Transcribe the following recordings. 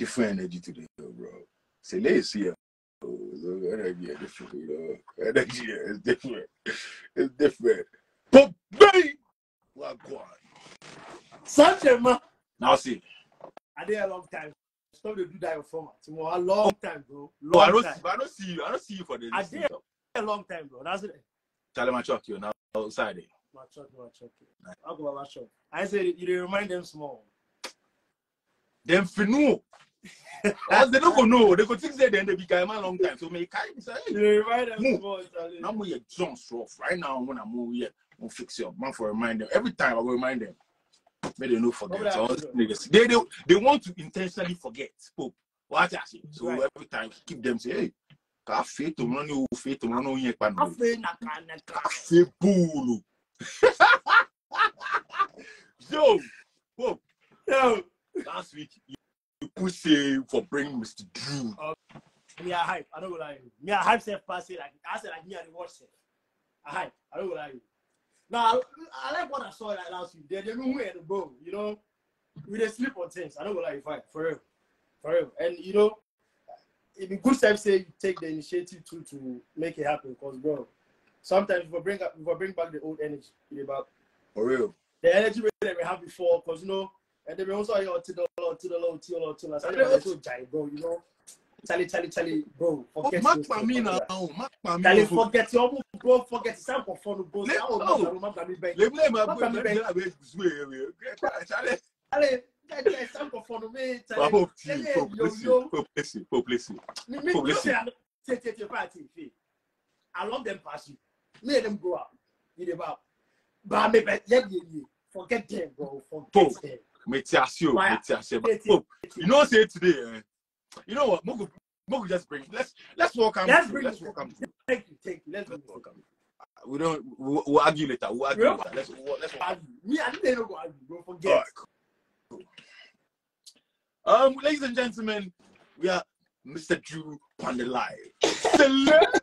different energy today, bro. Say let's see. Oh, energy is different. Energy is different. It's different. But babe, what God? Sanchez, man. Now see. I did a long time. Stop to do that format. Tomorrow, a long time, bro. Oh, I Long don't, time. I don't see you. I don't see you for the. I this did. A long time, bro. That's it. Tell them I chuck you now outside. it. My chuck, my chuck. I'll go my. I said you remind them small. Them for know. Because they don't go know. They go think say then they be guy man long time. So me kind of say, You hey, dey remind Move. small. Charlie. now we John rough. Right now when I move here, I'm fix it up. Man for remind them. Every time I go remind them. May they no forget. So all these niggas, they, they they want to intentionally forget. Pope. What I say. So Right. every time keep them say, hey, ka fe to money o fe to money o yen pa no. Afe na ka na ka. Ka bulu. Yo, Pope. Yo, Last week you say for bringing Mr. Drew. Uh, me I hype. I don't go lie. Me I hype self pass it like I said like me I watch self. I hype. I don't go lie. Now I, I like what I saw like last week. They they know where the bro. You know, we dey sleep on things. I don't go lie. You fight for real, for real. And you know, it be good time say you take the initiative to to make it happen. Cause bro, sometimes if I bring up if I bring back the old energy, you know, about For real. the energy that we had before. Cause you know, and then we also here to the low, to the low, to the low, to the low. So everybody so giant, bro. You know, Charlie, Charlie, Charlie, bro. Oh, Forget Mark those for things, me bro. now. Mark for me. Charlie, now. forget your move, bro. Forget the sound for fun, bro. Let- Sound of no. move, Mark, Charlie, bang. Le blame my Mark, boy. Charlie, Le bang. blame my boy. Charlie. Charlie, that guy sound for fun, me. But Charlie, hope Charlie, you. Pope, yo, listen. yo. Pope, listen. Pope, listen. Me, me, Pope, you listen. say, I- take, take, take, party, fee. I love them pass you. Me and them grow up. You know about. But me, but yeah, yeah, yeah. Forget them, bro. Forget Pope. them. Metiasio. Metiasio. You know say today, eh? You know what? Mogu, Mogu just bring. Let's let's walk him Let's bring Let's it. walk him through. Thank you, you. Let's Let's go. walk him. We don't. We'll, we'll argue later. We'll argue later. Let's let's walk. Me, I didn't know go argue, bro. Forget. right, cool. Um, ladies and gentlemen, we are Mr. Drew on the live. Select.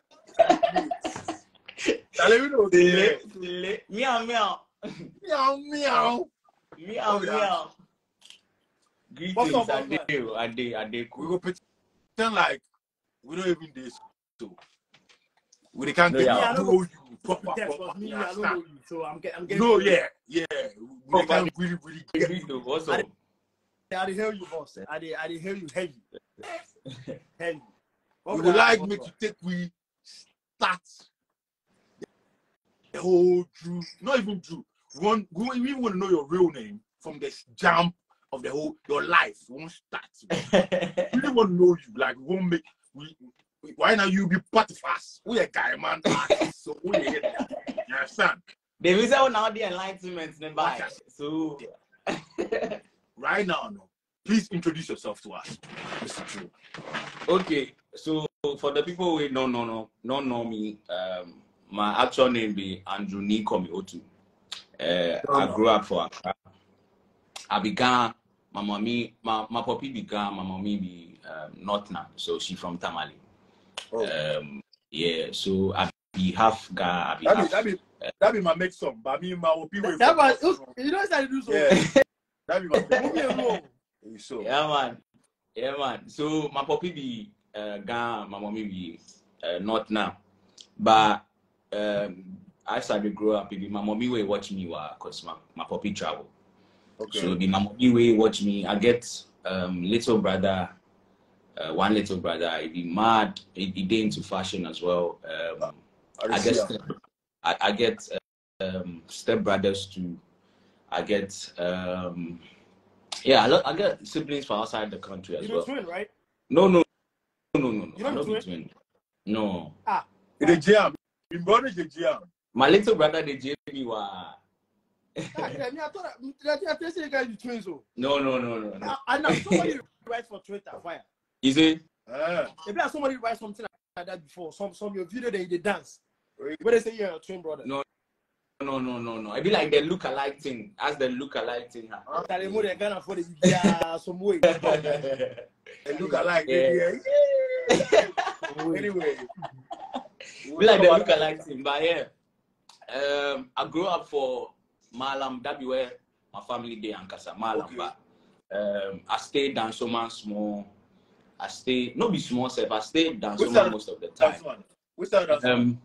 Charlie, we know Sile, today. sile, meow, meow, Meow meow. Meow, Oh, yeah. meow. What's up, Greetings, boss Ade, Ade, Ade, We cool. go pretend like we don't even do this. So we can't No, get yeah. Me, I know you proper, pretend, proper. me, I don't know you, so I'm, get, I'm getting. No, yeah, yeah. We Proper. can't really, really get Greetings, what's I up? I did hear you, boss. I did, I did hear you heavy, heavy. What we would would like me to take we start the whole Drew, not even Drew. We want we want- want to know your real name from the jump of the whole your life. We want to start. We really want to know you. Like we won't make we, we why now you be part of us? We a guy man artist, so we here. You understand? They will say now the enlightenment nearby. What So, Right now, no. Please introduce yourself to us, Mr. Drew. okay. So for the people who don't know, no, don't know me, um, my actual name be Andrew Nikomi Otu. Uh, I grew up for Accra. I began. My mommy, my my puppy began. My mommy be um, now, so she from Tamale. Oh. Um, yeah. So I be half Ga. I be That be that be that be my next song, but me my people. That was, you know, I do so. Yeah. That be my along. So Yeah, man. Yeah, man. So my puppy be uh, Ghana, my mommy be uh, not now. But um, as I dey grow up, it be my mommy will watch me because my, my puppy travel. okay. So it be my mommy will watch me. I get um, little brother, uh, one little brother. He be mad. He be dey into fashion as well. Um, I see get ya. step, I, I get um, step brothers too. I get um, yeah, I, lo- I get siblings from outside the country as You the well. twin, right? No, no, no, no, no, no. You I'm don't not do it? between. No, The jam. In brother the jam. My little brother the JB wa. Ah, me, I thought that, that, that, that guy is twins, so. No, no, no, no, no. I, I know somebody writes for Twitter, fire. You see? Ah. Maybe have somebody write something like that before. Some some your video they, they dance. Wait. Where they say you're a twin brother. No. No, no, no, no. It be like the look alike thing. As the look alike thing happen. That they more than Ghana for the yeah, some way. They look alike. Yeah. Yeah. Anyway. be like the look alike thing. But yeah, um, I grew up for Malam. That be where my family dey Ankasa, Malam. Okay. But um, I stay Dansoman small. I stay no be small self. I stay Which Dansoman side- most of the time. That's one. Which side that's one? Um,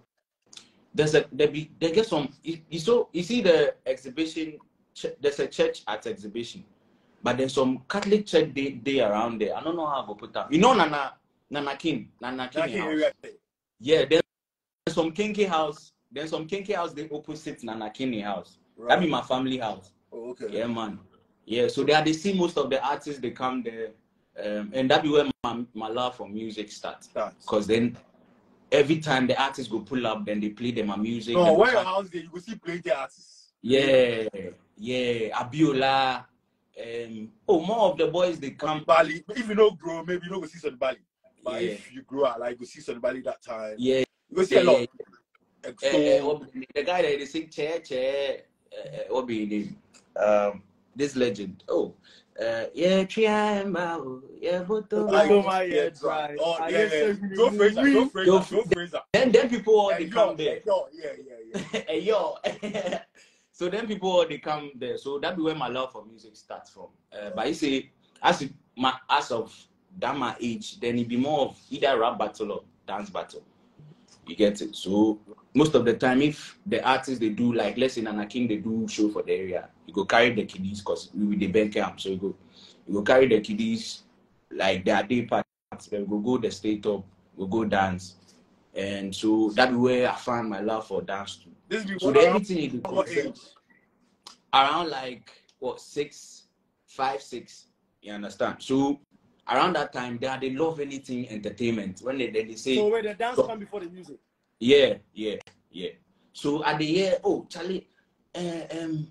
there's a there be there get some. You, you so you see the exhibition. ch- There's a church at exhibition, but there's some Catholic church day, day around there. I don't know how go put that. You know Nana Nana King Nana King That house. area. Yeah, there's some kinky house. There's some kinky house. They opposite Nana King house. That Right. be my family house. Oh, okay. Yeah, man. Yeah, so they are they see most of the artists they come there, um, and that be where my, my love for music starts. That's. Cause then every time the artists go pull up, then they play them my music. No, then where your house there, you will see plenty artists. yeah, yeah, Abiola. Um, oh, more of the boys they Come. Bali. If you don't grow, maybe you don't go see Sonni Balli. But Yeah. if you grow out, like you see Sonni Balli that time. Yeah, You go see yeah, a lot. yeah. The guy that they sing chair chair. Uh, what be name? Um, this legend. Oh, uh, yeah, triamba, yeah, but like, oh, my yeah, dry. Oh, yeah, yeah. so Joe Fraser, Joe Fraser, Joe Fraser. then then people all Eh, they come there. eh, yo, yeah, yeah, yeah. hey yo so then people all they come there so that be where my love for music starts from uh, but you say as it, my as of that my age then it be more of either rap battle or dance battle you get it so most of the time if the artists they do like let's say Nana King they do show for the area you go carry the kiddies because we with the bank camp so you go you go carry the kiddies like their day parts then we go go the state up we go dance and so that where I find my love for dance too. This be So the anything in the what concept age? around like what six, five, six. You understand? So around that time, they they love anything entertainment. When they they, they say So where the dance So- come before the music. yeah, yeah, yeah. So at the year, oh Charlie, uh, um,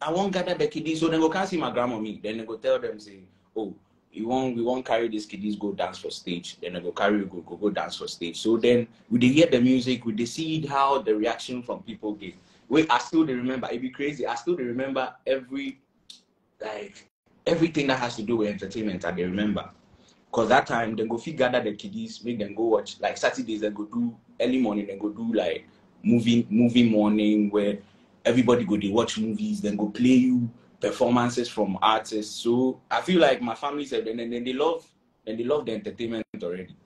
I won't gather the kiddies. So then go can't see my grandma me. Then they go tell them say, oh, we won't we won't carry these kiddies go dance for stage. Then they go carry go go go dance for stage. So then we they hear the music, we they see how the reaction from people get. Wait, I still they remember. It be crazy. I still they remember every like everything that has to do with entertainment. I they remember. Cause that time they go fit gather the kiddies, make them go watch like Saturdays they go do early morning, they go do like movie movie morning where everybody go they watch movies, then go play you performances from artists. So I feel like my family said and then, they love and they love the entertainment already.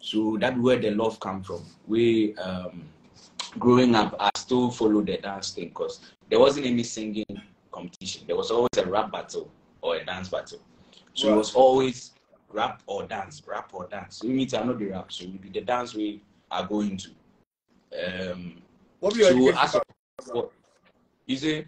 So that's where the love come from. We um growing up I still follow the dance thing because there wasn't any singing competition. There was always a rap battle or a dance battle. So it was always rap or dance, rap or dance. So you need to know the rap. So be the dance we are going to. Um What be your so education, background? what you say?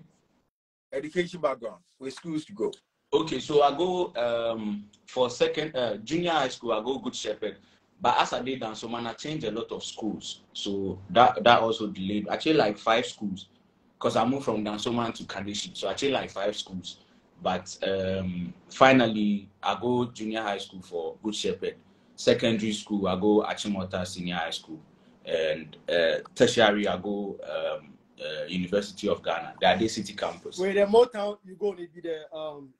education background? Where schools to go? Okay, so I go um for second uh, junior high school. I go Good Shepherd, but as I did dance, so man, I changed a lot of schools. So that that also delayed. Actually, like five schools, because I moved from Dansoman to Kaneshie. So actually, like five schools. But um, finally, I go junior high school for Good Shepherd. Secondary school, I go Achimota Senior High School, and uh, tertiary, I go um, uh, University of Ghana, the Ade City campus. Where the Motown you go it be the um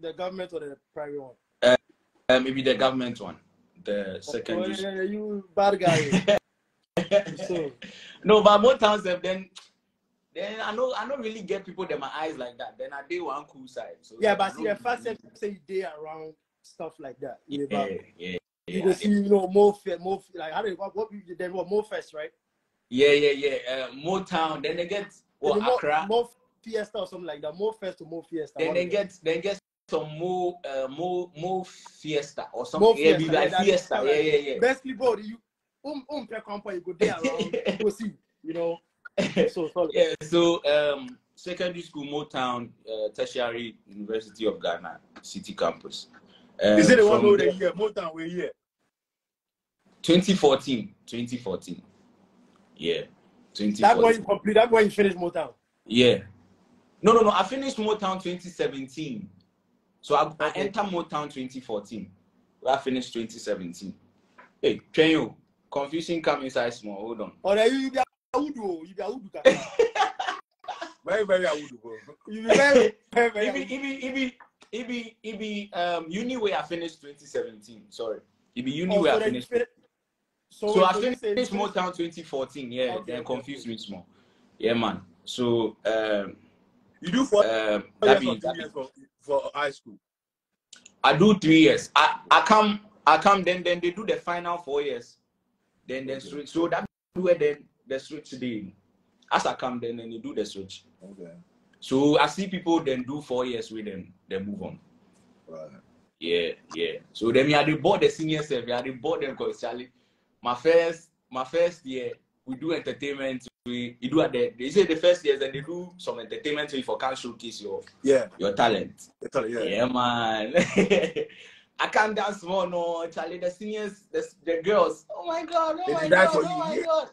the government or the private one. Uh, maybe the government one, the secondary. Oh, school. yeah, you bad guy. so no, but eh, then then I know I don't really get people that my eyes like that. Then I do one cool side. So yeah, I but see don't the fact really- that say you day around stuff like that. yeah, Yeah, yeah, you yeah, go see, you know, more more like how do you what what you then what more fest, right? yeah, yeah, yeah. Uh, town, Then they get well Then more, Accra. more fiesta or something like that. More fest to more fiesta. then they get they get some more uh more more fiesta or something. more yeah, fiesta. be like that- fiesta. Yeah, yeah, yeah. Basically, bro, you um um pe compa you go there around, you go see, you know. So solid. yeah, so um, secondary school, Motown, uh, tertiary, University of Ghana, City Campus. Um, Is it the one from who there- the year? More time we here. 2014 2014 yeah That when you 2014 complete, that when you finish Motown. yeah no no no i finished motown 2017 so i, I entered motown 2014 i finished 2017 hey can you confusion come inside small hold on then you you be a you be a udu kaka. Very, very awudu, bro. You be very very very. Ibi, Ibi, Ibi, Ibi, um, uni where I finished 2017. Sorry. Ibi, uni Oh, where so I finished. So, So I so you say you finished finish- Motown 2014. Yeah, Okay, then confused okay. me small. Yeah, man. So, um, You do four um, that be, that be for, for high school. I do three years. I, I come I come then then they do the final four years. Then then Okay. switch. So that where then the switch today. As I come then then they do the switch. Okay. So I see people then do four years with them, then move on. Right. Yeah, yeah. So then I dey board the senior self, I dey board them because Charlie, my first my first year we do entertainment. We you do at the they say the first years and they do some entertainment so you for can showcase your Yeah. your talent. It's all- yeah. Yeah, man. I can't dance more, no. Charlie, the seniors, the, the girls. Oh my god, oh my god, oh my yeah. god.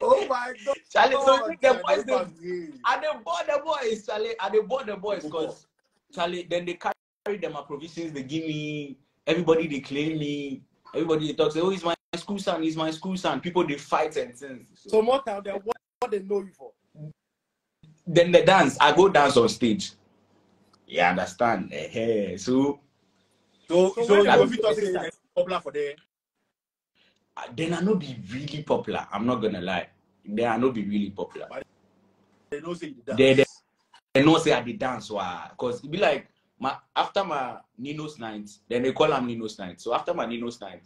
Oh my God. Charlie, so Oh, the boys, that they, was good. I the boys, Charlie. I dey board the boys because Charlie, then they carry them my provisions, they give me everybody they claim me, everybody they talk, say, Oh, he's my school son, he's my school son. People they fight and things. So more time, what, what they know you for? Then the dance, I go dance on stage. Yeah, understand. Eh, So So, So so, when you you go go fit talk say it's popular for them. uh, then I know be really popular. I'm not gonna lie. Then I know be really popular. They know say you dance. They, they, they know say I did dance why because it be like my after my Nino's night, then they call them Nino's night. So after my Nino's night,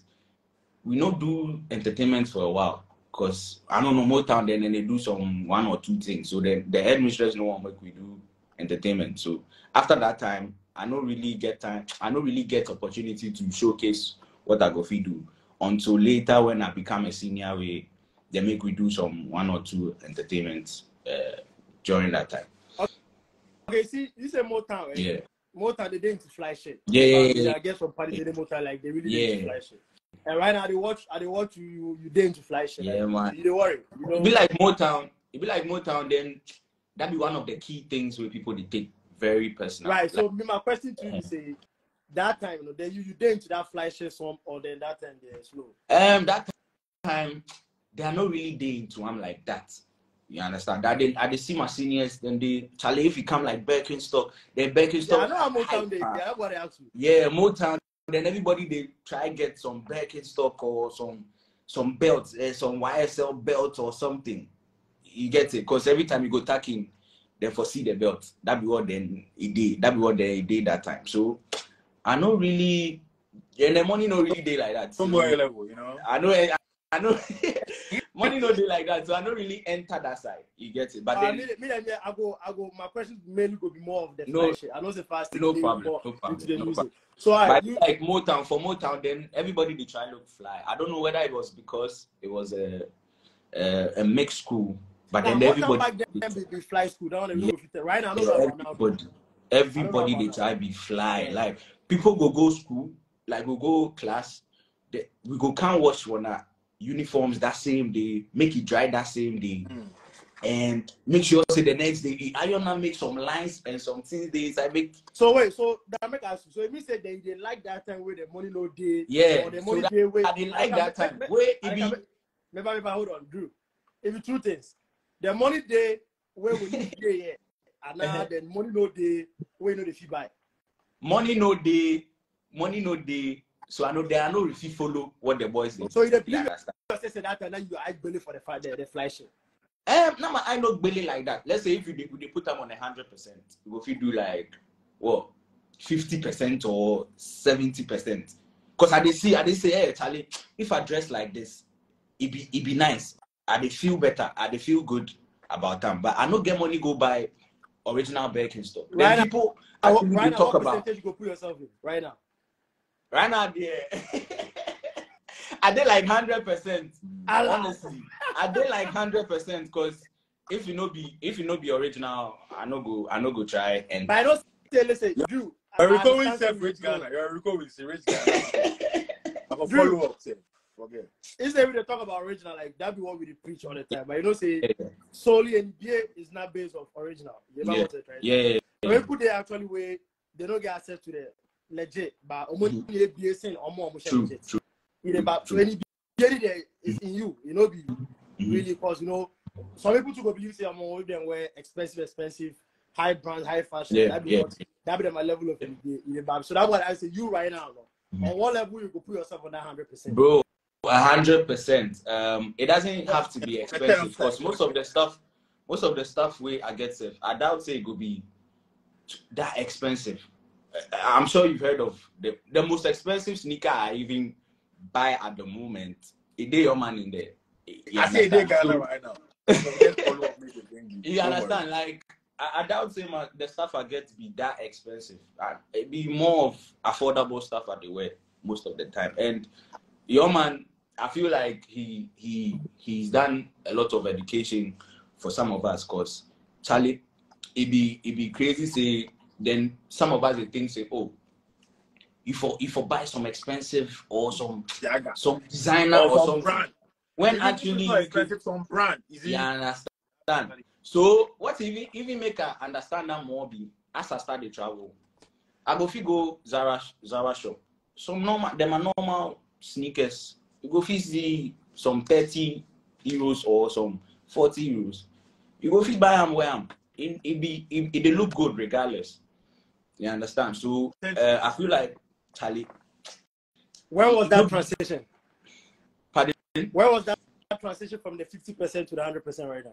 we not do entertainment for a while. Cause I don't know Motown, then, then they do some one or two things. So then the headmistress no one make we do entertainment. So after that time, I don't really get time. I don't really get opportunity to showcase what I go fit do until later when I become a senior. We they make we do some one or two entertainments uh, during that time. Okay, see, you say more time, right? Yeah. More time they into fly shit. Yeah, yeah, Um, yeah, I guess from parties they dey more time like they really Yeah. into fly shit. And right now they watch, I they watch you, you, you into fly shit. Yeah, like, man. You dey worry, you know. It be like Motown. It be like Motown. Then that be one of the key things where people they take very personal. Right. So Like, me, my question to you is say that time, you know, then you you into that fly share some or then that time they slow. um, that time they are not really day into I'm like that. You understand? That then I they see my seniors. Then they Charlie if you come like Birkenstock, then Yeah, I Birkenstock. know how time they yeah, what you. Yeah, Motown. Then everybody they try get some Birkenstock or some some belts, uh, some YSL belt or something. You get it? Because every time you go tacking, they foresee the belt. That be what then it did. That be what they did that time. So I know really, and the money no really day like that. Somewhere level, you know. I know. I, I know. money no day like that. So I don't really enter that side. You get it? But Uh, then me, me, me, I go, I go. My questions mainly go be more of the No- fly shit. I know the fast. no they problem, more no problem, the no music. problem. So I, But you, like Motown, for Motown, then everybody they try look fly. I don't know whether it was because it was a a, a mixed school, but now, then everybody, back then be, be fly school down and Yeah. yeah. right now. I know that now. everybody, everybody they try be fly. Like people go go school, like we go class, they, we go can't wash one uh, uniforms that same day, make it dry that same day. Mm. And make sure say the next day, the iron man make some lines and some things they I make So wait, so that make us. So it means that they, they like that time where the money no day. Yeah, Or the so money that- day where I didn't like that time. Wait, if I can, maybe, maybe, hold on, Drew. If you two things, the money day where we need day here, and now Uh-huh. the money no day where you know the fee buy. money no day, money no day. So I know there are no if you follow what the boys do. So you believe? Just say that time, then you are belly for the fly, the, the fly shit. Um, my I not billing like that. Let's say if you did, they put them on a hundred percent, if you do like what fifty percent or seventy percent. Cause I they see, I they say, hey Charlie, if I dress like this, it be it be nice. I they feel better. I they feel good about them. But I no get money go buy original Birkenstock. Then Right now- people I, actually right now, talk what about you go put yourself in right now? right now yeah. I did like hundred percent. Allah. honestly i did like hundred percent because if you no be if you no be original i no go i no go try and But I don't say, listen, Drew. I- You're I recording understand self you rich know. Ghana. You're recording rich Ghana. I can a follow up. Say. Forget. Instead we talk about original, like that be what we preach all the time. But you know, say solely NBA is not based off original. You know Yeah. what I'm trying to yeah, yeah, So people they actually way they don't get access to the legit, but almost Mhm. NBA saying almost true legit. true It about True. so any NBA there is in you, you know, be Mhm. really because you know some people to go believe say I'm all them wear expensive, expensive, high brand, high fashion. yeah that be yeah what that be my level of NBA. in the. So that's what I say. You right now, no? Mhm. on what level you go put yourself on that hundred percent? bro a hundred percent um it doesn't have to be expensive because most of the stuff most of the stuff we i get safe i doubt say it could be that expensive I'm sure you've heard of the the most expensive sneaker I even buy at the moment. It day your man in there. You I say they understand? Ghana right now. So just follow up, make it bring you. You Don't worry. understand? Like I, I doubt say my, the stuff I get be that expensive. It be more of affordable stuff at the wear most of the time. And your man, I feel like he he he's done a lot of education for some of us because Charlie, it be it be crazy say then some of us they think say, oh, if for if for buy some expensive or some some designer Or or, some brand. When actually you not could- expensive, some brand. Is it? you understand? So what even even make her understand that more be as I start the travel. I go fit go Zara Zara shop. Some normal them are normal sneakers. You go fit see some 30 euros or some 40 euros. You go fit buy them wear them. It, it be it, it they look good regardless. You understand? So uh, I feel like Charlie When was that transition? Pardon? Where was that transition from the 50% to the 100% right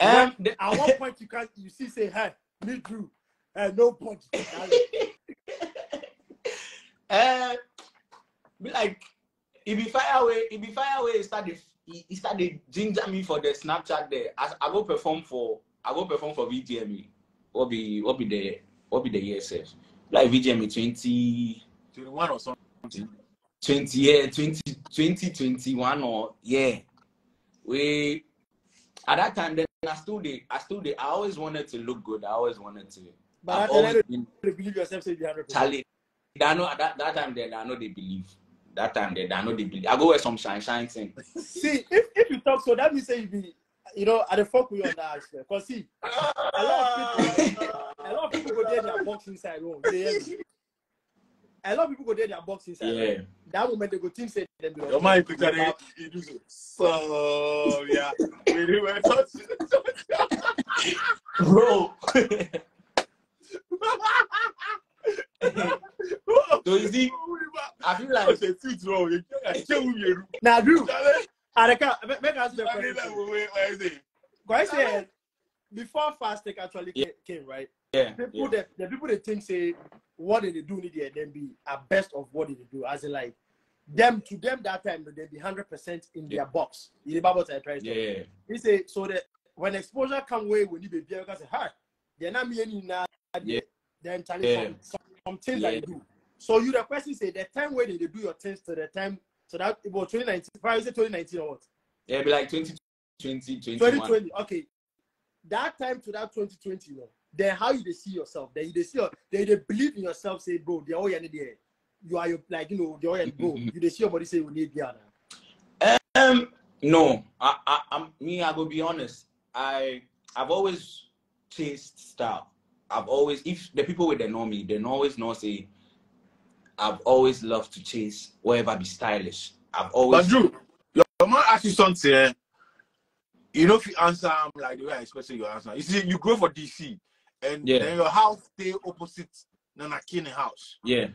now? um, the- At one point, you can't, you see, say, hey, me Drew, hey, no punch. uh, like if be fire away, if be fire away, start the he, he start the ginger me for the Snapchat there. As I go perform for I go perform for VGMA. What be what be the what be the ESF? Like VGMA 20 21 or something. 20 yeah 20 2021 or yeah. We at that time then I still did I still did I always wanted to look good. I always wanted to But I've at always been believe yourself, say you 100%. Charlie, I know that, that time they I know they believe. That time they I know they believe. I go wear some shine shine thing. See, if, if you talk so, that means say you be, you know, at the fuck with you on that aspect. Because see, a lot of people, a lot of people go there their box inside room. You dey hear me? A lot of people go there their box inside. Yeah. room. That moment they go think say them be Your mind picture there, you do so. So, yeah. We do a touch. Bro. so you see, I feel I like say, tweet wrong. You can't tell you Now, Drew, Charlie, I can't make make us the Charlie, question. that way, it? Because I said before Fast Tech actually Yeah. came, right? yeah, People yeah. that the people they think say what did they do need there, then be at best of what did they do. As in like them to them that time they be hundred percent in their box. You know what I try to say. yeah. He say so that when exposure come away when you be because say, hi, they're not me any now. Yeah. Then tell Yeah. some, some, some things that Yeah. they do. So you the question say the time where they, they do your things to the time so that it was 2019. Probably say 2019 or what? Yeah, be like 2020, 21. 2020. Okay. That time to that 2020, you know, then how you they see yourself? Then you they see your, they, they believe in yourself, say, bro, they're all you need there. You are your like, you know, the all you bro. You they see your body say we need the other. Um, no, I, I, I'm me. I go be honest. I, I've always chased style. I've always, if the people with they know me, they always know say, I've always loved to chase whatever be stylish. I've But always, Drew, your, your man ask you something, eh, you know if you answer him like the way I expected you answer. You see, you grow for DC, and Yeah. then your house stay opposite Nana King house. yeah,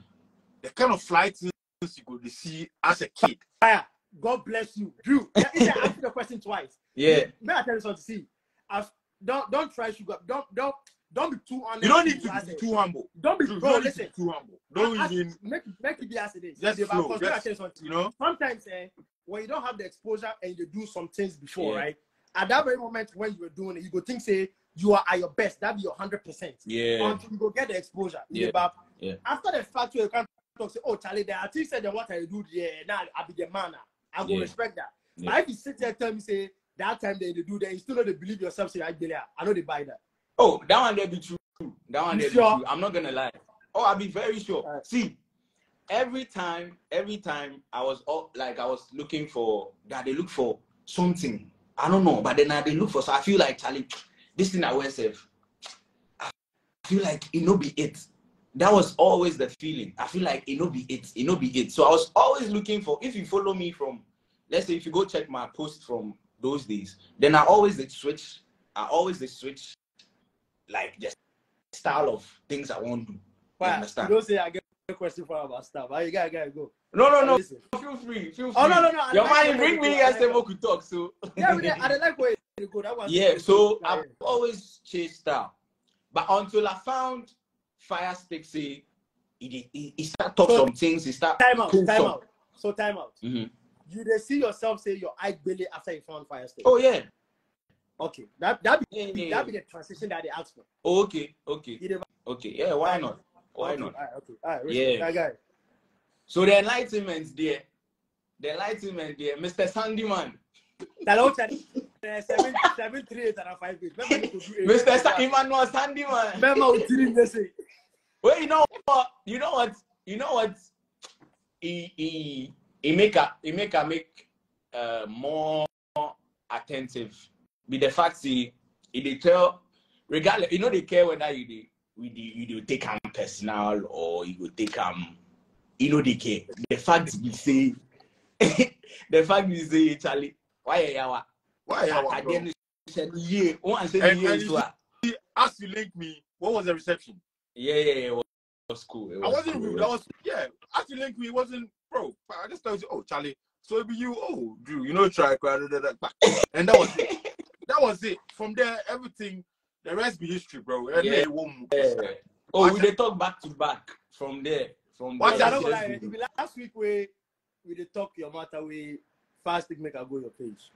The kind of flight things you go to see as a kid. Fire. God bless you. Drew, yeah, yeah, ask you the question twice. yeah, May I tell you something? See, I've, don't don't try sugar. Don't don't don't be too honest. You don't need to be too humble. Don't be bro. don't Listen, be too humble. Don't ask- even, make make it be as it is. Just Yeah, flow, because may I just- you know. sometimes eh, when you don't have the exposure and you do some things before, Yeah. right? At that very moment when you were doing it, you go think say you are at your best. That be your hundred percent. yeah, Until you go get the exposure. Yeah. bab. Yeah. After the fact, you can't talk say, "Oh, Charlie, the artist said that what I do there. Now I be the man. I go Yeah. respect that." Yeah. But if you sit there tell me say that time they dey do that, you still know they believe yourself. Say I believe. I know they buy that. Oh, that one there be true. That one there be sure? true. I'm not gonna lie. Oh, I'll be very sure. Alright. See, every time, every time I was all like I was looking for that they look for something. I don't know, but then I they look for so I feel like Charlie, this thing I wear safe. I feel like it no be it. That was always the feeling. I feel like it no be it. It no be it. So I was always looking for if you follow me from let's say if you go check my post from those days, then I always did switch. I always did switch like just style of things I want to do. You But you understand? don't say I get a question for about stuff. Ah, You gotta, gotta go. No, no, no. Listen. Feel free. Feel free. Oh no, no, no. I Your like man, bring me say we could talk. So Yeah, but I don't like where you go. That was yeah. So I've always chased style, but until I found fire stick say he he, he start talk So- some things he start Time out, time some- out. So time out. Mhm. You they see yourself say your eye belly after you found fire stick. oh yeah Okay. That that be yeah, yeah, that be the transition that they asked for. Okay okay okay yeah why not why okay. not All right, okay. All right. Yeah. That guy. so the enlightenment there the enlightenment there mr sandyman That old chat. uh, Seven seven three eight and five eight. Remember you could do eight. mr Sa- emmanuel sandyman Remember we didn't just say. well you know what you know what you know what he he he make a he make a make uh more attentive be the fact say he dey tell regardless you know they care whether you dey we dey you dey take am personal or you go take am you know they care the fact be say the fact be say charlie why yawa Why yawa, bro? akade no hyɛ no yie wọn ansɛ And- no yie and As you ah? link me, what was the reception? yeah yeah yeah it was cool it I was wasn't cool, rude. I was yeah. As you link me, it wasn't bro. I just told you, oh Charlie. So it be you, oh Drew, you know try and that was it. That was it. From there, everything the rest be history, bro. Yeah. then it won't move. Yeah. Oh, we dey talk back to back from there. From Watch there. I don't let's lie. just If go. you last week we we did talk your matter we fast stick make I go your page.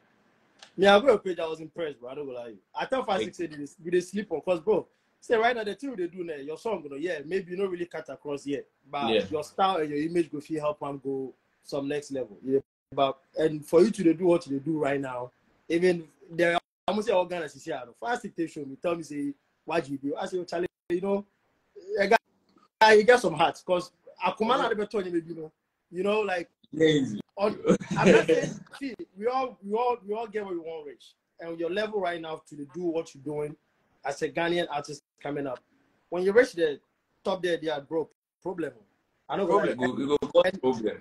Me, I go your page. I was impressed, bro. I don't go lie. I thought fast stick said you dey- you dey sleep on, cause bro. Say right now the thing they do now, your song, you know, yeah, maybe you don't really cut across yet, but Yeah. your style and your image go feel help and go some next level. Yeah, but and for you to dey do what you do right now, even there, I'm say organize is here. Stick they show me, tell me say what you do. I say, oh, Charlie, you know, I got, I get some heart, cause Akumana never told you, maybe you know, you know, like Lazy. on, I'm not saying, see, we all, we all, we all get what we want reach, and your level right now to do what you're doing as a Ghanaian artist coming up. When you reach the top there, there, bro, problem. I know Problem. problem. Go, problem.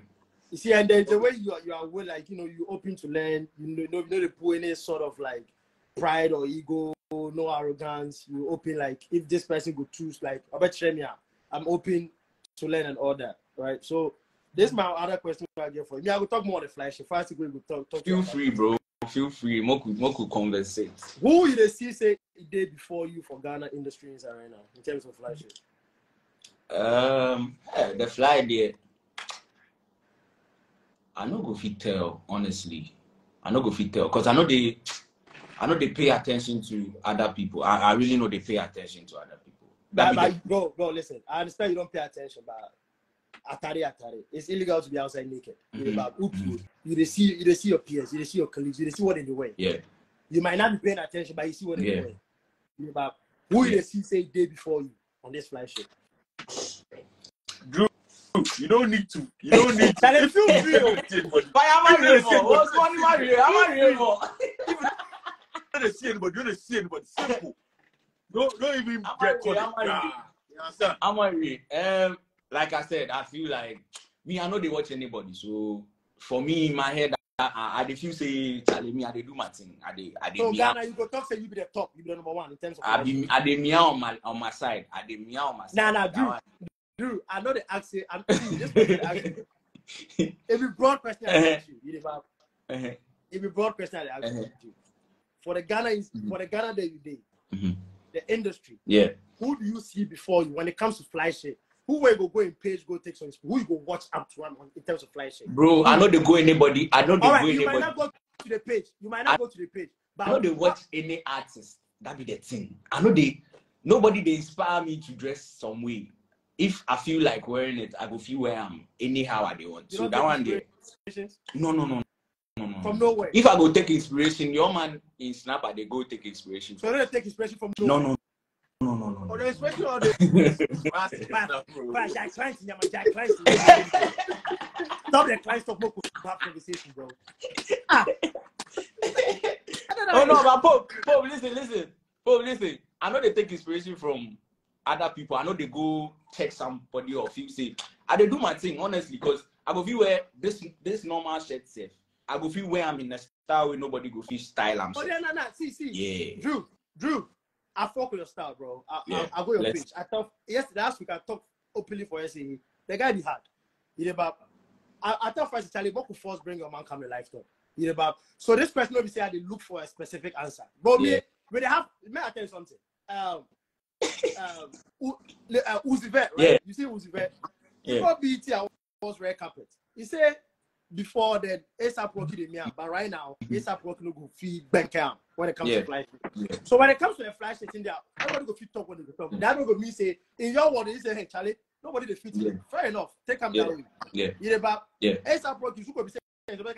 You see, and there's the way you are, you are well, like you know, you open to learn. You know, you know, you know, they put any sort of like pride or ego, no arrogance. You open like if this person could choose, like I bet you me, I'm open to learn and all that, right? So this is my other question I get for you. Yeah, I will talk more on the flash. If I go, we talk. talk Feel free, bro. Feel free. Moku, Moku conversate. Who you see say day before you for Ghana right now in terms of flash? Um, yeah, the fly there. I no go fit tell honestly. I no go fit tell because I know they, I know they pay attention to other people. I, I really know they pay attention to other people. That But, but bro, bro, listen. I understand you don't pay attention, but atari atari, it's illegal to be outside naked. You Mhm. know, oops, you dey see, you dey see your peers, you dey see your colleagues, you dey see what they do wear. yeah. You might not be paying attention, but you see what they Yeah. do wear. You know, but who you Yeah. dey see say day before you on this fly shit? You don't need to. You don't need to. Charlie, feel If you don't see anybody, But I'm If you don't not real. What's anybody- one Mario? I'm not real. you don't see anybody. You don't see anybody. Simple. Don't, don't even I'm get caught. I'm Ah, angry. You understand? Not real. Um, like I said, I feel like me. I know they watch anybody. So for me, in my head, I, I, I feel say, Charlie, me, I dey do my thing. I dey, I dey So. Ghana, you go talk say you be the top, you be the number one in terms of. I be. I dey meow on my on my side. I dey meow on my side. Nah, nah, dude. one- Dude, I know the accent. I'm see, this person ask you. If you broad question, I ask you. You Uh-huh. if you broad question, I ask Uh-huh. you. For the Ghana, is Mhm. for the Ghana that you did, Mhm. the industry. Yeah. Who do you see before you when it comes to fly shit? Who will go go in page, go take some? Who you go watch up to one on- in terms of fly shit? Bro, I know they go anybody. I know they All go right, you might not go to the page. You might not I- go to the page. But I know they watch any artist. That be the thing. I know they nobody they inspire me to dress some way. If I feel like wearing it, I go feel where I'm anyhow I they want. You So that one there. No, no, no. From nowhere. If I go take inspiration, your man in Snapper, they go take inspiration. So they don't take inspiration from No, nowhere. no, no, no, no, Or the no. inspiration or the Massive stuff, bro. But Jack Klein, yeah, man, Jack Klein. Stop the Klein stuff. We'll have conversation, bro. Ah. oh no, but Pope, Pope, listen, listen, Pope, listen. I know they take inspiration from other people. I know they go check somebody or feel say, I they do my thing honestly, because I go feel where this this normal shirt safe. I go feel where I'm in a style where nobody go feel style I'm Oh, yeah, no, no. See, see. Yeah. Drew, Drew, I fuck with your style, bro. I, Yeah, I, I go your let's- page. I thought yes, last week I talked openly for SAE. The guy be hard. You know, about I, I thought first Charlie Boku first bring your man come to life talk. You know, about so this person be say they look for a specific answer. But me, when they have may I tell you something? Um um, U- uh, Uzi Vert, right? Yeah. You see Uzi Vert. Yeah. Before BT, I was red carpet. He said before that ASAP Rocky the me, but right now ASAP Rocky no go feed out when it comes Yeah. to flight. Yeah. So when it comes to a flash station there, everybody go fit talk when they talk. Mm. That go mean say in your world, they say, hey Charlie, nobody they fit Yeah. you. Fair enough. Take him Yeah. down. Yeah. You know, but Yeah. ASAP Rocky, you go be saying,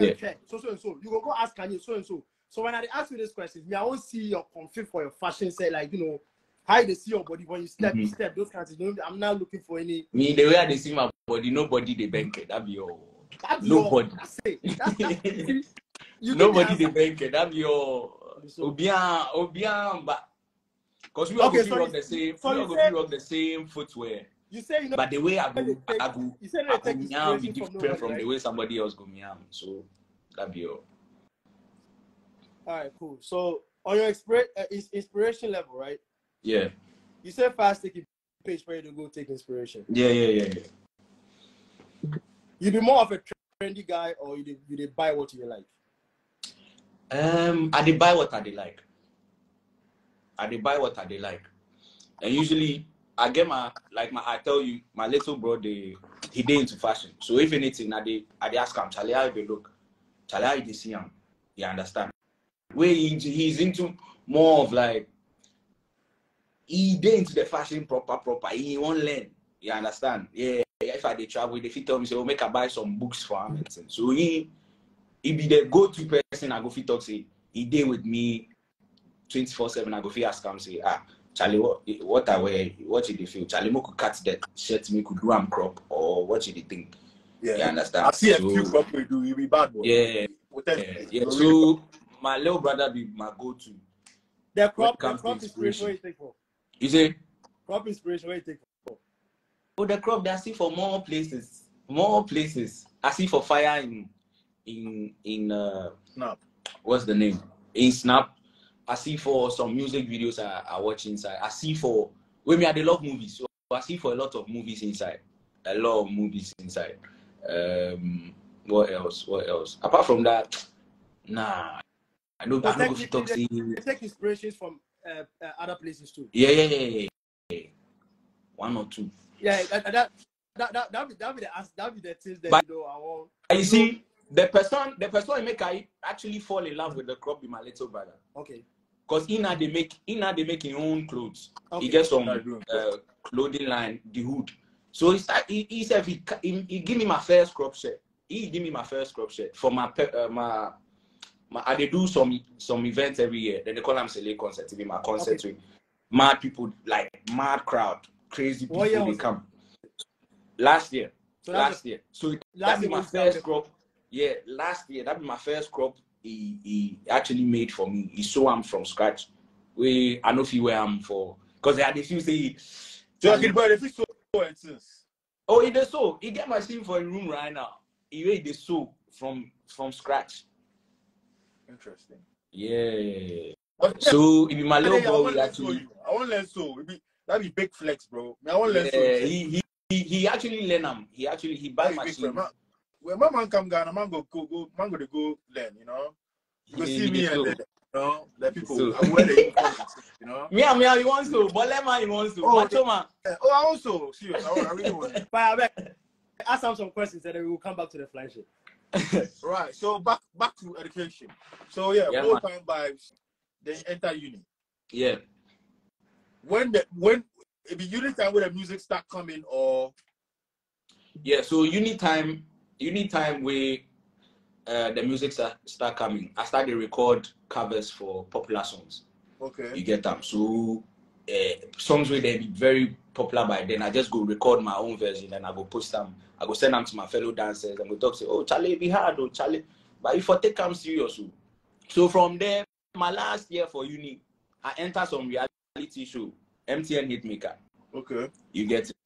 Yeah. so so and so. You go go ask Kanye so and so. So when I ask you these questions, me, I won't see your config for your fashion say like you know how they see your body when you step, you Mhm. step, those kinds of things. I'm not looking for any. Me, the way I dey see my body, nobody they bank it. That be all. That's Nobody. Your, that's it. That's, that's, you Nobody answer. they bank it. That be all. So- Obian, Obian, but because we all Okay, go fit so rock the same, so we you all go say- fit rock the same footwear. You say you know. But the way I they go, take- I go, you say I they go take meow be inspiration from different nobody, from right? the way somebody else go meow. So that be all. All right, cool. So on your inspira- uh, ins- inspiration level, right? Yeah, You said fast taking page for you to go take inspiration. yeah, yeah, yeah. yeah. You be more of a trendy guy, or you dey, you buy what you like. Um, I dey buy what I dey like. I dey buy what I dey like, and usually I get my like my I tell you my little bro dey he dey into fashion. So if anything, I dey I dey ask him, Charlie, how dey look? Charlie, how dey see him? You understand? Where he he's into more of like he dey into the fashion proper proper. He won't learn. You understand? Yeah. If I dey travel, they fit tell me say, "Oh, make I buy some books for him." and things. So he he be the go-to person. I go fit talk say he dey with me 24/7. I go fit ask him say, "Ah, Charlie, what what I wear? What you dey feel? Charlie, make could cut that shirt, make could do am crop, or what you dey think?" You Yeah. understand? I see a So- few crop we do, you be bad boy. Yeah, yeah, yeah. So my little brother be my go-to. The crop, the crop inspiration, where you take for? You say, Crop inspiration, where you take for? "Oh, the crop they I see for more places, more places. I see for fire in in in uh Snap. what's the name? In snap. I see for some music videos i, I watch inside. I see for when me i love movies. So i see for a lot of movies inside. A lot of movies inside. Um what else? What else? Apart from that nah. I know So i no go fit talk say They take inspirations from uh, uh, other places too. yeah yeah yeah, yeah. one or two Yeah, that that that that that be that be the that be the things that But- you know I want. you see the person the person I make i actually fall in love with the crop be my little brother Okay. because he now they make he now they make his own clothes Okay. he gets some That's uh, clothing line, the hood. So he start, he, he said he, he, he give me my first crop shirt. He give me my first crop shirt for my pe- uh, my my I dey do some some events every year. Then they call them Sele concert. It be my concert with mad people like mad crowd, crazy people they was it? come. Last year, So last year. So last that be year my first crop. Yeah, last year that be my first crop. He, he actually made for me. He sew am from scratch. We I know if where I'm for because they had a few say. So can buy if so. Oh, he did sew. He get my machine for a room right now. He wey the sew from from scratch. Interesting. Yeah. But So if my little boy I will so actually. I want to learn so. Be that be big flex, bro. Man, I want to learn so. yeah, he, he he he actually learn am. He actually he buy That be big machine. Man, When my man come Ghana, man go go go man go to go learn, you know. You go He- see me dey and then. the, you know the people So- I wear the you know. Me and me he wants to, but let man he wants to. Oh, Macho man. Eh, Oh, I also serious. I, want- I really want. to. But I beg, ask them some questions and then we will come back to the fly shit. Right. So back back to education. So yeah, Yeah, full time vibes. Then enter uni. Yeah. When the when it be uni time where the music start coming or Yeah. So uni time, uni time where uh, the music start, start coming. I started to record covers for popular songs. okay. You get them. So uh, songs where they be very popular by then, I just go record my own version and I go post them. I go send them to my fellow dancers and go talk say, oh Charlie, be hard, oh Charlie. But if I take them serious, oh. so from there, my last year for uni, I enter some reality show, MTN Hitmaker. Okay. You get it.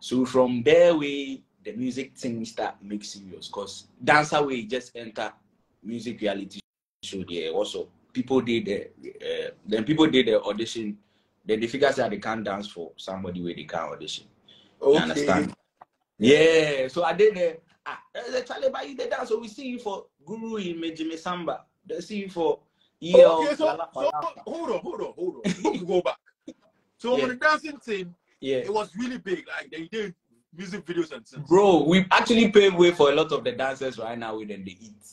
So from there, we the music thing start make serious because dancer way just enter music reality show there. Also, people did the uh, then people did the audition. Then they figure out they can't dance for somebody where they can't audition. You understand? Yeah. So I did the ah, I said, Charlie, but you did dance. So we see you for Guru in Mejime Samba. They see you for EL. Okay, so, so hold on, hold on, hold on. We go back. So Yeah. on the dancing thing, Yeah. it was really big. Like they did music videos and things. Bro, we actually paved way for a lot of the dancers right now them they eat.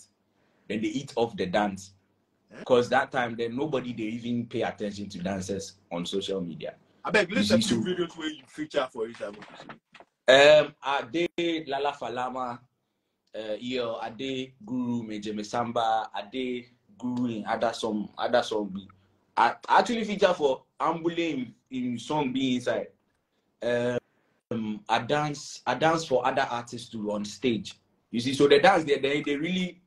Then they eat off the dance. Eh? Because that time then nobody they even pay attention to dancers on social media. I beg, listen see, to videos where you feature for each other. Um Ade Lala Falama, uh Iyo, Ade Guru Mejeme Samba, Ade Guru in other song, other song be. I actually feature for Ambule in, in song be inside. Um I dance I dance for other artists too on stage. You see, so the dance they they, they really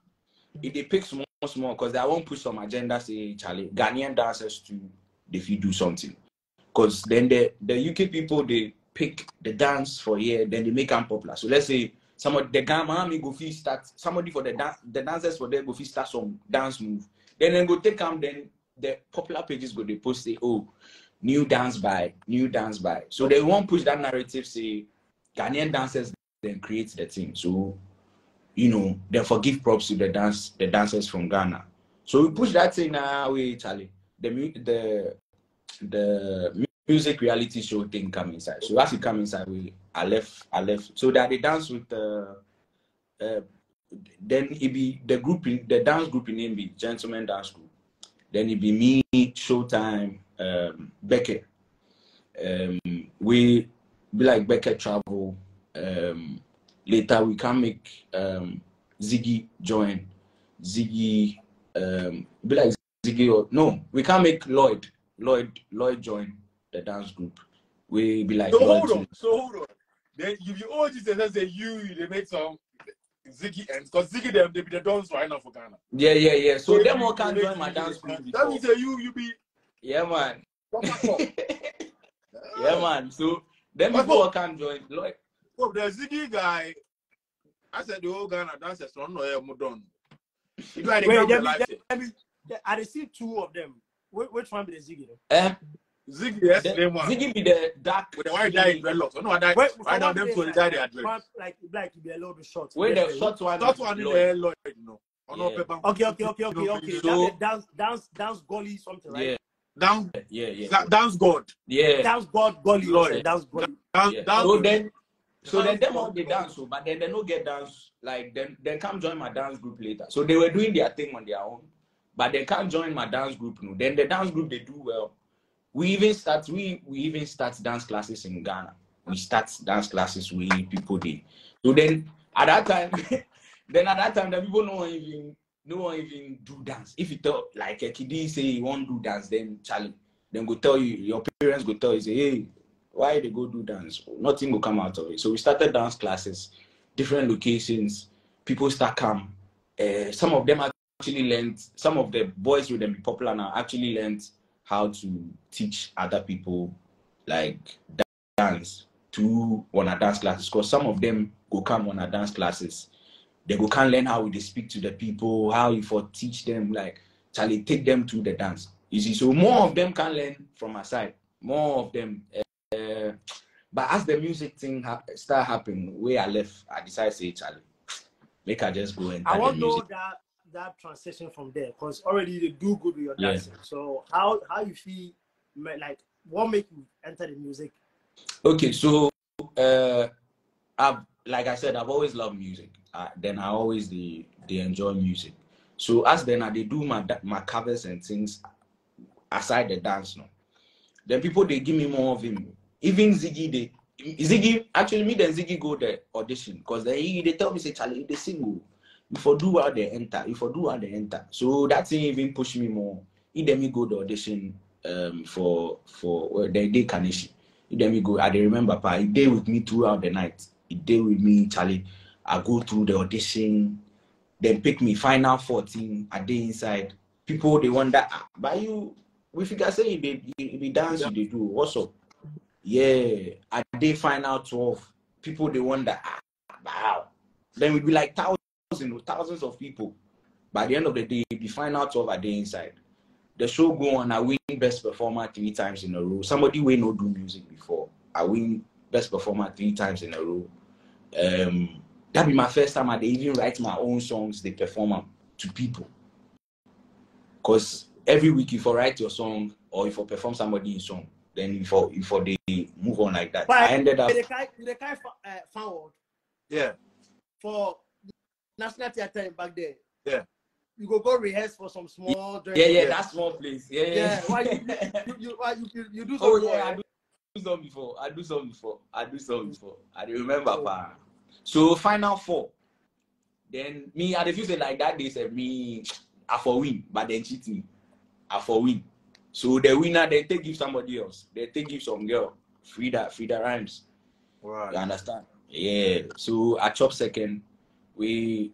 it they pick small small because they won't put some agenda say Charlie Ghanaian dancers to if you do something. Because then the the UK people they pick the dance for here, then they make them popular. So let's say somebody the Ghana Miami go start somebody for the dance the dancers for them go start some dance move. Then then go take them then the popular pages go they post say oh new dance by new dance by. So they won't push that narrative say Ghanaian dancers then create the thing. So you know they forgive props to the dance the dancers from Ghana. So we push that thing now way Charlie. The the the music reality show thing come inside. So as you come inside, we I left I left. So that they dance with the uh, then it be the group in the dance group in be Gentleman Dance Group. Then it be me, Showtime, um, Beckett. Um, we be like Beckett Travel. Um, later we can make um, Ziggy join. Ziggy um, be like Ziggy or no, we can't make Lloyd. Lloyd Lloyd join the dance group. We be like So Lloyd hold on, so hold on. Then if you all just say you, they make some Ziggy ends because Ziggy them they be the dons right now for Ghana. Yeah, yeah, yeah. So if them you- all can you join my dance the group. That means that you you be Yeah, man. Yeah, man. So them But people can join. Lloyd. Oh, the Ziggy guy. I said the whole Ghana dancers don't know how done. You know how Wait, let me- Let me, I dey see two of them. Which, which one be the Ziggy? though? Eh, Ziggy, yes, the- name one. Ziggy be the dark. With the white guy in dreadlocks. I know what that. Wait, Right now, them day, two like, die their dread. like like be a little bit short. Where Yeah, the yeah. short one. That is one in Lloyd. the Lloyd, you know. On Yeah. Okay, okay, okay, okay, okay. so- dance, dance, dance, golly, something, right? Yeah, Down, yeah, yeah, dance God. yeah. Dance god, golly, Lord. okay, dance golly. Dance, yeah. dance So God. then, so then them all they dance, so, but then they no get dance. Like then, then come join my dance group later. So they were doing their thing on their own, but they can't join my dance group. No, then the dance group they do well. We even start. We we even start dance classes in Ghana. We start dance classes with people they. So then at that time, then at that time, the people no one even no one even do dance. If you tell like a kid say you want do dance, then Charlie, then go tell you your parents go tell you say hey why they go do dance? Nothing will come out of it. So we started dance classes, different locations. People start come. Uh, some of them actually learned. Some of the boys with them be popular now actually learned how to teach other people like dance to on a dance classes. Because some of them go come on a dance classes. They go can learn how they speak to the people, how you for teach them like Charlie take them to the dance. You see, so more of them can learn from our side. More of them. Uh, but as the music thing ha- start happening, where I left, I decided to say, Charlie, make I just go and I want to know that that transition from there because already they do good with your Yeah. dancing. So how how you feel like what make you enter the music? Okay, so uh, I've like I said, I've always loved music. Uh, then I always they they enjoy music. So as then I they do my my covers and things aside the dance now. Then people they give me more of him. Even Ziggy they Ziggy actually me then Ziggy go the audition because they they tell me say Charlie they sing oh, if I do how they enter if I do how they enter. So that thing even push me more. He then me go the audition um for for well, the day Kaneshie. He then me go I remember pa he day with me throughout the night. He day with me Charlie. I go through the audition, then pick me final 14 a day inside. People they wonder, ah, but you we figure say you dey you be dance you dey do what's up? Yeah, a day final 12. People they wonder, ah, wow. Then we'd be like thousands, thousands of people. By the end of the day, the final 12 a day inside. The show go on, I win best performer three times in a row. Somebody we no do music before. I win best performer three times in a row. Um, that be my first time I dey even write my own songs, they perform them to people. Cause every week if I write your song or if I perform somebody in song, Then if I, if before they move on like that, But I ended up the guy, the guy uh, found Yeah. for national theatre back there. Yeah. You go go rehearse for some small. yeah, yeah, Yeah. that small place. Yeah, Yeah. yeah. Why you you you, why you, you, you do oh yeah, I do some before. I do some before. I do some mm. before. I remember pa. So final four. Then me, I feel say like that They eh, said me, I for win, but then cheat me. I for win. So the winner they take give somebody else. They take give some girl. Frida, Frida Rhymes. Right. You understand? Yeah. So I chop second. We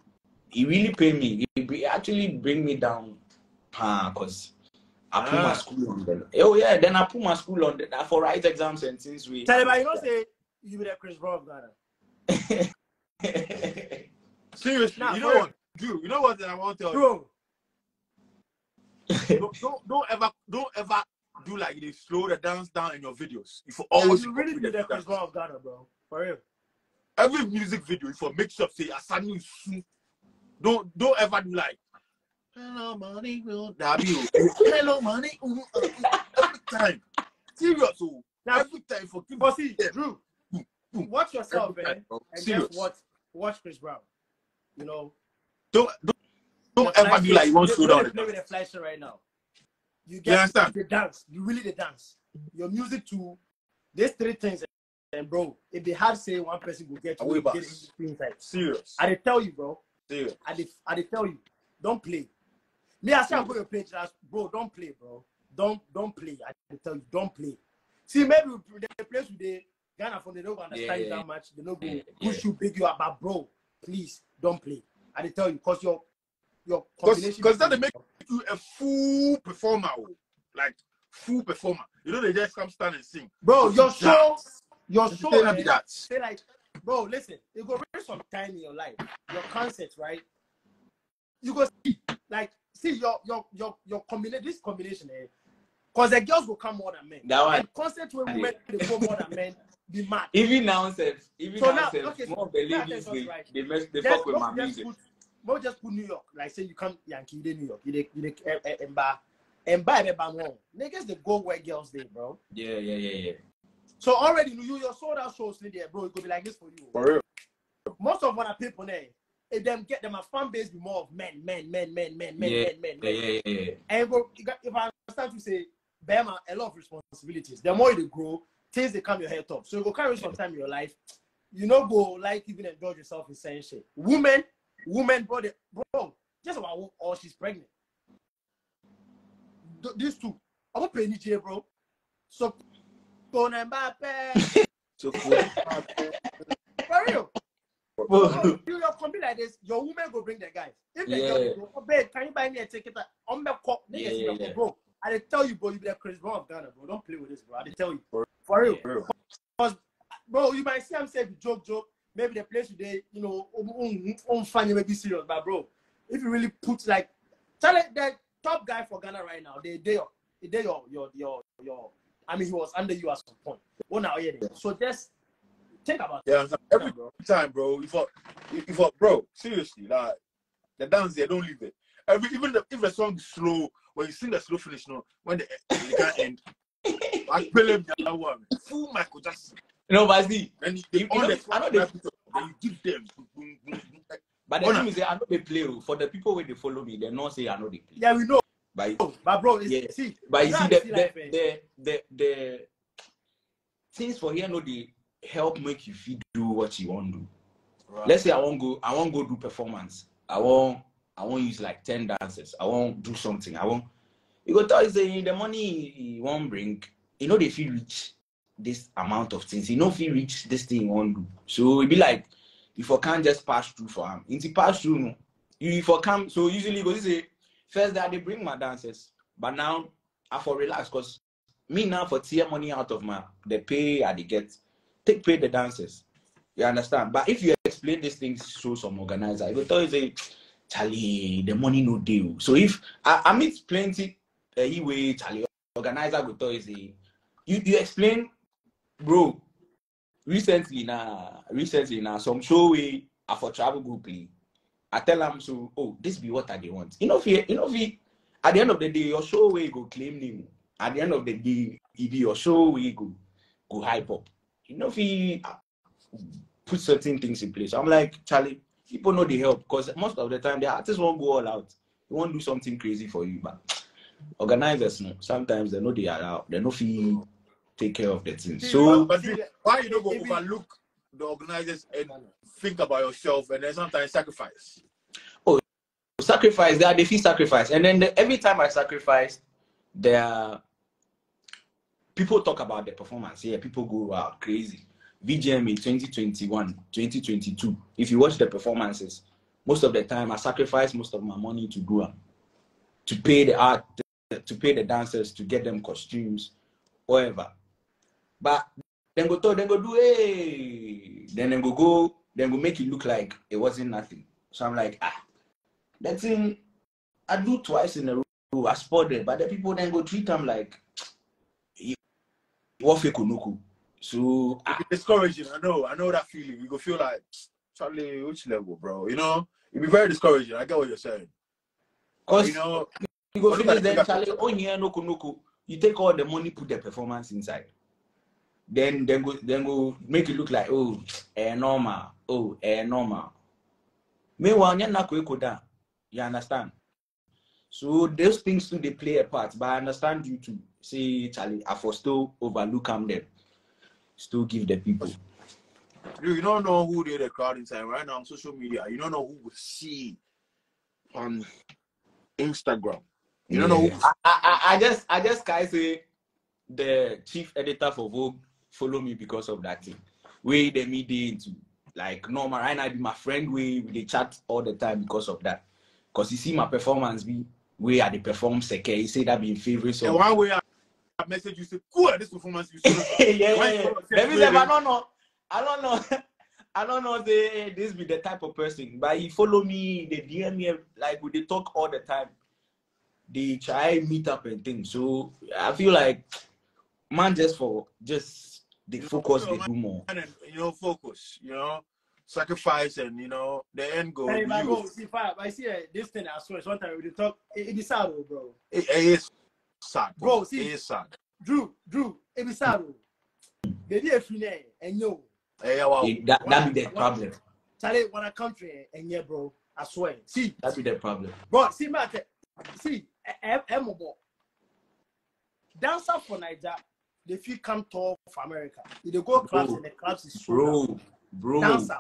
he really paid me. He br- actually bring me down because I put my Ah. school on the oh yeah, then I put my school on the for right exams and since we Tell him, you know, say you be the Chris Brown of Ghana. Seriously, Nah, you for know real. what? Drew, you know what I want to tell you? Bro, Don't, don't, don't ever don't ever do like they slow the dance down in your videos. If you yeah, always you really copy be the the Chris dance. Brown of Ghana, bro. For real. Every music video, if you make sure say Asani su- don't don't ever do like hello money will that be hello money ooh, uh, uh," every time. Serious oh. Now, every time for keep but see, Yeah. Drew, Boom, boom. watch yourself, man, time, and Serious. just watch watch Chris Brown. You know, Don't don't, don't ever be like you want you to slow down play with dance. the flash right now. You You get understand? the dance. You really the dance. Your music too. These three things, and bro, if they had say one person will get Away you, get it inside. Serious. I tell you, bro. Serious. I I dey tell you, don't play. Me, I say I'm going to play just, bro. Don't play, bro. Don't, don't play. I tell you, don't play. See, maybe the place today, Ghana from they don't understand Yeah, yeah, that much. They don't go yeah, push you, big you up, but bro, please don't play. I dey tell you, cause your, your Because combination. because that they make you a full performer, oh. like full performer. You know they just come stand and sing. bro, your show, your It's show, gonna eh, that. say like, bro, listen, you go reach some time in your life, your concerts, right? You go see, like, see your your your your combination, this combination, eh? Cause the girls will come more than men. That one. And concerts where women they go more than men, be mad. Even now, self, even So now, now, self, okay, so more of the now ladies that's they right. they, mess, they Just- fuck with my just music. Put, don't just put New York, like say you come Yankee, you New York, you dey you dey eh, eh, Emba, Emba, Emba, no. Niggas they go where girls they, bro. Yeah, yeah, yeah, yeah. So already you your sold out shows in there, bro. It could be like this for you. For real. most of what people there, if them get them a fan base be more of men, men, men, men, men, men, Yeah, men, men, Yeah, men. yeah, yeah, yeah. And bro, if I start to say, Bama, a lot of responsibilities. The more you grow, things they come your head top. So you go carry some time in your life. You know, go like even enjoy yourself in saying shit. Women, women, bro, they, bro, just about wo- or she's pregnant. Th- These two, I'm gonna pay DJ, bro. So, go Mbappe, So cool. for real. Bro, you your company like this, your woman go bring the guys. If the Yeah. go, oh, babe, can you buy me a ticket? I'm the cop. Yeah, Niggas, yeah, yeah, yeah. bro. I dey tell you, bro, you be the Chris Brown of Ghana, bro. Don't play with this, bro. I dey tell you, For- for real. For real. Bro, you might see I'm saying joke, joke. Maybe the place today, you know, um, um, um, funny, maybe serious, but bro, if you really put like, tell it the top guy for Ghana right now, they they your they your your your your. I mean, he was under you at some point. Oh, now yeah. So just think about Yeah, it, every bro. time, bro. If I, if I, bro, seriously, like the dance there, don't leave it. Every even the, if the song is slow, when you sing the slow finish, no, when the it can't end, I play him that one, full Michael Jackson, no, but see, and You- you, you know, the I know they- then you give them. boom, boom, boom, boom. but the Honor. thing is, that I know they play. oh. For the people where they follow me, they not say I know they play. Yeah, we know, But but bro, Yeah. see, But you see, the, see the, eh? the, the, the things for here, no, they help make you feel do what you want to do. Right. Let's say I want go, I want go do performance. I want, I want use like ten dancers. I want do something. I want. You go tell you say the money you won't bring. You know they feel reach this amount of things. You know if you reach this thing you want do. So it be like if I can't just pass through for him. Into pass through, no. You if I come, so usually go say first that they bring my dancers, but now I for relax because me now for tear money out of my the pay I they get, take pay the dancers. You understand? But if you explain these things to some organizer, you will tell you say, Charlie, the money no deal. So if I, I meet plenty uh, way Charlie organizer will tell you say, you, you explain, bro. Recently now, recently now, some show we are for travel group. eh, I tell them so, oh, this be what I they want. You know, if you, you know, if you, at the end of the day, your show where you go claim name. At the end of the day, it be your show we go go hype up. You know if he uh, put certain things in place. I'm like, Charlie, people know the help because most of the time the artists won't go all out. They won't do something crazy for you, but organizers no, sometimes they know they are out. They know if he take care of the thing. So but See, why you don't go it be- overlook the organizers and think about yourself and then sometimes sacrifice? Oh, sacrifice there they feel sacrifice. And then the, every time i sacrifice there are people talk about the performance. Yeah people go crazy. Vgm in 2021 2022 if you watch the performances most of the time i sacrifice most of my money to do am to pay the art to pay the dancers to get them costumes whatever. But then go talk then go do hey then then go go then go make it look like it wasn't nothing so i'm like ah that thing I do twice in a row. I spotted, but the people then go treat them like what fake kunuku. So ah, It's discouraging. I know. I know that feeling. You go feel like Charlie, which level, bro? You know, it'd be very discouraging. I get what you're saying. cause You know, you go finish then Charlie, oh yeah, no kunuku. You take all the money, put the performance inside. Then then go then go make it look like oh eh normal, oh eh normal. Meanwhile, you're not going down. You understand? So those things too they play a part. But I understand you to say Charlie, I for still overlook them then. Still give the people. you, you don't know who they're the crowd inside right now on social media. You don't know who will see on Instagram. You don't know who. I, I, I just I just can say the chief editor for Vogue follow me because of that thing. We the media into like normal right now be my friend we we chat all the time because of that. Cause you see my performance be where I dey perform seke. He say that be in favorite And song. one way I message you say, cool, this performance you see. yeah, yeah, yeah. Let me say, I don't know. I don't know. I don't know. Say this be the type of person, but he follow me. They DM me like we they talk all the time. They try meet up and things. So I feel like man, just for just they focus, they do more. and you know, focus, you know, sacrifice, and you know, the end goal. Hey, you. if I go see fire, I see uh, this thing. I swear, sometimes we dey talk. It, it be sad, oh, bro. It, it is sad, Bro, see- it is sad. Drew, Drew, it be sad, oh. Baby, if you know, and yo, Eh, yeah, wow. It- that that be the problem. Charlie, when I come to and yeah, bro, I swear. See, That be the problem. bro, see, man, see, Emobo. Dancer for Niger, they feel come to for America. If they go clubs Bro. and the clubs is Bro, bro. dancer.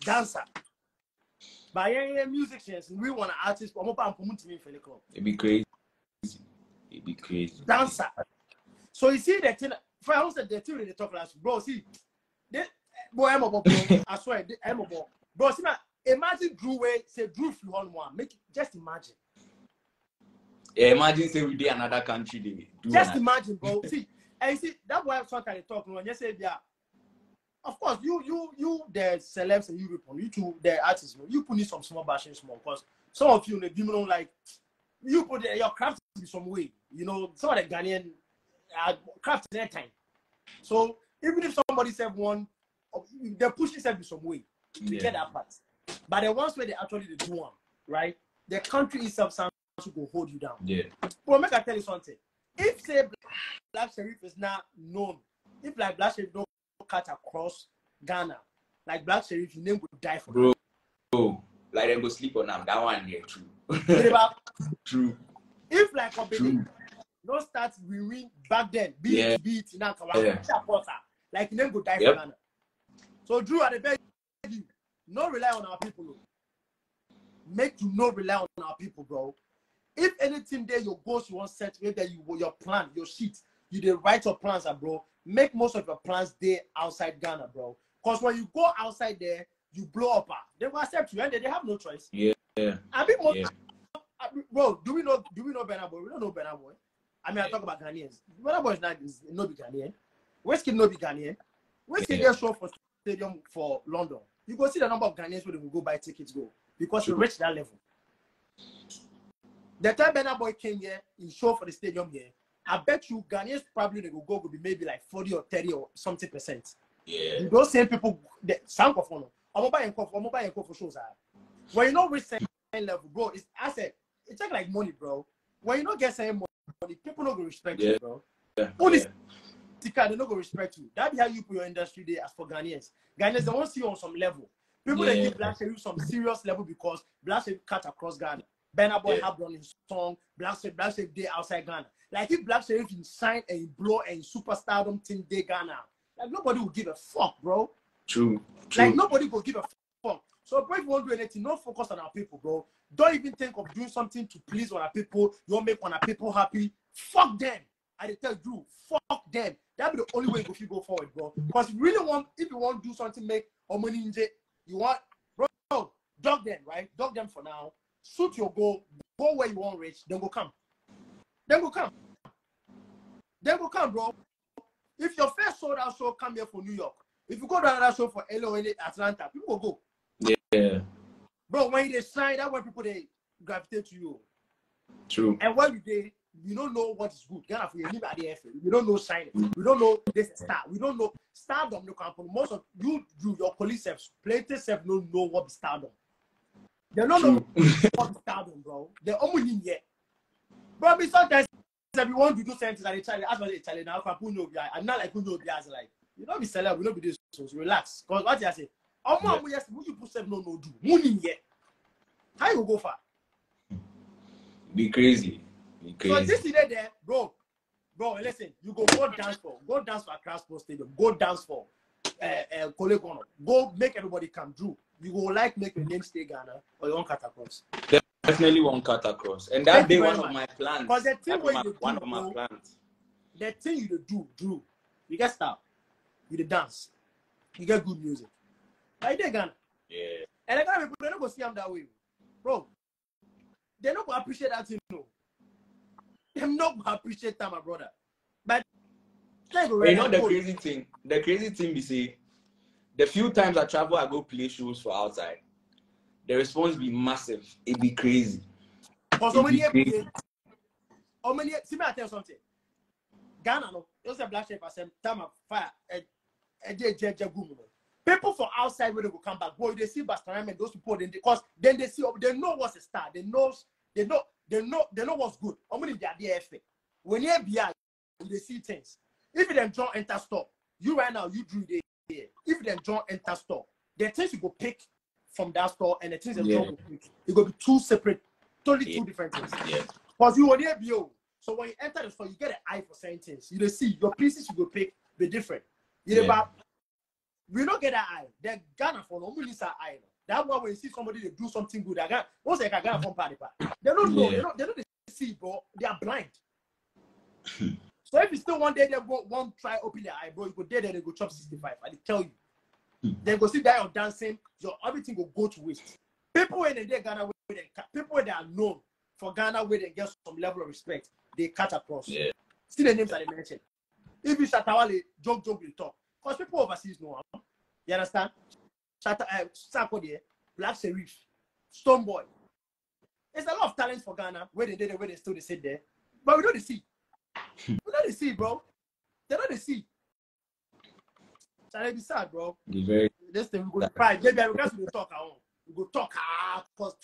Dancer. But yeah, yeah, musicians, we want an artist, but I'm going to me for the club. It'd be crazy. It'd be crazy. dancer. So you see the thing. For I said the thing they talk last, bro. See, they, boy, I'm about bro. I swear, I'm about bro. See, man, imagine Drew way say Drew you want one. Make just imagine, Yeah, imagine say we did another country. They do just another- imagine, bro. See, and you see that boy sometimes they talk when you say yeah. Of course, you you you the celebs and you people, you two the artists, you put in some small bashing small because some of you you know like you put the, your craft in some way. You know, some of the Ghanaian uh, craft in their time. So even if somebody said one, they're pushing themselves in some way to Yeah. get that part. But the ones where they actually they do one, right? The country itself sounds will hold you down. Yeah. But make I tell you something. If say Black Sherif is not known, if like Black Sherif don't cut across Ghana, like Black Sherif, your name would die for Bro. Bro, like them go sleep on them. That one, yeah, true. True. if like True. no start we win back then, beat Yeah. beat now Yeah. like your name go die Yep. for Ghana. So Drew, I beg you, no rely on our people. oh. Make you no rely on our people, bro. If anything there, your goals you want set, maybe you your plan, your sheet, you dey write your plans, ah, bro. Make most of your plans there outside Ghana, bro. Cause when you go outside there, you blow up. ah. They will accept you, and they, they have no choice. Yeah. I mean, most, Yeah. Bro, do we know? Do we know Burna Boy? We don't know Burna Boy. I mean, I talk about Ghanaians. Burna Boy is not is no be Ghanaian. Wizkid no be Ghanaian. Wizkid Yeah. get show for stadium for London. You go see the number of Ghanaians where they will go buy tickets go because you reach that level. The time Burna Boy came here, he show for the stadium here. I bet you Ghanaians probably they will go will be maybe like 40 or 30 or something percent. Yeah. Those same people, the sound of honor. I'm buying cough, I'm buying cough for shows. ah. When you know reach certain level, bro, it's I said it take like money, bro. When you don't get certain money, people not gonna respect Yeah. you, bro. Yeah. Only yeah. Tika, they not gonna respect you. That be how you put your industry there as for Ghanaians. Ghanaians they want see you on some level. People Yeah. give Black some serious level because Black cut across Ghana. Burna Boy Yeah. have done his song. Black Sherif, Black day outside Ghana. Like if Black Sherif in sign and blow and superstardom thing day Ghana, like nobody will give a fuck, bro. True. True. Like nobody will give a fuck. So bro, if you won't do anything, don't focus on our people, bro. Don't even think of doing something to please our people. You won't make our people happy. Fuck them. I tell you, fuck them. That be the only way if you go forward, bro. Because you really want, if you want to do something, make or money in you want, bro, dog them, right? Dog them for now. Suit your goal. Go where you want reach. Then go come. Then go come. Then go come, bro. If your first sold out show come here for New York, if you go to another show for LA or Atlanta, people will go. yeah. Bro, when they sign, that when people they gravitate to you. True. And when you they you don't know what is good. Ghana for you live at the FM. We don't know signing. Mm. We don't know this star. We don't know stardom no company. Most of you you your police have plenty self don't know what stardom. They don't know stardom, bro. They only in yet. Bro, me sometimes if you want to do something that they try, ask what they tell you now. You know, I'm not like who know as like you don't be celeb, we don't be this. So relax. Cause what I say, oh man, yes, would you put no no do money yet? How you go far? Be crazy. Be So crazy. this is there, bro. Bro, listen, you go go dance for, go dance for Accra Sports Stadium, go dance for uh, uh, go make everybody come through. You go like make your name stay Ghana or you want cut across. Definitely one cut across. And that Thank you very one of my plans. Because the thing where you one do, of my bro, plans. the thing you do, Drew, you get style, you dey dance, you get good music. Like they Ghana. Yeah. And the Ghana people, they don't go see them that way. Bro, they don't go appreciate that thing, no. They not go appreciate that, my brother. But You know the crazy thing. The crazy thing be say, the few times I travel, I go play shows for outside. The response be massive. It be crazy. For so many years, how many see me I tell you something. Ghana no, you say black shape as time of fire and and they je je boom. no. People from outside when they go come back, boy, they see Bastaram and those people then because then they see they know what's a star, they know they know they know they know what's good. How many they are there. When you be they see things. If you then join enter store, you right now you do there. If then join enter store, the things you go pick from that store and the things that Yeah. John go pick, it go be two separate, totally Yeah. two different things. Yeah. Because you only have you. Oh. So when you enter the store, you get an eye for certain things. You see your pieces you go pick be different. You know, Yeah. but we don't get that eye. They Ghana for really that eye. That one when you see somebody they do something good, Ghana, once they can Ghana from party part. They don't know, Yeah. they don't they don't see, bro. They are blind. so if you still one day they go one try open their eye, bro, you go there, then they go chop 65. I tell you. Hmm. Then go see that you're dancing, your everything will go to waste. People in the day Ghana where they people that are known for Ghana where they get some level of respect, they cut across. Yeah. See the names that they mentioned. If you Shatta Wale, joke, joke, will talk. Because people overseas know. Huh? You understand? Shatta, uh, Sarkodie, Black Sherif, Stone Boy. There's a lot of talent for Ghana where they did it, where they still they sit there. But we don't see. They see, bro. They don't they see. Shall I be sad, bro? Be very. This thing we go cry. Maybe I regret we dey talk our own. We go talk ah, cause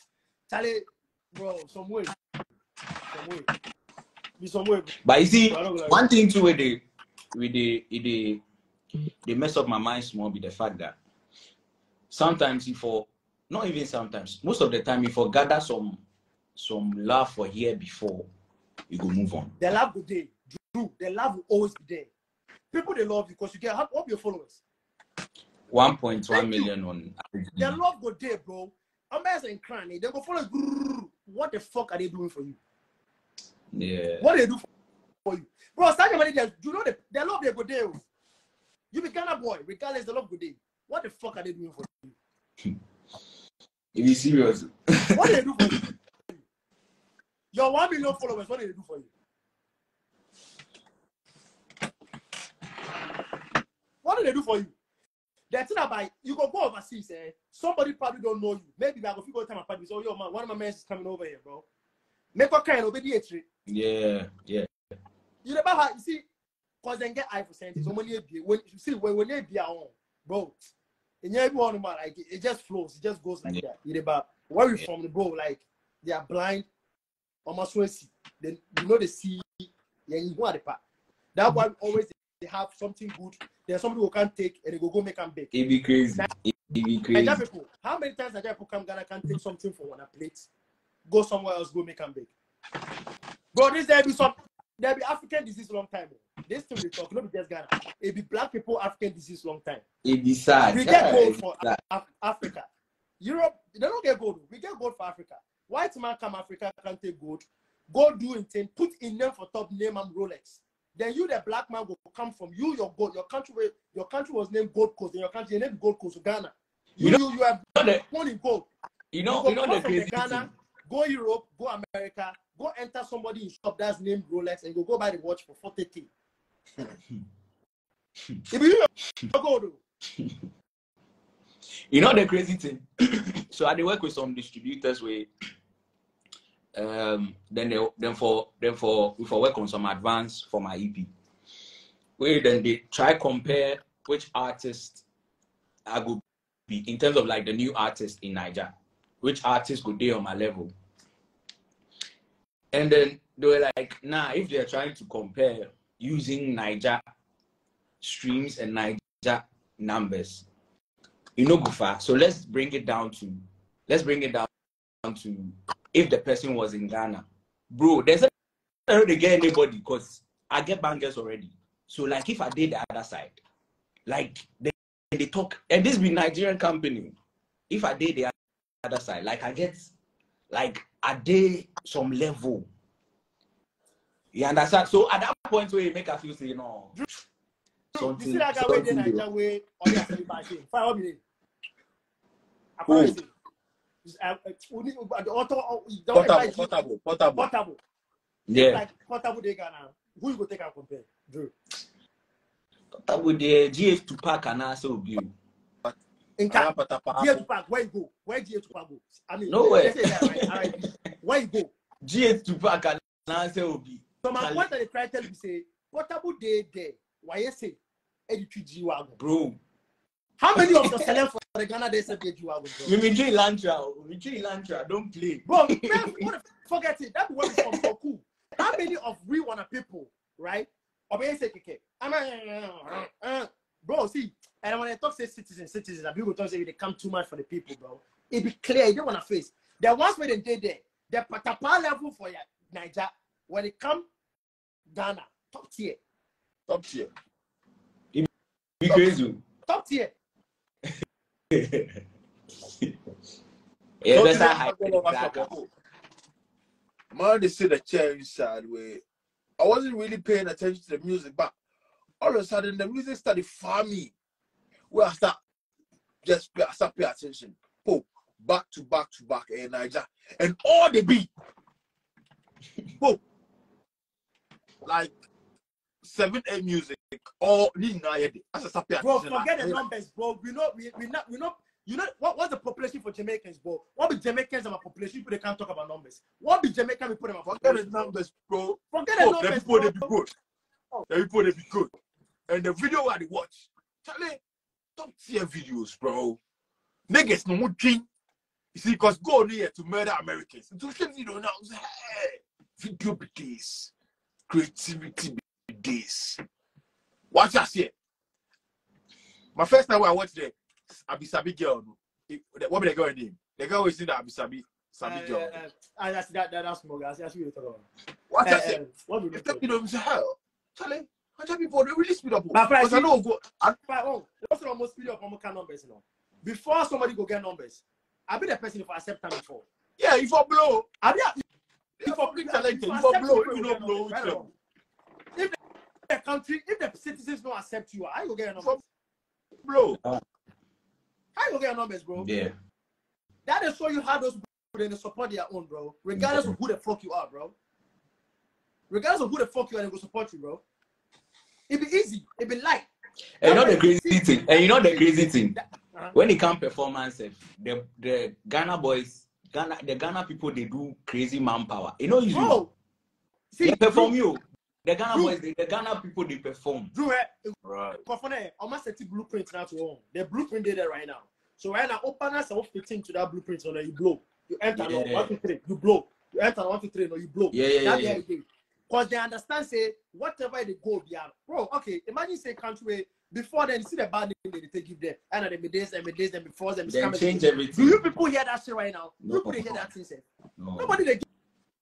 Charlie, bro, some way, some way, be some way. But you see, one thing too where they, with the, it they, they mess up my mind small be the fact that sometimes if for, not even sometimes, most of the time if for gather some, some love for here before, you go move on. The love will day, Drew. The love will always be there. People they love you because you get up your followers. 1.1 Thank you. on. Their love go there, bro. Amazing and cranny. They go follow. What the fuck are they doing for you? Yeah. What they do for you, bro? Start your money there. You know the their love they go there. oh. You be Ghana boy, regardless the love go there. What the fuck are they doing for you? If you serious, What do they do for you? Your one million followers, what do they do for you? What do they do for you? The thing about you go go overseas, eh? Somebody probably don't know you. Maybe I go figure out time party. So yo man, one of my men is coming over here, bro. Make what kind of tree. yeah, yeah, You never have you see, cause then get eye for sense. So when you be when you see when when you be on, bro. And yeah, everyone man, like it, just flows, it just goes like Yeah. that. You know, where we Yeah. from the bro, like they are blind, almost see. then you know they see yeah, you go want the That's why always they have something good. There's somebody who can take and they go go make them bake. It be crazy. It be crazy. Nigeria people, how many times Nigeria people come Ghana can take something from one plate, go somewhere else, go make them bake. Bro, this there be some there be African disease long time. This thing we talk, not be just Ghana. It be black people African disease long time. It be sad. We get gold for. Af- Africa. Europe, they don't get gold. We get gold for Africa. White man come Africa can't take gold. Go do in thing, put in name for top name and Rolex. Then you, the black man, will come from you, your gold, your country, your country was named Gold Coast, and your country named Gold Coast, Ghana. You, You you, you, are You know the, born in gold. you know, go you know the crazy Ghana, thing. go Europe, go America, go enter somebody in shop that's named Rolex, and you go buy the watch for 40k. you your gold, oh. You know the crazy thing. so I dey work with some distributors where um then they then for then for we for work on some advance for my EP. Where then they try compare which artist I could be in terms of like the new artist in Niger, which artist could they on my level. And then they were like, nah, if they're trying to compare using Niger streams and Niger numbers, you know go far. So let's bring it down to let's bring it down to if the person was in Ghana. Bro, there's a I don't get anybody because I get bangers already. So like if I did the other side, like they, they talk and this be Nigerian company. If I did the other side, like I get like I did some level. You understand? So at that point where you make us feel say no. You Something, see that guy where they something I uh, uh, author uh, you don't Portable, portable, portable. portable. Yeah. Like portable they Ghana. Who you go take and compare? Drew. Would the GF to pack and also be. In Ah, Ghana, portable. GA Tupac, where you go? Where GA Tupac go? I mean, Nowhere. Where you go? GH to pack and also be. So my point that they try to tell you say portable day there. Why you say? Eddie G wagon. Bro, How many of your select for the Ghana they G wagon? bro? we me Lantra. We Lantra. Don't play. Bro, man, what the, forget it. That's where we come so. How many of we wanna people, right? Or be say keke. I'm a- uh, bro, see, and when I talk say citizens, citizens, and people talk say they come too much for the people, bro. It be clear, you don't wanna face. The ones where they did there, the patapa level for ya Niger, when it come Ghana, top tier, Top tier. Be crazy. top tier. Yeah, Top better tier, hype. I don't know what's Black up. Man, they see the chair inside where I wasn't really paying attention to the music, but all of a sudden the music started farming. Where I start just pay, I start pay attention. Oh, back to back to back in Niger. And all the beat. Oh, like seven eight music. All As start pay Bro, forget the numbers, bro. We know we we not we know you know what what's the population for Jamaicans, bro? What be Jamaicans about population? People they can't talk about numbers. What be Jamaican? We put them on Forget the bro? numbers, bro. Forget the Oh, the numbers, people they be good. Oh. The people they be good. And the video I watch, Charlie, top tier videos, bro. Niggas no more drink. You see, because go here to murder Americans. Show you know now, hey, video be this, creativity this. Watch us here. My first time I watched the Abisabi girl, what be the girl name? The girl was in the Abisabi Sabi Uh, girl. uh, uh, that's that, that that's more guys. That's what you're talking about. Watch Uh, uh, what do you think? you know, say, hell, Charlie, I people they really speed up. But Price, I know go. I, oh, what's the most speed up on kind numbers, you know? Before somebody go get numbers, I be the person if I accept time before. yeah, if I blow, I be if I bring if talented, if I blow, if you don't blow, numbers, which right or them? wrong? If the, the country, if the citizens don't accept you, I go get your If numbers. I blow. I go get your numbers, bro. Yeah. That is show you how those people they support their own, bro. Regardless of who the fuck you are, bro. Regardless of who the fuck you are, they will support you, bro. It'd be easy. It'd be light. And you know the crazy thing. And you know the crazy thing. Uh-huh. When it comes performance, the the Ghana boys, Ghana the Ghana people they do crazy manpower. You know you Bro, see, they perform you. The Ghana boys, they, the Ghana people they perform. Drew, eh, Right. Kofone, almost set the blueprint now to own. The blueprint they there right now. So right now, open us and fit into that blueprint so you blow. You enter Yeah. one, two, three, you blow. you enter one two three, no, you blow. Yeah, yeah, That yeah, be how. Cause they understand say whatever they go be am. Bro, okay, imagine say country before then you see the bad name they take give them. And then days, and days, and before them Then scammers. change Do you people hear that shit right now? No. You people hear that thing say. No. Nobody they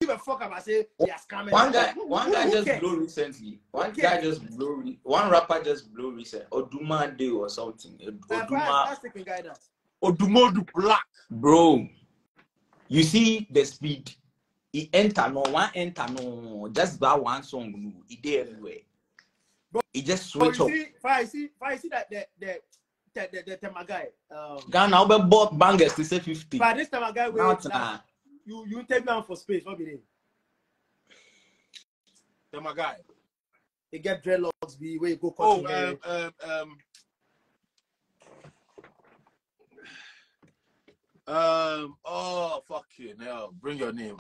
give a fuck about say they are scammers. One guy, Who- one who- guy who just cares? blew recently. One Who guy just blew. Re- one rapper just blew recent. Oduma Day or something. Od- Oduma, that's taking guidance. Odumodu Black. bro. You see the speed. He enter no one enter no just that one song no. He did everywhere. But- He just But switch you up. see, I see, if I see that the the the the, the, the my guy, um, Ghana over bought bangers to say fifty. but this time a guy wait, Not like, nah. You you take me out for space. What be name? They're my guy. They get dreadlocks. Be where you go Oh, um, um, um, um, oh, fucking hell. Bring your name.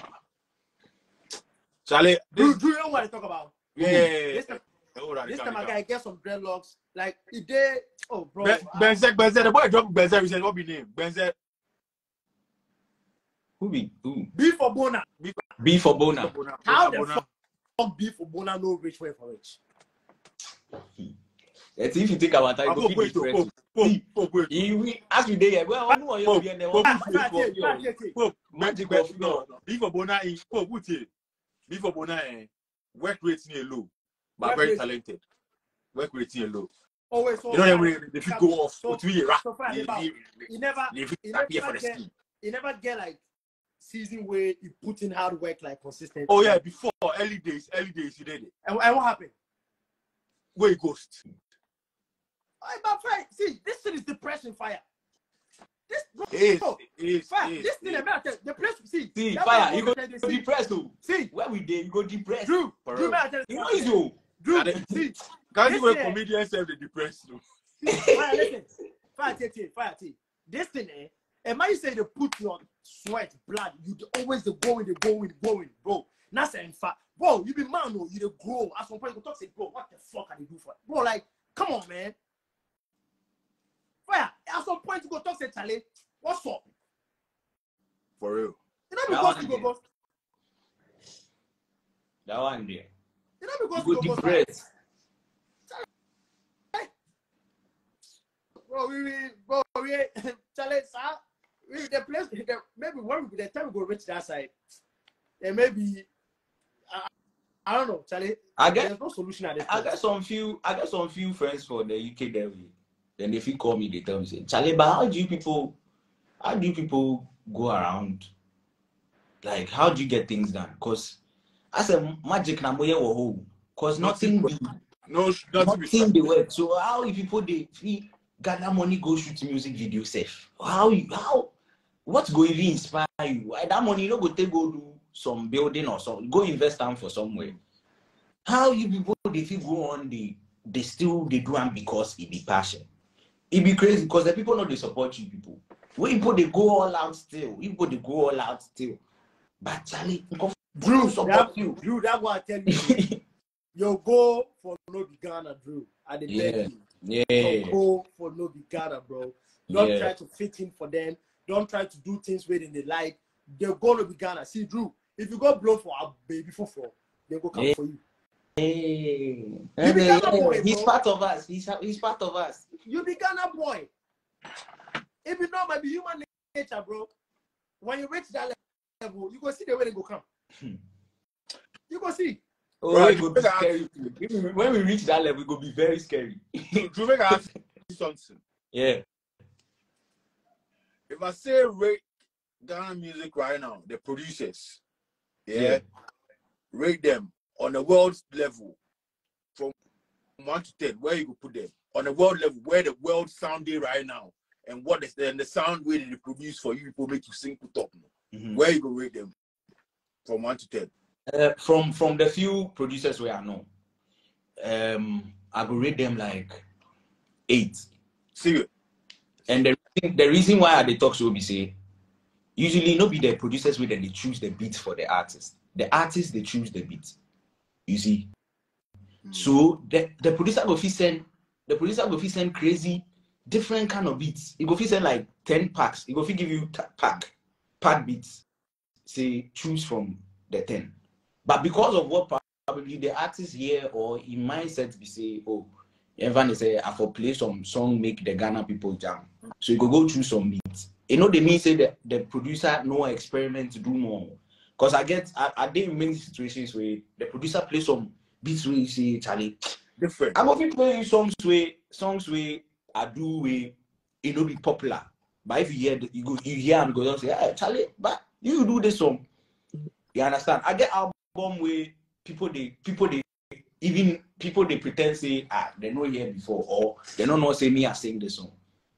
Charlie, this, Drew, you know what I talk about? yeah, yeah, yeah, This time, Hold on, this time I get some dreadlocks. Like if they, oh bro, Ben- Benzek, Benzek, the boy dropped Benzek, he said, what be name? Benzek, Who be who? B for Bona. B for Bona. Bona, How Bona, the Bona. Fuck B for Bona, no rich way for rich. It's if you think about it, Ah, go go, wait, different. We as we dey here, well, I know you be take, ah, take, take. Magic of no, Be for Bona, in Pope, wait here. Be for Bona, eh, work rate near low, but very talented. Work rate near low. Always You know, far- when they fit go off, so- to be a rap. so far, They- about- they- He never, they fit he appear never for the get- scheme. he never get like season where he put in hard work like consistent. Oh yeah, before early days, early days, he did it. And, and what happened? Where he ghost. I but fire. See, this thing is depression fire. This bro, is, bro, is, fire. is, This thing, it is. I better tell- the place. See, See, fire, you go go see. depressed though. See, Where we dey, you go depressed. Drew, For Drew, real. may I tell You you know something? it's you. Drew, see, Can't even year- comedians have the depressed though. fire, listen, fire, take, take, fire, take. This thing, eh? And man, you say they put your sweat, blood, you dey always the going, the going, going, bro. That's in fact, bro, you be man, no, you dey grow. At some point, you go talk, say, bro, what the fuck can they do for it? Bro, like, come on, man. Fire, at some point, you go talk, say, Charlie, what's up? For real. You know, That because one you go, dey. go, That one there. you know, You because you go, go, fire. depressed. bro, we, we, bro, we, Charlie, sir, we, the place, the, maybe when we, the time we go reach that side, then maybe, I, I don't know, Charlie, I get there's no solution at this I point. got some few I got some few friends for the UK devil. Then if you call me, they tell me say, Charlie, but how do you people how do you people go around? Like how do you get things done? Because I said magic na moye wo ho. Cause nothing Nothing be No, sh- nothing be nothing dey work. So how if people they fit gather money go shoot music video safe? How you how what go even inspire you? That money you no go take go do some building or some go invest am for somewhere. How you people they fit go on the they still they do am because it be passion. It be crazy because the people know they support you people. We people they go all out still. We people they go all out still. But Charlie, Drew support that, you. Drew, that what I tell you, you go for no be Ghana, Drew. I dey Yeah. you. yeah. You go for no be Ghana, bro. Don't Yeah. try to fit in for them. Don't try to do things where they like. They're gonna be Ghana. See, Drew, if you go blow for a baby for four, they go come Yeah. for you. Hey, be And, Ghana boy, he's bro. part of us. He's he's part of us. You be Ghana boy. If you know my be human nature, bro. When you reach that level, you go see the way they go come. Hmm. You go see. Oh, Right, it go be scary. When we reach that level, it go be very scary. Drew, make I ask you something. Yeah. If I say rate Ghana music right now, the producers, yeah, Yeah. rate them on a world level from one to ten, where you could put them on a world level, where the world sounding right now, and what is then the sound way they produce for you people make you sing put up. Mhm. Where you go rate them from one to ten? Uh, from from the few producers where I know, um, I go rate them like eight. See you. And the reason, the reason why I dey talk so be say, usually no be the producers wey dem they choose the beat for the artist. The artist they choose the beat. You see. Hmm. So the, the producer go send the producer go send crazy different kind of beats. He go send like 10 packs. He go give you ta- pack, pack beats. say choose from the ten, but because of what probably the artist here or in mindset be say, oh, everyone say I for play some song make the Ghana people jam. So you go go choose some beats. You know they mean say the, the producer no experiment to do more. Cause I get I, I did many situations where the producer play some beats where you say Charlie. Different. I'm often playing songs where songs where I do where it will be popular. But if you hear the, you go you hear and go down say, hey, Charlie, but you do this song. You understand? I get album where people they people they even people they pretend say ah they know here before or they don't know say me I sing the song.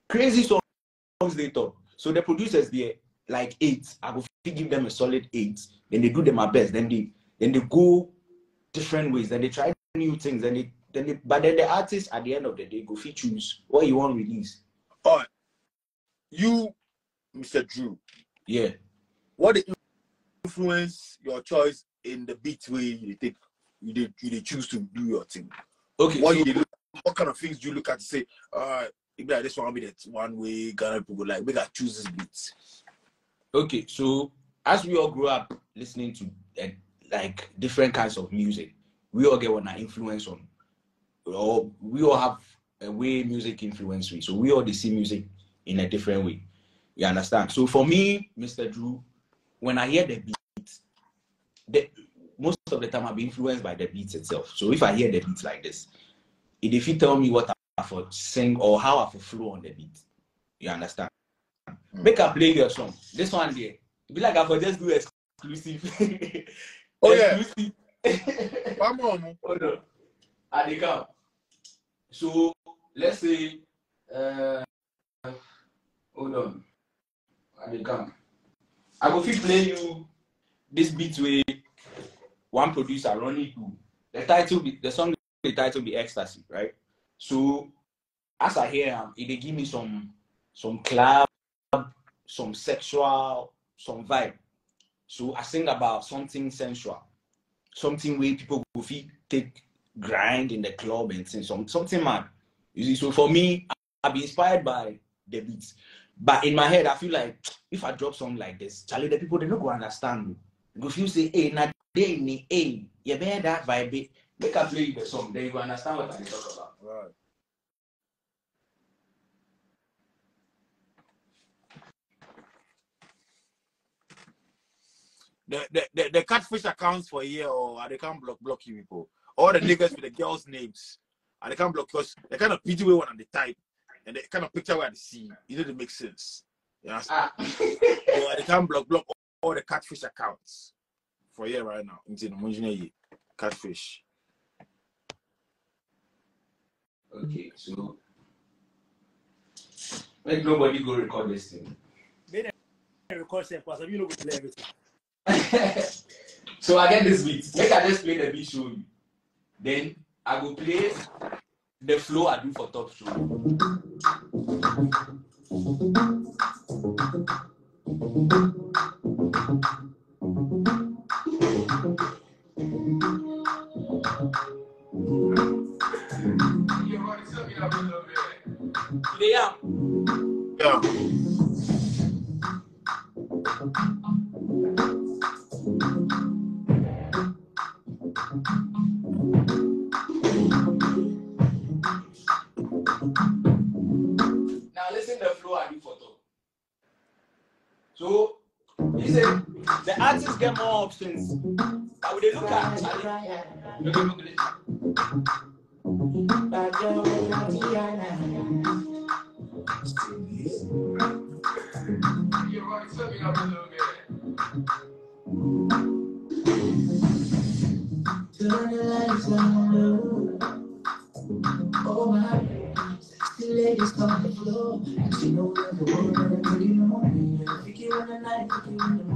Crazy songs they talk. So the producers there like eight. I go give them a solid eight. Then they do them my best. Then they then they go different ways. Then they try new things. Then they then they, but then the artist at the end of the day go fit choose what you want release. All right. You, Mr. Drew, Yeah. what did influence your choice in the beat way you think you did you did choose to do your thing? Okay. What so- you look, what kind of things do you look at to say, uh maybe like this one be that one way Ghana people like, we gotta choose this beat. Okay, so as we all grew up listening to uh, like different kinds of music, we all get one influence on, or we all have a way music influence we. So we all see music in a different way. You understand? So for me, Mr. Drew, when I hear the beat, the of the time I'll be influenced by the beats itself. So if I hear the beats like this, it if you tell me what I for sing or how I for flow on the beat. You understand? Hmm. Make I play your song. This one there. Be like I for just do exclusive. Oh, yeah. Exclusive. Come on. Hold on. Ah, I dey come. So let's say uh hold on. Ah, I dey come. I go fit play you this beat way one producer Ronnie do. The title be the song the title be ecstasy, right? So as I hear him, it dey give me some some club, some sexual, some vibe. So I sing about something sensual, something where people go fit take grind in the club and sing some something mad. You see, so for me, I be inspired by the beats. But in my head, I feel like if I drop something like this, Charlie, the people they not go understand me. They Go feel say, hey, na they ni hey, you better that vibe. Make I play you the song, then you go understand what I dey talk about. Right. The, the, the, the catfish accounts for a year or they can't block block you people. All the niggas with the girls' names. And they can't block because the kind of pity way one and the type and the kind of picture where they see, it doesn't make sense. You understand? Ah. So they can't block block all the catfish accounts for year right now. Into the Munjine catfish. okay, so make nobody go record this thing. record self because you know go play everything. so I get this beat. Make I just play the beat show you. Then I go play the flow I do for top show. Yeah. Yeah. Now listen to the flow I do for. So you say the artists get more options. But would they look at Charlie, look at look at this. Turn the lights on. Oh my, sexy ladies on the floor. And she know that the world and the in the morning. Pick you in the night, pick you in the morning.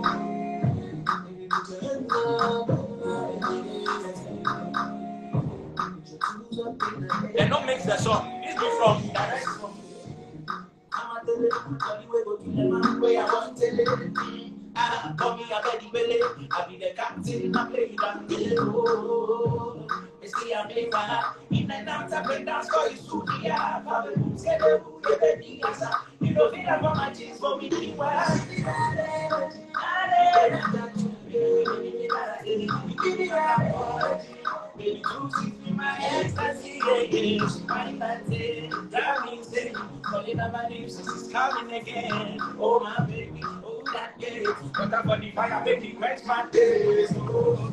call me a Betty Bele. I be the captain, I play that. Oh, In I play dance for you. You know, my jeans me, Baby, coming again. Oh, my baby, oh, that gate. But I'm on the fire, it quench my taste. Oh,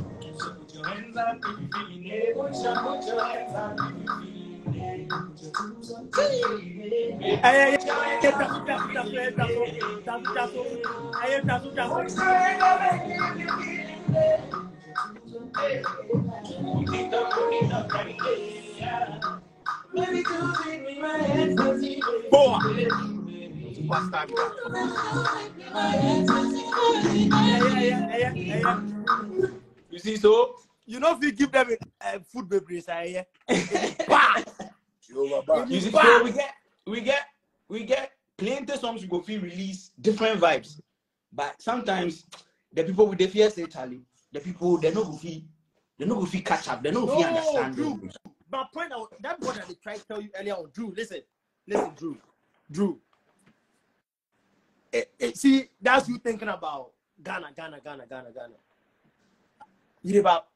Boa! You see, so You know if you give them uh, food baby, say, yeah. You over back. you see, so we get we get we get plenty songs we go feel release different vibes. But sometimes the people with the fear say Charlie, the people they no go feel they no go feel catch up, they no go feel No, understand. Drew. them. My point, out, that what I tried to tell you earlier on, Drew. Listen, listen, Drew, Drew. Eh, eh, see, that's you thinking about Ghana, Ghana, Ghana, Ghana, Ghana. You about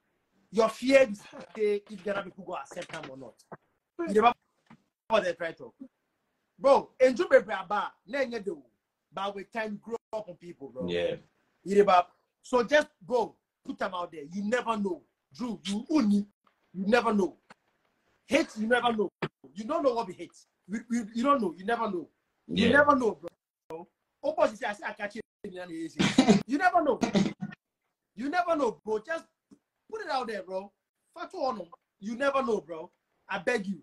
your fear is say if Ghana people go accept them or not. You what they try to. Bro, enjoy baby about nenye do, but with time grow up on people, bro. Yeah. You know so just go put them out there. You never know. Drew, you only you never know. Hate, you never know. You don't know what we hate. We, we, you don't know. You never know. You Yeah. never know, bro. Opposite I say, I catch you. You never know. You never know, bro. Just put it out there, bro. Fatu on. You never know, bro. I beg you.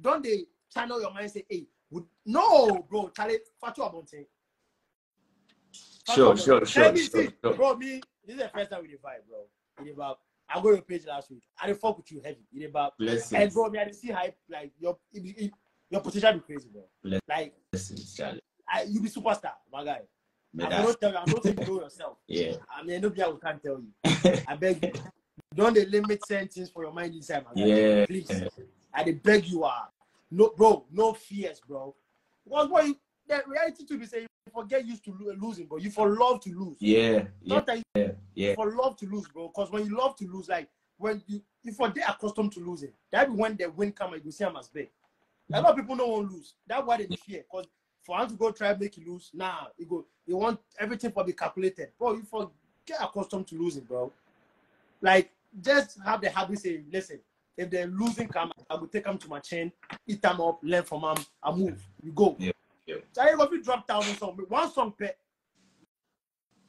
Don't they channel your mind say, hey, would, no, bro. Charlie, fatu abonte. Sure, sure, sure, sure, sure. bro. Me, this is the first time we vibe, bro. You dey vibe. I go to your page last week. I dey fuck with you heavy. You vibe. Blessings. And bro, me, I dey see hype. Like your, it, it, your potential be crazy, bro. Bless- Like Blessings, Charlie. I, you be superstar, my guy. I don't tell you. I don't think you know yourself. yeah. I mean, nobody will can't tell you. I beg you. Don't they limit sentence for your mind inside, my guy. Yeah. Please. I beg you, ah. No, bro, no fears, bro. Because boy, you- the reality to be saying, you forget used to lo- losing, bro. You for love to lose. Yeah. Yeah. Not that you Yeah. Yeah. for love to lose, bro. Because when you love to lose, like when you if you're accustomed to losing, that be when the win come you see them as big. A lot of people don't want to lose. That's why they fear. Because for him to go try make you lose, nah, you go you want everything for be calculated. Bro, you for get accustomed to losing, bro. Like just have the habit say, listen, if they're losing come, I will take them to my chain, eat them up, learn from them, I move. You go. Yeah, yeah. So I go drop thousand song, one song per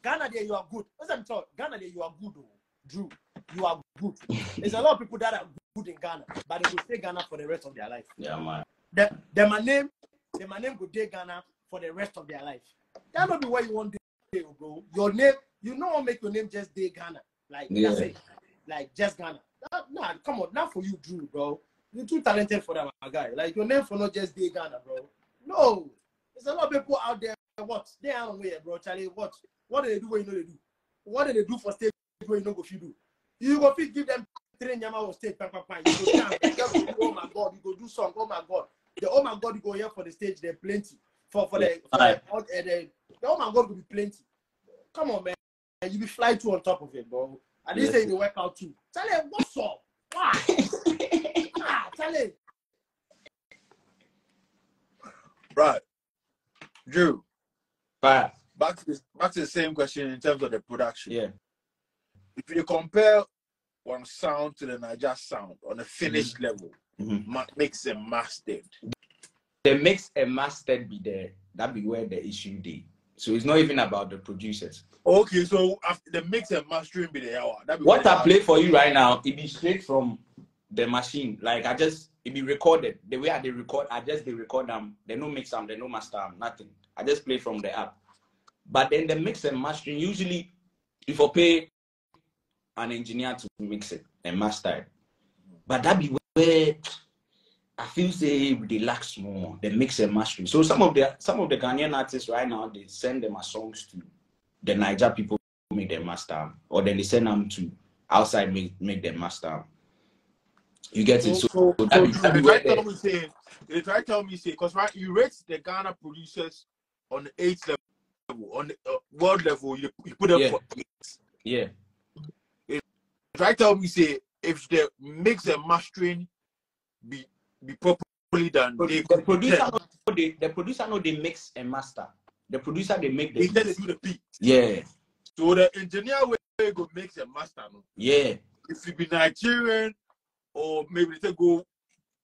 Ghana there you are good. What's I'm talking? Ghana there you are good, oh. Drew. You are good. There's a lot of people that are good in Ghana, but they will stay Ghana for the rest of their life. Yeah, man. The, the my name, the my name go day Ghana for the rest of their life. That not be where you want to day, bro. Your name, you know what make your name just day Ghana. Like that's it. Like just Ghana. That, nah, come on, not for you, Drew, bro. You're too talented for that, my guy. Like your name for not just day Ghana, bro. No. There's a lot of people out there. What they are way, bro. Charlie, what? What do they do when you know they do? What do they do for stage where you know go fit do? You go fit give them three nyama on stage, pam, pam, pam. You go go oh my god, you go do song, oh my god. The oh my god, you go here for the stage, there plenty. For for the, for the, uh, the, the oh my god will be plenty. Come on, man. You be fly too on top of it, bro. I didn't Yes. say they work out too. Tell him what's up? Why? ah, Charlie. Right. Drew, Fire. back to this, back to the same question in terms of the production. Yeah. If you compare one sound to the Niger sound on a finished level, Mhm. ma- mix and mastered. The mix and mastered be there. That be where the issue day. So it's not even about the producers. Okay, so after the mix and mastering be the hour. Ah. Be What I play for you right now, it be straight from the machine. Like I just it be recorded. The way I they record, I just they record them. They no mix them, they no master them, nothing. I just play from the app. But then the mix and mastering, usually if I pay an engineer to mix it and master it. But that be where I feel say they lack more they mix and mastering. So some of the some of the Ghanaian artists right now they send them songs to the Niger people make them master, or then they send them to outside make make them master. You get it? So, So, so so be, they try to tell me say, they try to tell me say, because right, you rate the Ghana producers on the eighth level, on the uh, world level, you, you put them Yeah. for eight. yeah. They Try to tell me say, if the mix and mastering be be properly done, they the producer know they, the producer know they mix and master. The producer they make They the just do the beat. yeah So the engineer will go mix and master. No? yeah If you be Nigerian or maybe they say go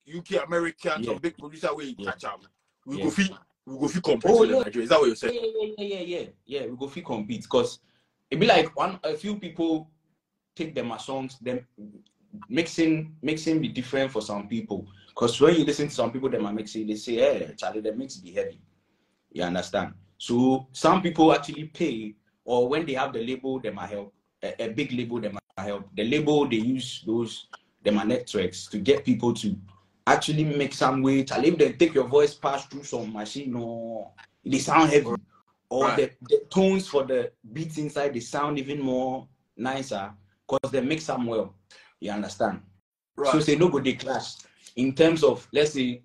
UK American, Yeah. some big producer where you Yeah. catch up. We Yeah. go fit, we go fit compete Oh, yeah. Nigeria. Is that what you're yeah yeah yeah yeah yeah yeah. We go fit compete because it be like one a few people take them as songs. Then mixing mixing be different for some people. Because when you listen to some people, them are mixing, they say, "Hey, Charlie, the mix be heavy." You understand? So some people actually pay, or when they have the label, them are help. A, a big label, them are help. The label they use those them are networks to get people to actually make some way. Charlie, if they take your voice pass through some machine, or they sound heavy, or Right. the, the tones for the beats inside they sound even more nicer because they mix them well. You understand? Right. So say no go they clash in terms of let's say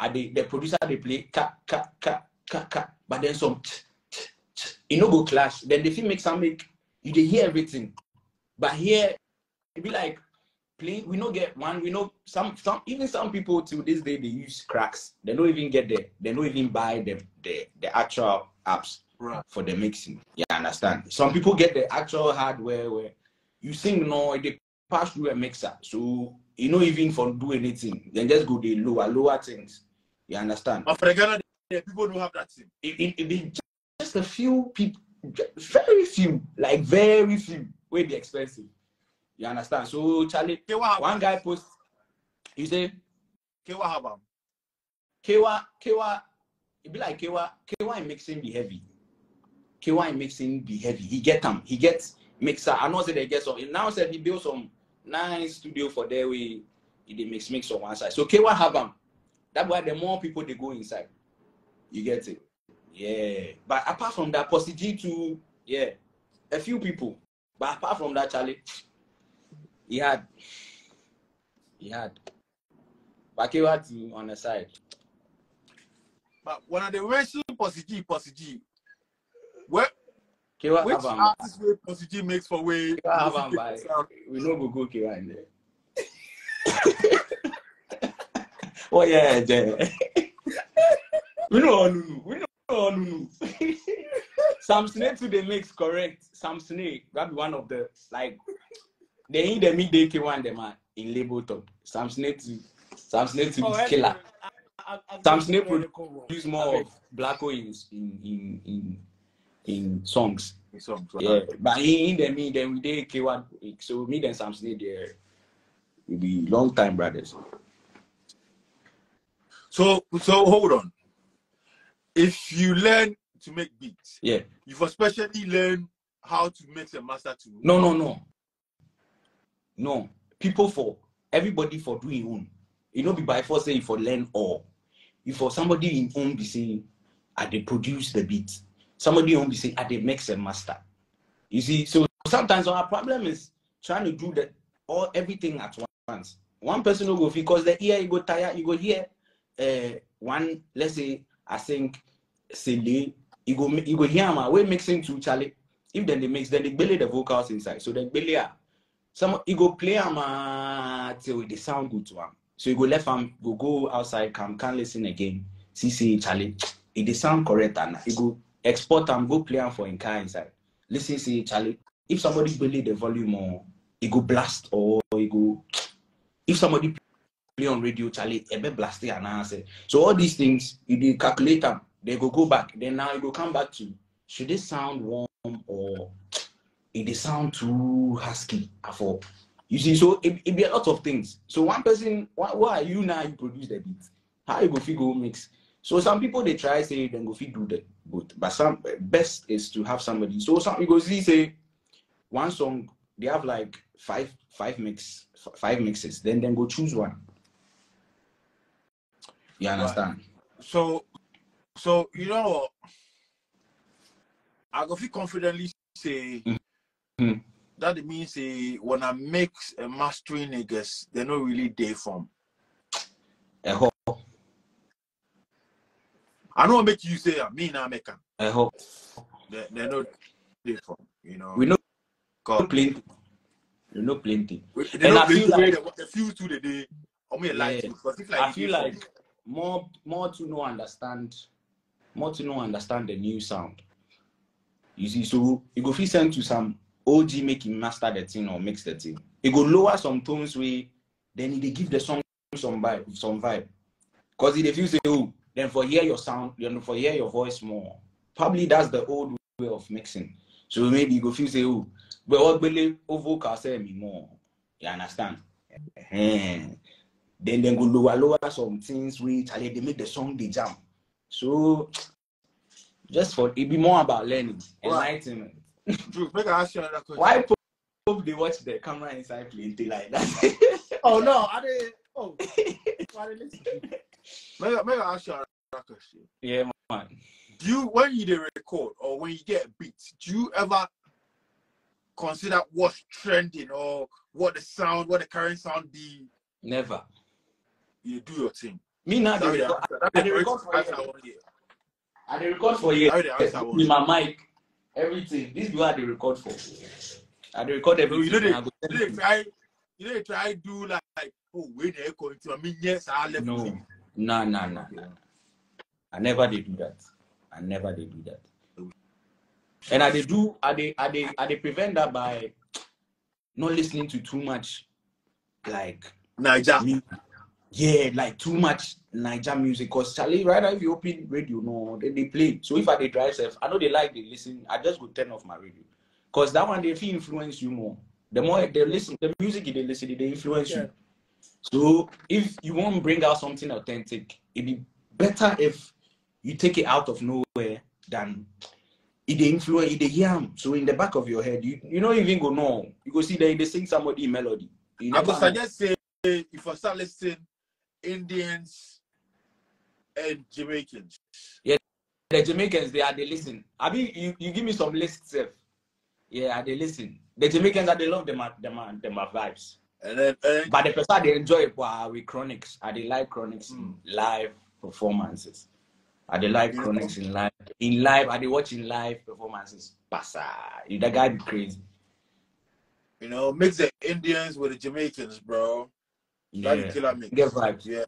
are they the producer they play ka ka ka ka ka but then some t- t- t- it no go clash. Then the film make some make you they hear everything. But here it be like playing we no get one, we know some some even some people till this day they use cracks. They don't even get the they don't even buy the the, the actual apps right. for the mixing. Yeah, I understand. Some people get the actual hardware where you sing no, they pass through a mixer. So you know even for do anything, then just go the lower, lower things. You understand? But for the Ghana, the people don't have that thing. It, it, it just a few people, very few, like very few, way be expensive. You understand? So Charlie, one guy post, you say what happened? Kaywa, Kaywa, it be like Kaywa, Kaywa makes him be heavy. Kaywa makes him be heavy. He get them. He gets mixer. I know say they get some. He Now said he built some nice studio for there we dey mix mix on one side. So Kaywa have them. That's why the more people they go inside. You get it? Yeah. But apart from that, Posse G too, yeah, a few people. But apart from that, Charlie, he had, he had. But Kaywa too on the side. But one of the mention Posse G, Posse G, where, Kaywa which have am. artist way Posse makes for way? Kaywa have music am by. sound? We no go go Kaywa in there. oh yeah, yeah. we know all Nunu. We know all Nunu. Sam Snake to the mix, correct. Sam Snake, that be one of the like they in the midday K1 them are in label top. Sam Snake to Sam Snake to Oh, is anyway, killer. I- I- I've Sam Snake read. Use more of Blacko in in in in, in songs. In songs, right? Yeah, but in, the me then we did K1 so me and Sam Snake there we be long time brothers. So, so hold on. If you learn to make beats, Yeah. you've especially learn how to mix and master too. No, no, no. No. People for everybody for doing own. You know, be by force say for learn all. If for somebody in own be saying, I they produce the beat. Somebody own be saying, I they mix and master. You see, so sometimes our problem is trying to do that all everything at once. One person will go because the ear you go tired, you go hear uh one, let's say I think Sele, you go you go hear my way mixing to Charlie. If then they mix, then they belly the vocals inside. So then belly ah, some you go play am uh, till they sound good to him. So you go left him, go go outside, come can listen again. See say Charlie, it sound correct and you go export and go play for in car inside. Listen say Charlie, if somebody belly the volume or it go blast or it go if somebody play on radio, Charlie, a bit blast it and. So all these things, you do calculate them, they go go back. Then now you go come back to should it sound warm or it sound too husky ah, for You see, so it, it be a lot of things. So one person, why, why are you now? You produce the beat. How you go go mix? So some people they try say then go fit do the both, but some best is to have somebody. So some you go see say one song they have like five five mix five mixes. Then then go choose one. You understand? So, so you know? I go feel confidently say Mhm. that means say when I mix and mastering niggas, they're not really day from. I hope. I know what make you say ah, me now make. I hope. They they're not from. You know. We know God. plenty. We know plenty. We- And They I know feel the like- they, they feel to the day. I mean, like Yeah. like I you feel from- like more more to know understand more to know understand the new sound. You see, so you go fit send to some OG make him master the thing or mix the thing. It go lower some tones way, then they give the song some vibe, some vibe. Cause if you say oh, then for hear your sound, then for hear your voice more. Probably that's the old way of mixing. So maybe you go feel say oh, but what believe oh vocal say me more. You understand? Then then go lower lower some things which they make the song they jam. So just for it be more about learning, enlightenment. Drew, make I ask you another question. Why Pope they watch the camera inside plenty like that? Oh no, I did. Oh, why did listen? Make, I- I ask you another question. yeah, man. Do you when you record or when you get a beat, do you ever consider what's trending or what the sound, what the current sound be? Never. You do your thing. Me now That they record, that I be dey the record for you. I want hear. I dey record for years. That be the answer I want With my mic, everything. This be what I record for. I dey record everything. you know they, and I go you know they you. try, you know they try do like, oh wait they going to I mean yes I left. No, it. no, no, nah, nah. I never did do that. I never did do that. And I did do, I did, I did, I did prevent that by not listening to too much, like, Niger. mu- yeah, like too much Niger music. Cause Charlie, right now, if you open radio, no, they, they play. So if I did drive self, I know they like, they listen. I just go turn off my radio. Cause that one, they feel influence you more. The more they listen, the music they listen, they influence Yeah. you. So if you want to bring out something authentic, it'd be better if you take it out of nowhere than it influence it yam. So in the back of your head, you you don't even go no. You go see they they sing somebody melody. I would suggest say if I start listening Indians and Jamaicans. Yeah, the Jamaicans they are they listen. I mean you, you give me some lists. Yeah, they listen. The Jamaicans are they love them them them vibes. And then and But the person they enjoy it wow, with chronics. I they like chronics Mm. in live performances. I they like chronics in live in live. I they watching live performances. Passa, you the guy be crazy. you know, mix the Indians with the Jamaicans, bro. Yeah, the killer mix. get vibes. Yeah.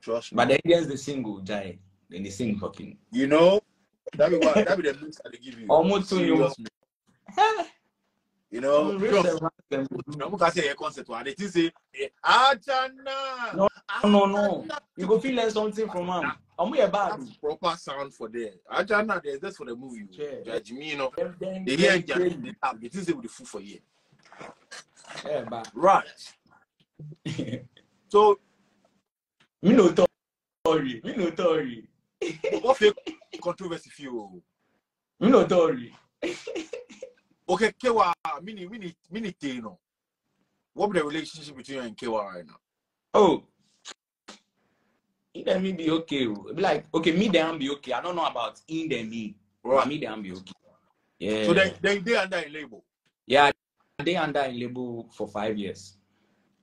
Trust me. But the Indians they sing go jai. Then they sing fucking. you know, that be what that be the mix that they give you. Almost to you. You know, I'm gonna say a concert one. They think say, eh, Ajana. No, no, no. Ajana." You go feel learn something from him. I'm here bad. That's proper sound for there. Ajana, there's that's for the movie. Yeah. Judge me, you know. They hear Judge, they tap. They think say with the food for you. Yeah, bad. Right. So, Me no story. Me no story. what fake controversy feel? Me no story. Okay, Kaywa, mini, mini, mini, you know. What be the relationship between you and Kaywa right now? Oh. In me be okay. oh. Be like, okay, me them be okay. I don't know about in them me. But me them be okay. Yeah. So they, they, they under a label. yeah, they under a label for five years.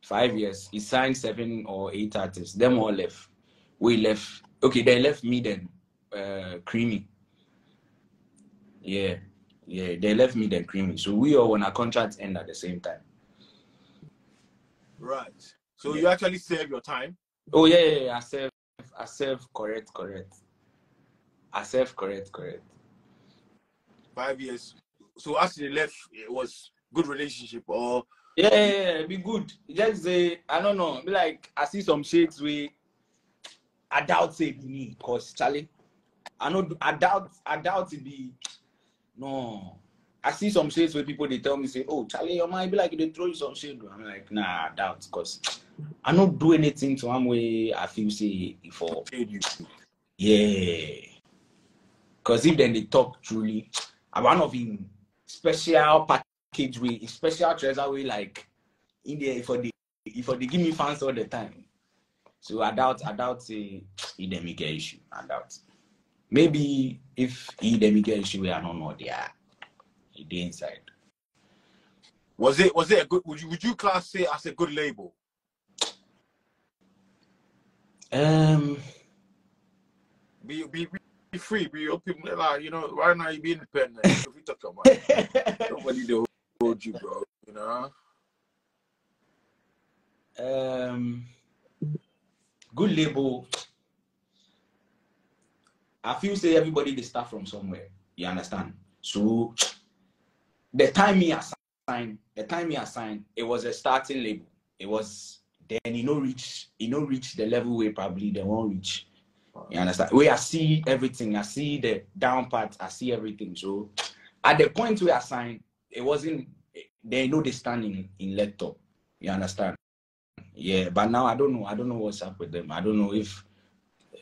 Five years. He signed seven or eight artists. Them all left. We left. Okay, they left me then. Uh, Krymi. Yeah, yeah. They left me then Krymi. So we all when our contracts end at the same time. Right. So Yeah. you actually save your time. Oh yeah, yeah, yeah. I serve, I serve correct, correct. I serve correct, correct. Five years. So after they left, it was good relationship or Yeah, yeah, yeah, be good. Just say I don't know. Be like I see some shades where I doubt say be me, cause Charlie. I know I doubt I doubt it be no. I see some shades where people they tell me say, "Oh, Charlie, your mind be like they throw you some shade." I'm like, nah, I doubt, cause I don't do anything to one way. I feel say for yeah, cause if then they talk truly, I one of him special package way, special treasure way like in there for the if they give me fans all the time. So I doubt, I doubt say dem get issue. I doubt. Maybe if he dem get issue, we are not know there. He dey inside. Was it was it a good would you would you class it as a good label? Um, Be be be free, be open like you know, right now you be independent. if you talk about it, nobody they hold you, bro. You know? um, good label. I feel say everybody they start from somewhere. You understand? So the time me assigned, the time me assigned, it was a starting label. It was then you know reach, you know reach the level where probably they won't reach. You understand? Where I see everything, I see the down part, I see everything. So at the point where I signed, it wasn't they know they stand in, in laptop. You understand? Yeah, but now I don't know. I don't know what's up with them. I don't know if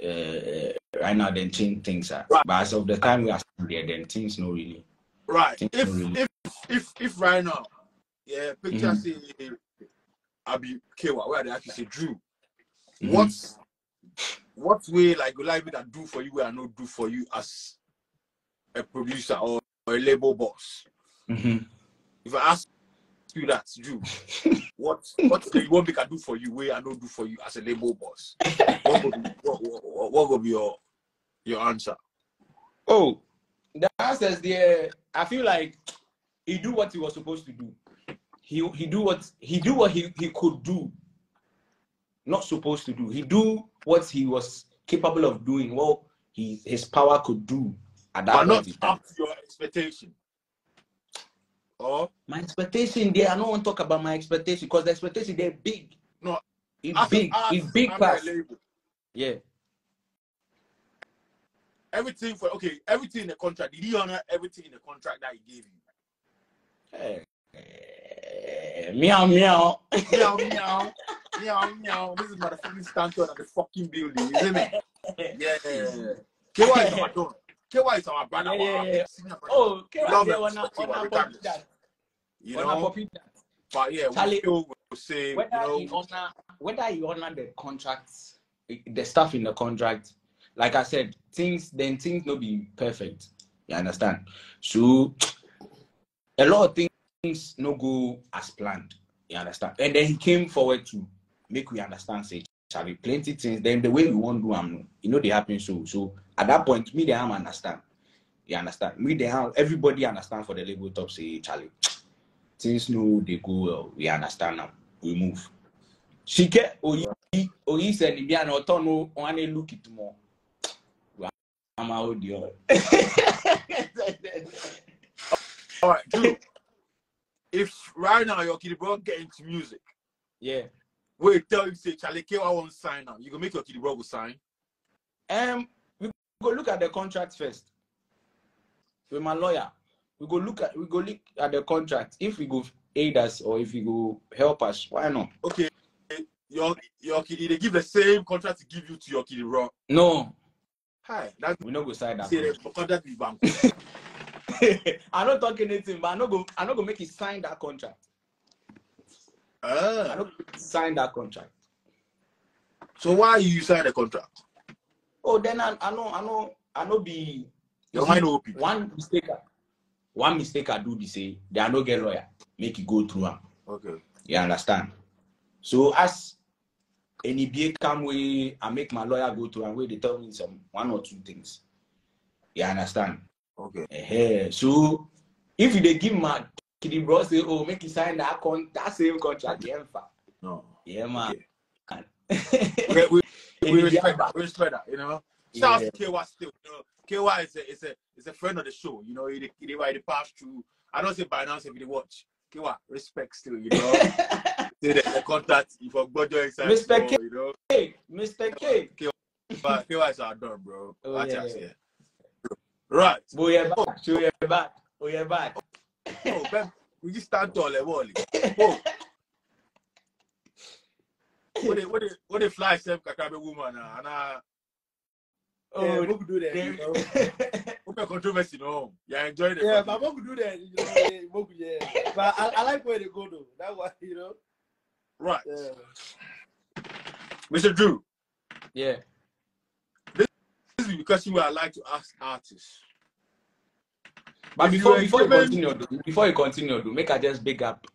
uh, right now then change things. Are. Right. But as of the time we are still there, then things no really. Right. If so, really. if if if right now, yeah, picture Mhm. say Abi Kaywa, where they actually say Drew. Mhm. What's what way like you like me that do for you I not do for you as a producer or, or a label boss? Mhm. If I ask you that, what what do you want me can do for you where I don't do for you as a label boss? What would be, what, what, what would be your your answer? Oh, the answers there. I feel like he do what he was supposed to do. He he do what he do what he, he could do. Not supposed to do. He do what he was capable of doing. What he his power could do at that But not up to your expectation. Or My expectation there. I don't want to talk about my expectation because the expectation they're big. No, it's big. as It's big I'm pass. Yeah. everything for okay, everything in the contract. Did he honor everything in the contract that he gave you? Eh, eh, meow meow. meow meow meow meow. This is my fucking stanchion at the fucking building, isn't it? Yeah. KY is our don. KY is our brother. Yeah, yeah, yeah. Oh, okay, Love right there, and wanna- respect you, wanna regardless. copy that. You Wanna know, but yeah, we Charlie, still will say, you whether he know, honor whether he honor the contracts, eh, the stuff in the contract, like I said, things then things not be perfect. You understand? So a lot of things no go as planned. You understand? And then he came forward to make we understand say shall be plenty things. Then the way we want to do am, you know they happen so. So at that point, me they am understand. You understand? Me they have everybody understand for the label top say Charlie. Things no they go well. We understand now. We move. Shike oyi oyi sɛ ni bi a na ɔtɔ no ani look it more. Wa ama o di ɔ. all right, Drew. if right now your kid bro get into music, Yeah. wait, tell you say Charlie KY won't sign now. You gonna make your kid bro go sign? Um, we go look at the contract first. With my lawyer, we go look at we go look at the contract. If we go aid us or if we go help us, why not? Okay, your your kid they give the same contract to give you to your kid bro. No, Hi, that's we no go sign that. say the contract with bank. I not talk anything, but I no go I no go make you sign that contract. I Ah, no go sign that contract. so why you sign the contract? Oh, then I, I know I know I know be Your mind open. one mistake. One mistake I do be say they are no get lawyer. Make you go through am. Okay. You understand? So as any BA come way, I make my lawyer go to and where they tell me some one or two things. You understand? Okay. Eh, So if they give my kiddy bro say, oh, make you sign that con that same contract, yeah. No. yeah, man. Okay, we, we Any respect that. We respect that. You know. Shout out to KY still. You know, KY is a is a is a friend of the show. You know, he he, he, he pass through. I don't say by now if you watch. KY respect still. You know. say the, the contact if you go join inside. Respect store, You know. Hey, Mr. K. But KY is our done, bro. Oh, yeah, yeah. here. Right. You're back. Show you back. Oh, you're back. Oh, Ben, we just stand tall, eh, Wally. Oh. What they, what they, what they fly self kakabe woman, ah, and uh, Oh, yeah, we could do that. You know? open controversy, no. Yeah, enjoy the Yeah, but we could do that. You know, yeah, yeah. But I, I like where they go though. That one, you know. right. Yeah. Mr. Drew, yeah. this is the question where I like to ask artists. But If you before were before you continue, though, before you continue, do make I just big up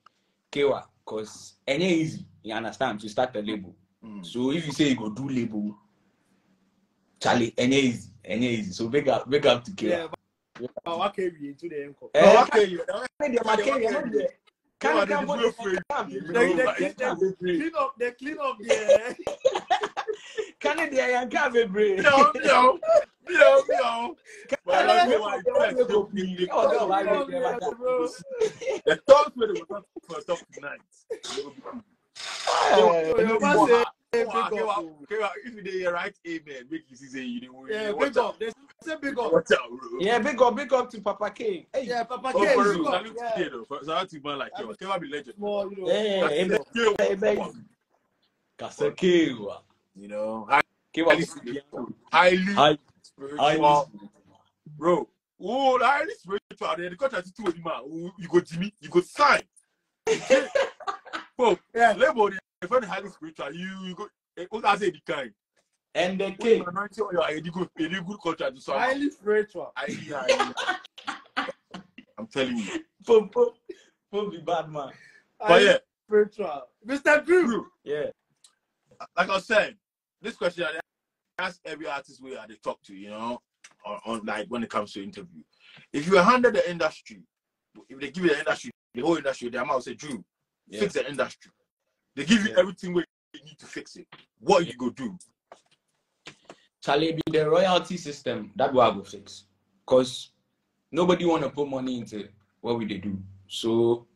Kaywa, cause any easy, you understand, to start a label. Mm. So if you say you go do label, Charlie, any easy, any easy. So big up, big up to Yeah. But, but what came you into the encore? Eh, No, okay, you- Can't they, my Kenya, not there. Can't Yeah, they they come just put real the- can't free. be- You They, know, they, but they, it's they, not very free. clean up, they clean up the. Be like they go so big, they Oh, no, call why it- they- they like Yeah, that? bro. The thoughts where they were talking for talk tonight. They will be cool. Yo, yo, man say, big up. well, oh. okay, well, If you did right amen, make you say you didn't Yeah, watch big up. They say big up. Watch out, bro. Yeah, big up, big up to Papa King. Hey, Yeah, Papa Oh, K, for big up. Salute Yeah. K, though. For- man like you. K be legend. More, you know. Yeah, big amen. Oh, amen. Kasa oh. You know, highly spiritual. Highly spiritual. Bro. Oh, highly spiritual. Then the contract to you, man. Oh, You go Jimmy, you go sign. Bro, Yeah. label the friend highly spiritual. You you go. eh, What I say the kind. And the king. you anoint you, you are a good, a good contract to someone. Highly spiritual. Highly, highly. I'm telling you. Pum, pum. Pum be bad man. But Highly yeah, spiritual. Mr. Drew. Drew, Yeah. like I was saying, this question I ask every artist we are they talk to, you know, on, on like when it comes to interview. If you are handed the industry, if they give you the industry, the whole industry, they might say, Drew, Yeah. fix the industry. They give you Yeah. everything where you need to fix it. What you go do? Charlie, be the royalty system. That I go fix. Cause nobody wanna put money into what we they do. So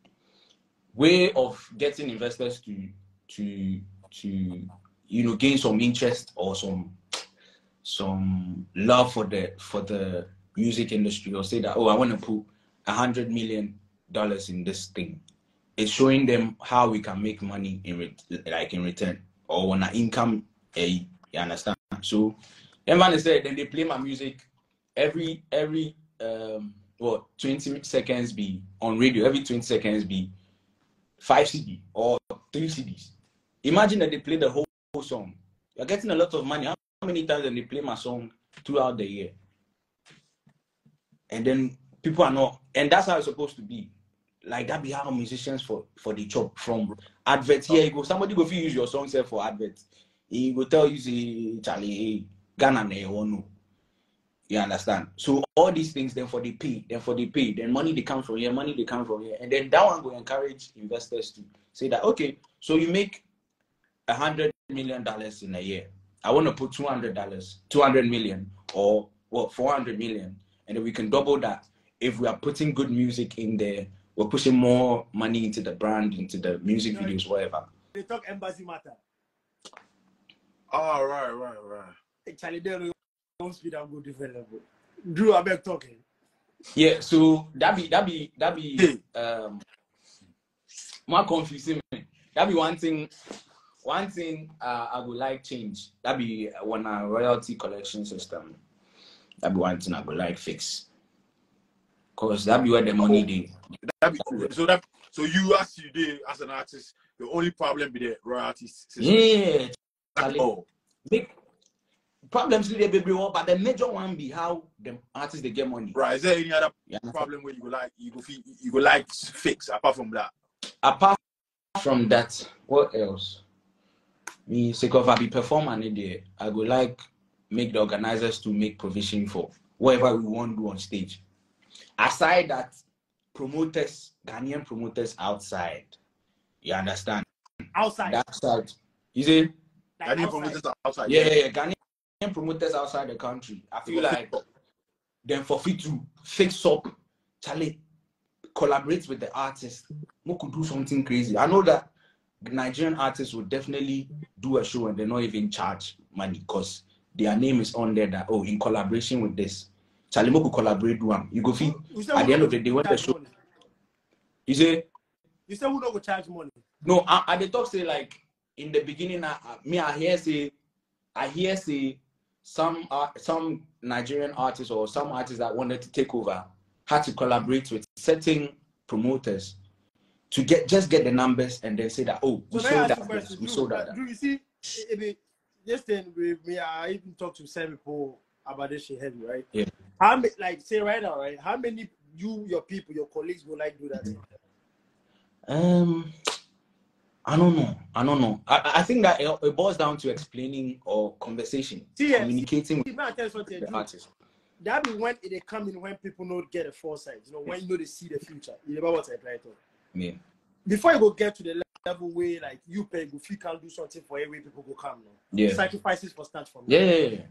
way of getting investors to to to you know gain some interest or some some love for the for the music industry or say that oh I want to put a hundred million dollars in this thing. It's showing them how we can make money in re- like in return or on an income. eh, you understand? So then man said then they play my music every every um what 20 seconds be on radio every 20 seconds be five CD or three CDs. Imagine that they play the whole, whole song. You're getting a lot of money. How many times they play my song throughout the year? And then people are not, and that's how it's supposed to be. Like that be how musicians for for the job from adverts. Here oh. you go. Somebody go fit use your song say for adverts. He will tell you say Charlie Ghana na you know. Oh. You understand? So all these things, then for the pay, then for the pay, then money they come from here, money they come from here, and then that one will encourage investors to say that okay, so you make a hundred million dollars in a year. I want to put two hundred dollars, two hundred million, or what, four hundred million, and then we can double that if we are putting good music in there. We're pushing more money into the brand, into the music videos, whatever. They talk embassy matter. Oh, right, right, right. Hey, Charlie, they don't speed and go different level. Drew, I beg talking. Yeah, so that be that be that be um more confusing. me. That be one thing. One thing uh, I would like change. That be one uh, royalty collection system. That be one thing I would like fix. Cause that be where the money dey. That be. So that so you as you did as an artist, the only problem be the royalties. system. Yeah, Charlie. all. Make problems dey baby, but the major one be how the artists they get money. Right. Is there any other understand? problem where you go like you go you go like fix apart from that? apart from that, what else? Me, sake of I be performer in there, I go like make the organizers to make provision for whatever we want to do on stage. Aside that, promoters, Ghanaian promoters outside, you understand? Outside. That side, you see? like I need outside. promoters outside. Yeah, yeah, yeah, Ghanaian promoters outside the country. I feel like then for free to fix up, Charlie, collaborate with the artist. We could do something crazy. I know that Nigerian artists will definitely do a show and they not even charge money because their name is on there that oh in collaboration with this. Charlie we could collaborate one. You go feel at the end of the day when the show money. You say You say who no go charge money? no. I, I the talk say like in the beginning. I, I- me I hear say I hear say some uh, some Nigerian artists or some artists that wanted to take over had to collaborate with certain promoters to get just get the numbers and then say that oh we So sold that ask you place, question. we sold uh, that. that. Drew, you see, be this thing with me. I even talked to some people about this shit heavy, right? Yeah. How many, like, say right now, right? How many you, your people, your colleagues will like do that? Um, I don't know. I don't know. I, I- think that it, it boils down to explaining or conversation, See, communicating See, man, I tell you with the artist. that be when it come in when people don't get a foresight. You know, when you know they see the future. You know what I try to. Yeah. Before you go get to the level where like you pay, if you can do something for every people go come now. Yeah. Sacrifices for start from. Yeah, yeah, yeah.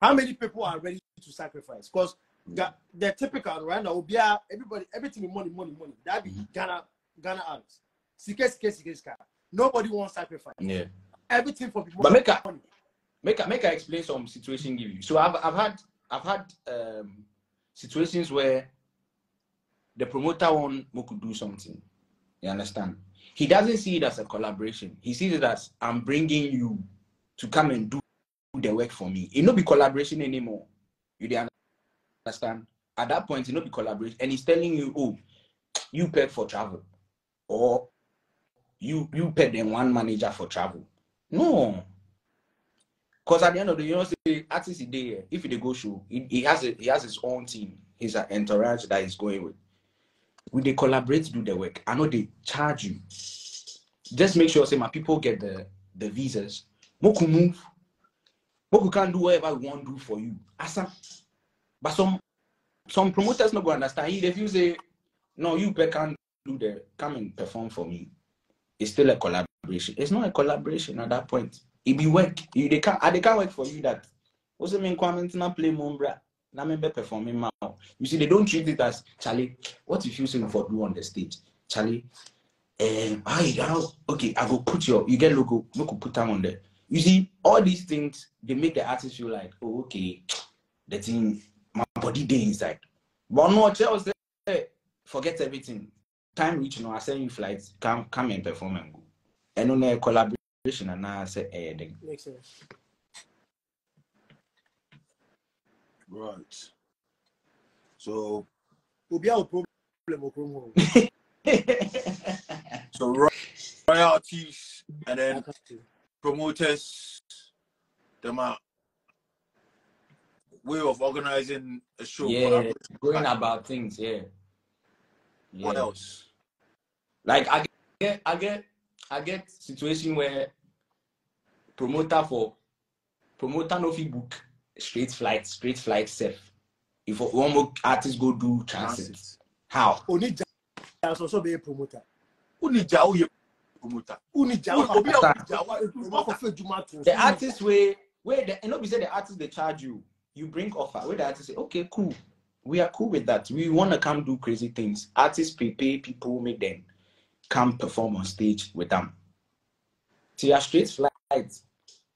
How many people are ready to sacrifice? Because the typical right now will be everybody everything money, money, money. That be Mhm. Ghana, Ghana arms. Sike, sike, sike, sike. Nobody wants sacrifice. Yeah. Everything for people. But make a- money. Make I make I explain some situation give you. So I've I've had I've had um situations where the promoter want me to do something. You understand? He doesn't see it as a collaboration. He sees it as I'm bringing you to come and do the work for me. It not be collaboration anymore. You understand? At that point, it not be collaboration, and he's telling you, oh, you paid for travel, or you you paid them one manager for travel. No, because at the end of the day, you know, say artist. If they go show, he, he has a, he has his own team, his entourage that he's going with. When they collaborate do the work, I know they charge you. Just make sure, say my people get the the visas. Moku move. Moku can do whatever we want to do for you. Asa. But some some promoters not to understand. If you say, no, you can't do the come and perform for me, it's still a collaboration. It's not a collaboration at that point. It be work. You they can't they can't work for you that also mean comment na play mumbra. Na member performing now. You see, they don't treat it as Charlie. What if you sing for do on the stage? Charlie, um, I how okay, I go put your you get logo, could put them on there. You see, all these things they make the artist feel like, oh, okay, the thing, my body day inside. But no, Chelsea, forget everything. Time reach, you know, I send you flights, come come and perform and go. And on a collaboration, and I say, eh, the Makes sense. Right. So Will be our problem. Okromo. so ro- royalties and then promoters, them are way of organizing a show. yeah, collaboration. going about things, yeah. What else? Like I get, I get, I get situation where promoter for promoter no fit book straight flight, straight flight safe. If one more artist go do transit, Transit. how? Only Jazz also be a promoter. Who oh, need ye promoter? Only Jazz. Who- Obi a Understand. who ja- who- What promoter? for Juma to? The artist way, where the, you know, be say the artist they charge you, you bring offer. Where the artist say, okay, cool, we are cool with that. We want to come do crazy things. Artists pay, pay people, make them come perform on stage with them. So your straight flight,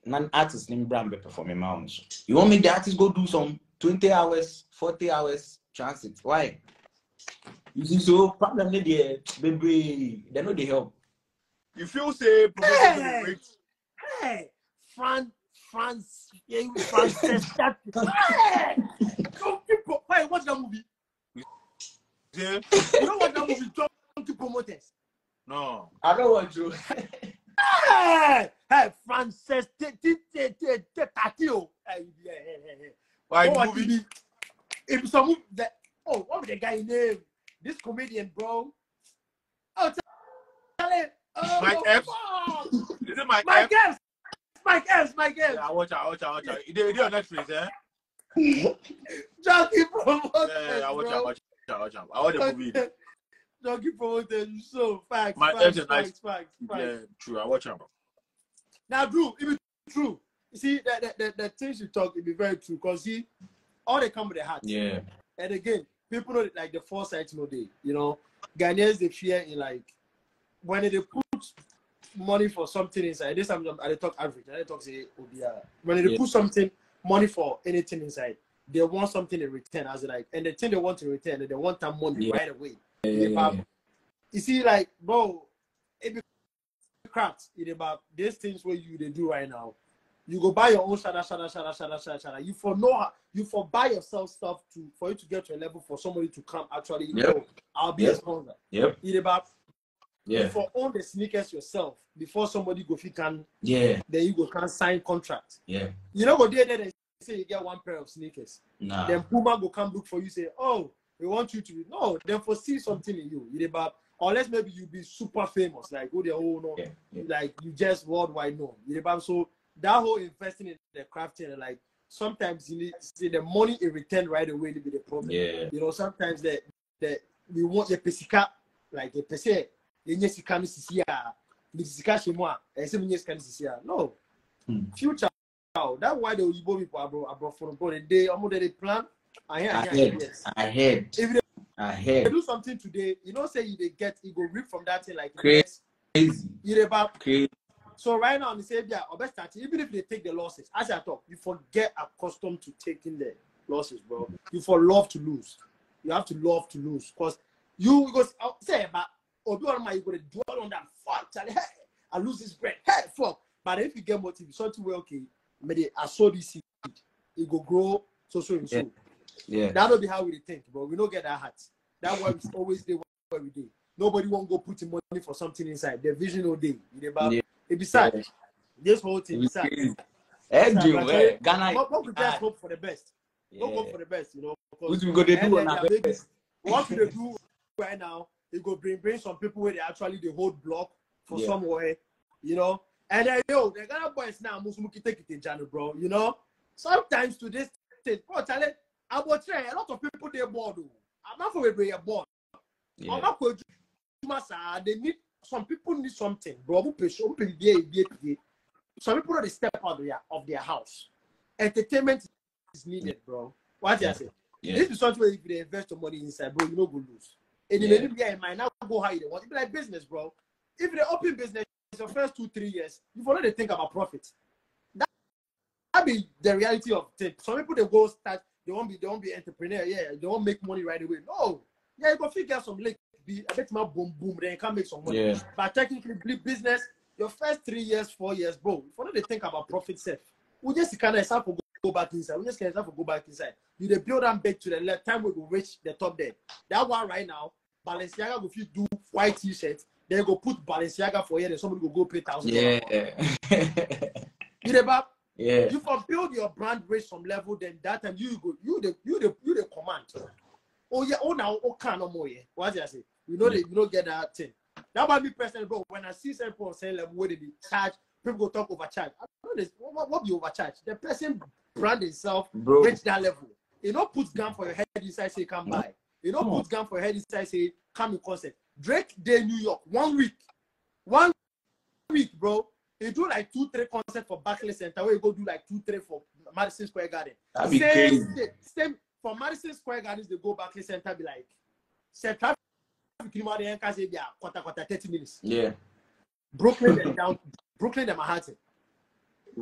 non artist named Bram be performing mountains. You want make the artist go do some 20 hours, 40 hours transit. Why? You see, so problem they there, baby, they know they help. You feel say promoters Hey! will wait. Hey, Fran, France, yeah, you Francis. that- Hey, don't keep pro- Hey, what's that movie? Say, You know what that movie? Don't keep promoters. no. I don't want to. Hey, hey, t- t- Tatio. Yeah. Why Oh, the what movie? If some move that, oh, what was the guy name? This comedian, bro. Oh, tell him. Oh, Mike Epps? fuck. Is it my Mike Epps. Mike Epps. Mike Epps. Yeah, I watch it, I watch it, I watch it. They, they on Netflix, eh? Junkie promoters. Yeah, yeah, I watch it, I watch it, I watch it. I watch the movie. Junkie promoters. So facts. My facts, Epps is facts, nice. facts, facts. Yeah, true. I watch it. Now, Drew, it be true. You see, that the, the, the things you talk, it be very true. Because, see, all they come with the heart. Yeah. And again, people know like the foresight no day. You know, Ghanaians they fear in like when they put money for something inside. This time I talk average. I talk say Obia. When they Yeah. put something money for anything inside, they want something in return. As like, and the thing they want in return, and they want that money Yeah. right away. Yeah, They yeah, have- yeah. you see, like, bro, it be craft. It about these things where you they do right now. You go buy your own shada shada shada shada shada shada. You for know you for buy yourself stuff to for you to get to a level for somebody to come actually. You Yep. know, I'll be Yep. a sponsor. Yep. It about Yeah. for own the sneakers yourself before somebody go fit can Yeah. then you go can sign contract. Yeah. You know go there then they say you get one pair of sneakers. Nah. Then Puma go come look for you say, oh, we want you to be no. Then for see something in you. You about unless maybe you be super famous like go there oh no Yeah. Yeah. like you just worldwide known. You know, so that whole investing in the crafting, like sometimes you need see the money in return right away to be the problem. Yeah. You know, sometimes that that we want the pesika like the pese yenye sika no sisi a the sika shemu a ɛsɛ menye sika no sisi a no Hmm. future oh, that's why the oyibo people abro for bro they omo they dey plan ahead I ahead heard. yes I heard. if they I they do something today you know say you dey get you go reap from that thing like Crazy. you dey Crazy. So right now, they say, yeah, or best start, even if they take the losses, as I talk, you forget accustomed to taking the losses, bro. You for love to lose. You have to love to lose. Because you because I'll say but Obi you gonna dwell on that fuck Charlie, hey, I lose this bread. Hey, fuck. But if you get motive, something well okay, maybe I saw this seed, it go grow so so and so. Yeah. Yeah. That'll be how we think, but we don't get that heart. That's why we always do what we do. Nobody won't go put in money for something inside. The vision all day. You know, Yeah. it be sad. Yeah. This whole thing was is sad. crazy. Eh, Sad, Joe, but eh, I- Ghana. What, what we just ah, hope for the best. Don't hope for the best, you know. What we go they do on our best. What we do right now, it go bring bring some people where they actually they hold block for Yeah. somewhere, you know. And then yo, the Ghana boys now musumuki take it in channel, bro. You know, sometimes to this stage, bro, tell it, I will try a lot of people they bored. I'm not for a bored. Yeah. kọ ejuma saa they need some people need something bro ọmọ pèsè ọmọ pèsè bíi ebi ebie some people dey step out of their of their house entertainment is needed bro what you say Yeah. this is something where if you invest your money inside bro you no go lose and Yeah. maybe yeah, it might not go how you want it be like business bro. If you dey open business your first two three years you've already think about profit. That that be the reality of things some people dey go start they wan be they wan be entrepreneur yeah they won't make money right away. No. Yeah you fit get some link be a bit more boom boom then you can make some money. Yeah. but technically business your first three years four years bro for no dey think about profit sef we just kind of start for go, back inside. We just start for go back inside. You dey build am big to the left. Time we go reach the top there. That one right now balenciaga go fit do white t-shirt then go put balenciaga for here then somebody go go pay thousand dollars for am. Yeah. you dey back yeah. you for build your brand reach some level then that time you go you the you the you the command. Oh yeah oh now oh can no more yeah. What did i say? You know they you don't get that thing. That might be personally bro when i see some people saying like where they be charge people go talk overcharge. I don't know this what, what, what be overcharge? The person brand himself Bro. reach that level you know put gun for your head inside say come by you know Come on. put gun for your head inside say come in concert drake day new york one week one week bro he do like two three concert for Barclays Center where he go do like two three for Madison Square Garden That'd same, crazy. Same, same for Madison Square Gardens, they go back to center, be like, set traffic in the end, cause be quarter, quarter, 30 minutes. Yeah. Brooklyn, then down, Brooklyn, then Manhattan.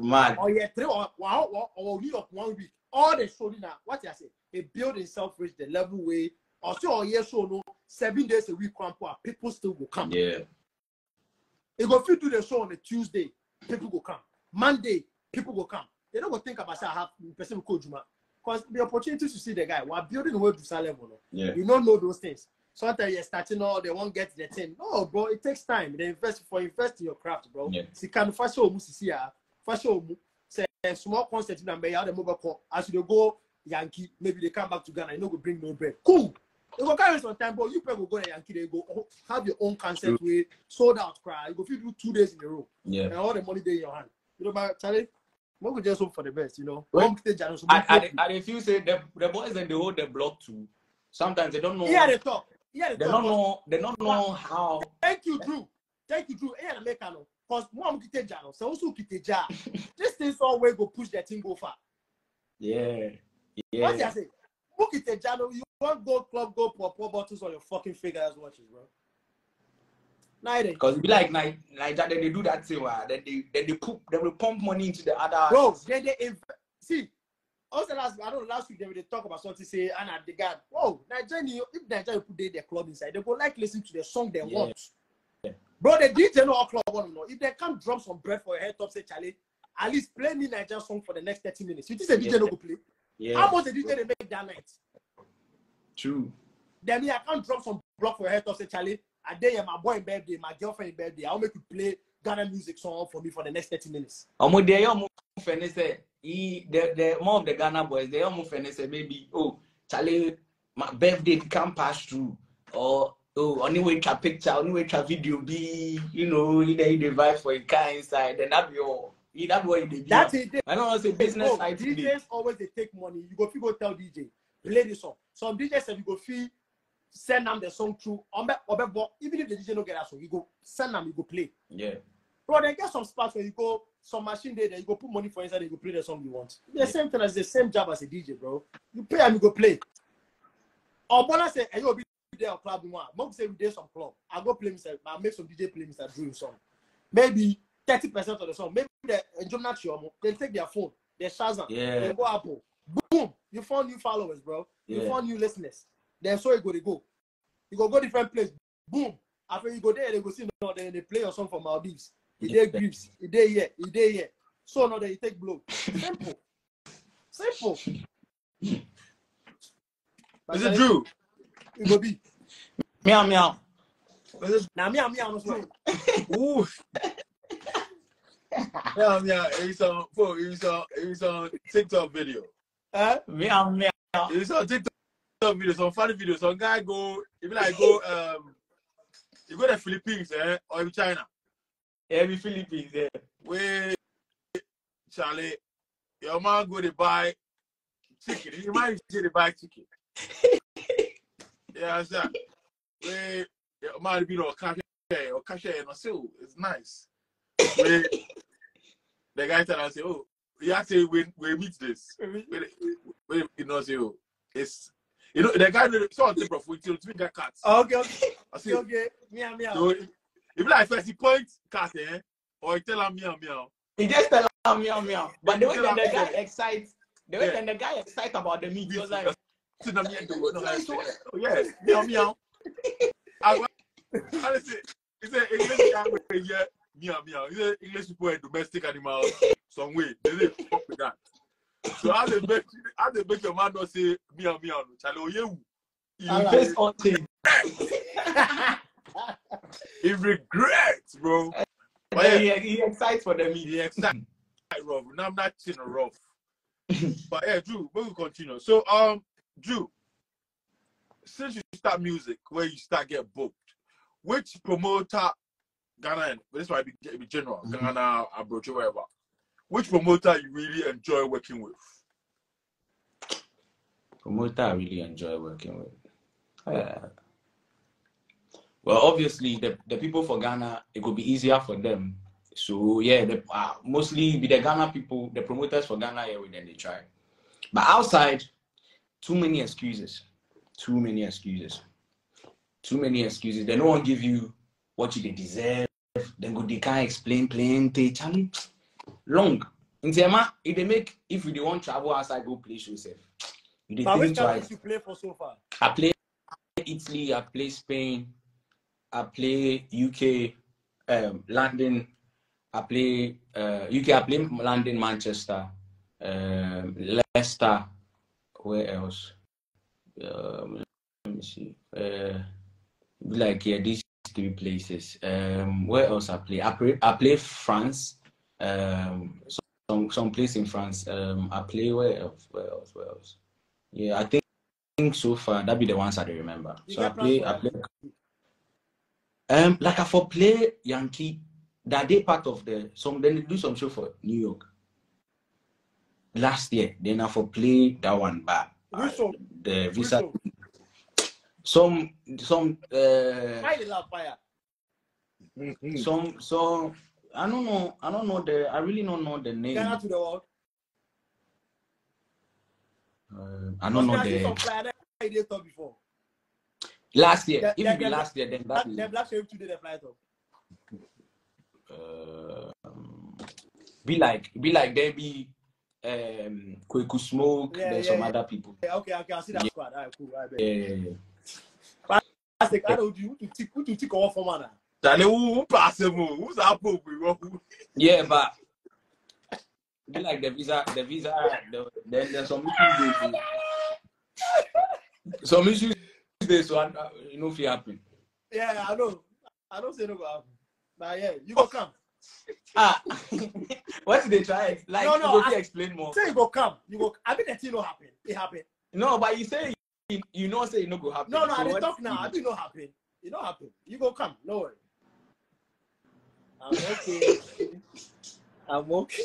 Mad. Or yeah, three or, or, or, or New York one week. All the show now, what I say, he build himself reach the level way, or so or yeah, show no, seven days a week, crampo, people still will come. Yeah. If you do the show on a Tuesday, people go come. Monday, people go come. They don't go think about say I have person code Juma. Because the opportunity to see the guy, we're building the way to sell level. No? Yeah. You don't know those things. Sometimes you're starting all they won't get the thing. No, bro, it takes time. They invest for invest in your craft, bro. Yeah. See, can fashion omu see fashion omu. Say small concert in Ambeya, the mobile call. As you go Yankee, maybe they come back to Ghana. You know, go bring no bread. Cool. You go carry some time, bro. You people go to Yankee, they go have your own concert way sold out. Cry. You go fit do two days in a row, Yeah. and all the money there in your hand. You know, but Charlie, we go just hope for the best. You know, One stage and so I, I, I feel say the, the boys and they hold the block too. Sometimes they don't know. yeah, they talk. Yeah, they they talk. don't know. They don't know how. Thank you, Drew. Thank you, Drew. I make no. Cause one kite jano, so also kite ja. This thing all way go push that thing go far. Yeah. Yeah. What I say? Book it jano. You want go club, go pour pour bottles on your fucking figures watches, bro. Night, Because be like like like that. Then they do that thing. Where then they then they put they will pump money into the other. bro. Then they inv- see. also last I don't know last week they, they talk about something say and the guy whoa Nigeria if Nigeria put their club inside they go like listen to the song they Yeah. want. Yeah. Bro, the DJ know all club want to know. If they can't drop some bread for your head top say Charlie, at least play me Nigerian song for the next 30 minutes. You think the DJ Yeah. no go play? Yeah. How much the DJ they make that night? True. Then me, I can't drop some block for your head top say Charlie. I day my boy birthday, my girlfriend in birthday. I'll make you play Ghana music song for me for the next 30 minutes. Omo they young fene say he the the more of the Ghana boys they young fene say maybe oh Charlie my birthday can't pass through or oh a picture only way a video be you know either he the vibe for a car inside then that be all that be what he dey That's it. I don't want to say business Oh, side today. DJs always they take money. You go feel go tell DJ, play this song. Some DJs say you go feel send them the song through. Obe, obe, but even if the DJ no get that song, you go send them, you go play. Yeah. Bro, then get some spots where you go, some machine there, you go put money for inside, you go play the song you want. The Yeah. same thing as the same job as a DJ, bro. You pay and you go play. Or Bona say, hey, you be there or club one. Mom say we there some club. I go play myself. I make some DJ play Mr. Drew song. Maybe 30% of the song. Maybe the enjoy not your they take their phone, they Shazam, Yeah. they go Apple. Boom! You found new followers, bro. You Yeah. found new listeners. Then so you go, they go. You go go different place. Boom! After you go there, they go see no, then they play your song for Maldives. He Yeah. did griefs. He did here. He did here. So now they take blow. Simple. Simple. Is it Drew? It go be. Meow meow. Now me and me I'm. Ooh. yeah, yeah. It's on. Bro, it's on. It's on TikTok video. Eh? Meow meow. It's on TikTok video. Some funny video. Some guy go. If like go. Um. You go to Philippines, eh, or in China. Every Philippines yeah. Where Charlie, your man go to buy chicken. You might say to buy chicken. yeah, sir. Where your man be no cash or cash and say, oh, it's nice. Where the guy tell us, say, oh, you actually we we meet this. Where where you know say, oh, it's you know the guy saw the bro for till three got cats. Okay, okay, I say, okay. Me and me so if if like first he point cat, eh, or he tell him meow meow. He just tell him meow meow. But the way that the guy excites, the way Yeah. that the guy excites about the meat, he was like, to them yeah, do no, like, oh yeah, meow meow. I wa- honestly, he said English guy will say yeah, meow meow. He said English people are domestic animals some way. They say fuck with that. So how they make how they make your man not say meow meow? No, Charlie, oh yeah, he, Alright. face on thing. he regrets, bro. But yeah, he, he excites for the meat. He excited rough. Now I'm not seeing a rough. but yeah, Drew, we will continue. So um, Drew, since you start music, where you start get booked, which promoter, Ghana, but this might be, be general, Mhm. Ghana, Abroad, wherever. Which promoter you really enjoy working with? Promoter I really enjoy working with. Uh, well, obviously, the, the people for Ghana, it could be easier for them. So, yeah, the, uh, mostly be the Ghana people, the promoters for Ghana, yeah, then they try. But outside, too many excuses. Too many excuses. Too many excuses. They don't want to give you what you they deserve. Then go they can't explain plain plenty. Charlie, long. In Tema, if they make, if you don't want travel outside, go play show safe. You But which think twice. countries you play for so far? I play Italy, I play Spain, I play UK, um, London, I play uh, UK, I play London, Manchester, um, Leicester, where else? Um, let me see. Uh, like yeah, these three places. Um, where else I play? I play I play France. Um, some some place in France. Um, I play where else? Where else? Where else? Yeah, I think think so far that be the ones I remember. You So I play, I play. Um, like I for play Yankee. That they part of the some. Then they do some show for New York last year. Then I for play that one, but uh, the visa. Some some uh Why you fire? some so I don't know. I don't know the. I really don't know the name. Ghana to the world. Uh, I don't know Because me, I see some the flyer that I did talk before. last year. The- If it be last year, then that That, is. the Black Sherif today the fly top. uh, um, be like be like there be um Kweku Smoke, Yeah, there's yeah, some yeah. other people. Yeah, okay, okay, I see that squad. All right, cool. All right, bet. Yeah. That's the kind of you to tick, who to tick off for man. Charlie, who, who pass? Who's that pope? Yeah, but be like the visa, the visa, the, then there's some issues there. too. Some issues there, so I, I- you know if it happen. Yeah, I know. I don't say no go happen. But yeah, you go come. Ah, what did they try? Like, No, no, no, no, I- explain more. Say you go come. You go. I mean that thing no happen. It happen. No, but you say you, you know say it no go happen. No, no, So I dey what talk now. I do? do not happen. It don't happen. You go come. No worry. I'm okay. I'm okay.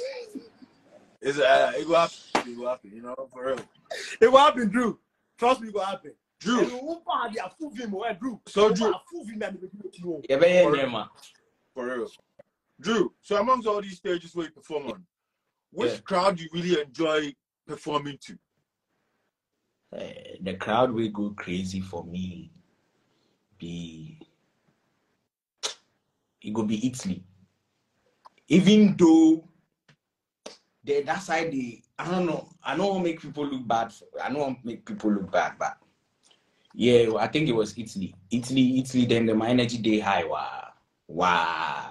It's uh, it go happen. It go happen. You know, for real. It will happen, Drew. Trust me, it will happen. Drew. And we won't find the approve him, Drew. So, We Drew- won't approve him and we will do it, you know. Yeah, but yeah, yeah, man. For real. Drew, so amongst all these stages where you perform on, which Yeah. crowd do you really enjoy performing to? Eh, the crowd will go crazy for me. Be it go be Italy. Even though the that side they I don't know. I don't make people look bad. I don't want to make people look bad, but yeah, I think it was Italy. Italy, Italy. Then the my energy day high. Wow, wow.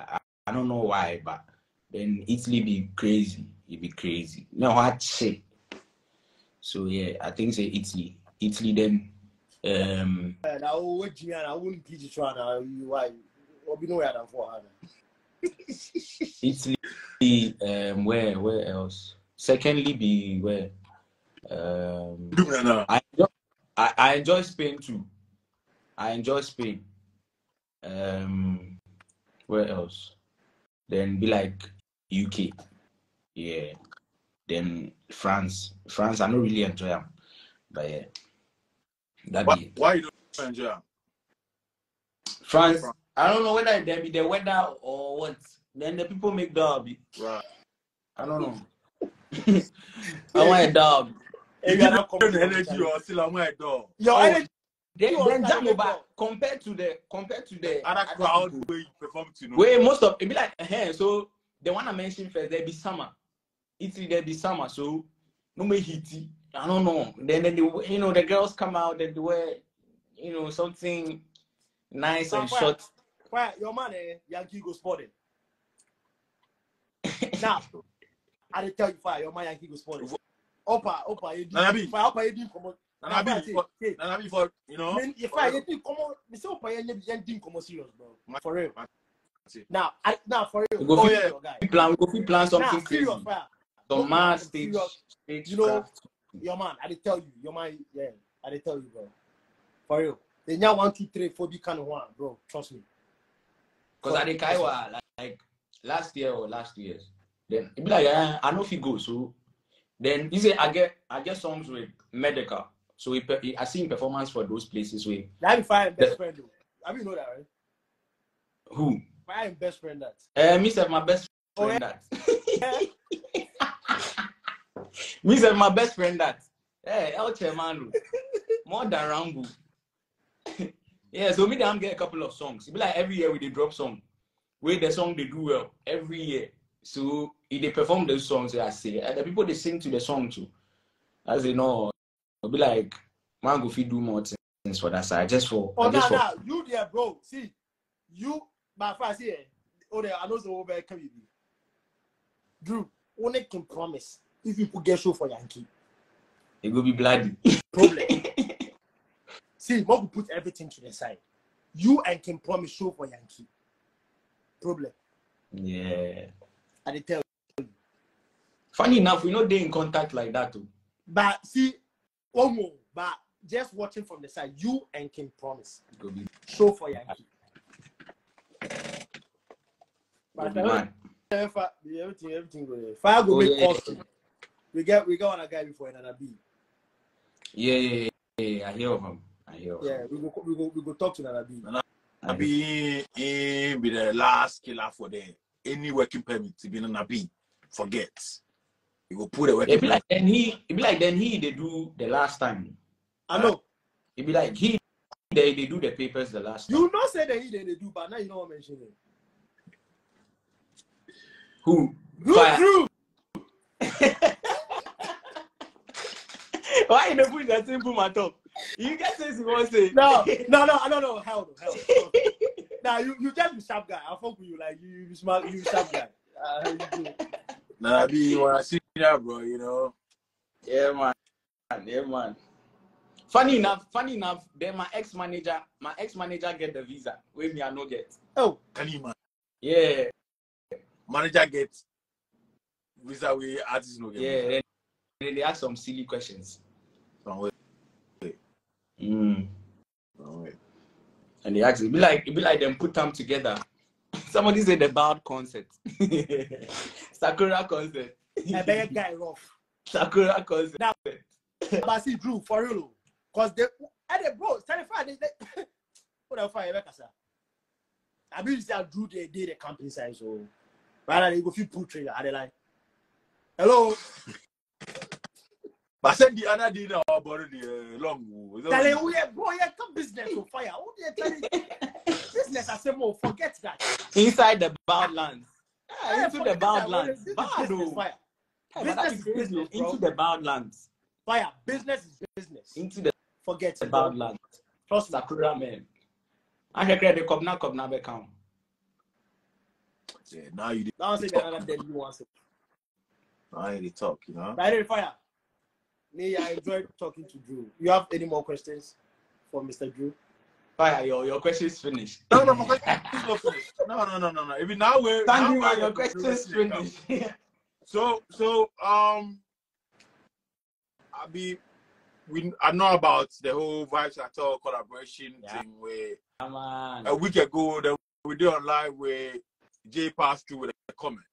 I, I don't know why, but then Italy be crazy. It be crazy. No, what shit. So yeah, I think say Italy. Italy then um And I will wait Jimmy and I wouldn't teach you trying to you why or be nowhere than for her. Italy um where where else? Secondly be where um Do me now. I enjoy, I, I enjoy Spain too. I enjoy Spain. Um where else? Then be like UK. Yeah. Then France. France I don't really enjoy them. But yeah. That Why, be why you don't enjoy? am? France. I don't know whether there be the weather or what. Then the people make derby. Right. I don't know. I want a dog. If you you are not don't coming energy or still on my door. Your Oh, energy. Then, then understand Jamo, the compared to the compared to the Other other crowd people, where you perform to. No? where most of it be like uh so the one I mentioned first, there be summer. Italy there be summer, so no me heaty. I don't know. Then, then the, you know the girls come out, then they wear you know something nice and Now, short. Why your man eh, Yankee go spot it. now, I dey tell you fire, your man Yankee go spot it. Opa, opa, you Nana B. do. Fire, opa, you do come on. Nana B, for- B for you know. man, if I you do come on, me say opa, you you do come on serious, bro. For real. Now, I now for real. Go Oh, fit- yeah, your guy. We plan, we go fit plan something Now, crazy. serious fire. Some mad stage, stage You know. Your man, I dey tell you, your man, yeah, I dey tell you, bro. For real. They now one, two, three, four, big kind of one, bro. Trust me. Because at the Kaiwa, like, like last year or last years, then it be like eh, I know if go. So then you say I get I get songs with medical. So he, pe- I see him performance for those places where That be fire best Yeah. friend though. I mean, you know that, right? who? Fire best friend that. Uh, me say my best Oh, friend that. me say my best friend that. Hey, El Chemano. More than Rambo. yeah, so me them get a couple of songs. It be like every year we dey drop song. Where the song they do well every year. So if they perform those songs, I say, and the people they sing to the song too. As say no, it'll be like man go fit do more things for that side just for Oh, just nah, for nah. You there, bro. See, you, my friend, see, eh, oh, there, I know the over can be. Drew, only King Promise if you could get show for Yankee. it will be bloody. Problem. see, Mo will put everything to the side. You and King Promise show for Yankee. Problem. yeah. I dey tell you. Funny enough, we know they in contact like that too. But see, one more. But just watching from the side, you and King promise It will show for Yankee. But will be I don't- mad. Yeah, yeah, everything, everything go there. Fire go Oh, make yeah, calls. yeah. too. We get we got on a guy before in Nana B. Yeah, yeah, yeah, yeah. I hear of him. I hear of Yeah, him. we go we go we go talk to Nana B. I be in be the last killer for the any working permit to be in a B. Forget. You go put a working It be like then he, it be like then he they do the last time. I know. It be like he they, they do the papers the last time. You not say that he didn't do, but now you don't mention it. Who? Drew, Fire. Drew. Why you not put that simple my top? You guys say you want to say No, no, no, no, no, hell no, hell no. Now you, you just be sharp guy. I fuck with you like you, you be smart, you sharp guy. Uh, how you do? Nah, I be when I see that, bro, you know. Yeah, man. Yeah, man. Funny enough, funny enough, then my ex manager, my ex manager get the visa. Wait me, I no get. Oh, Can you man? Yeah, Manager get visa way artists no get. yeah. Then, then they ask some silly questions. Way, Mm. And they ask, it be like, it be like them put them together. Somebody said the bad concert. Sakura concert. I beg guy rough. Sakura concert. Now- But see Drew for real. oh. Cause they, and they bro, terrified. They, they, what the fuck, you make us, sir? I mean, say Drew they did the camping size. so rather they go feel pull trigger. And they like, hello, But I said the other day now about the uh, long. wo. Tell what you, you- oh yeah, bro, yeah, come business on fire. Oh yeah, tell you, business. I say more. Forget that. Inside the Badlands. Yeah, Yeah, into the forget that. Badlands. This Bad, business, oh. fire. Hey, but that Business is is business. Into the Badlands. Fire. Business is business. Into the Forget it. bro. Badlands. Trust me. Sakura man. I can create the Kobna Kobna Beckham. Yeah, now you did- Now say another deadly one. now you talk, you know. By the fire. Me, I enjoyed talking to Drew. You have any more questions for Mr. Drew? Fire, your, your question is finished. No, no, my question is not finished. No, no, no, no, no. Even now we're Thank you, man. Your question is finished. So, so, um, I be, we, I know about the whole Vibes Cartel collaboration Yeah. thing where a week ago, then we did online where Jay passed through with a comment.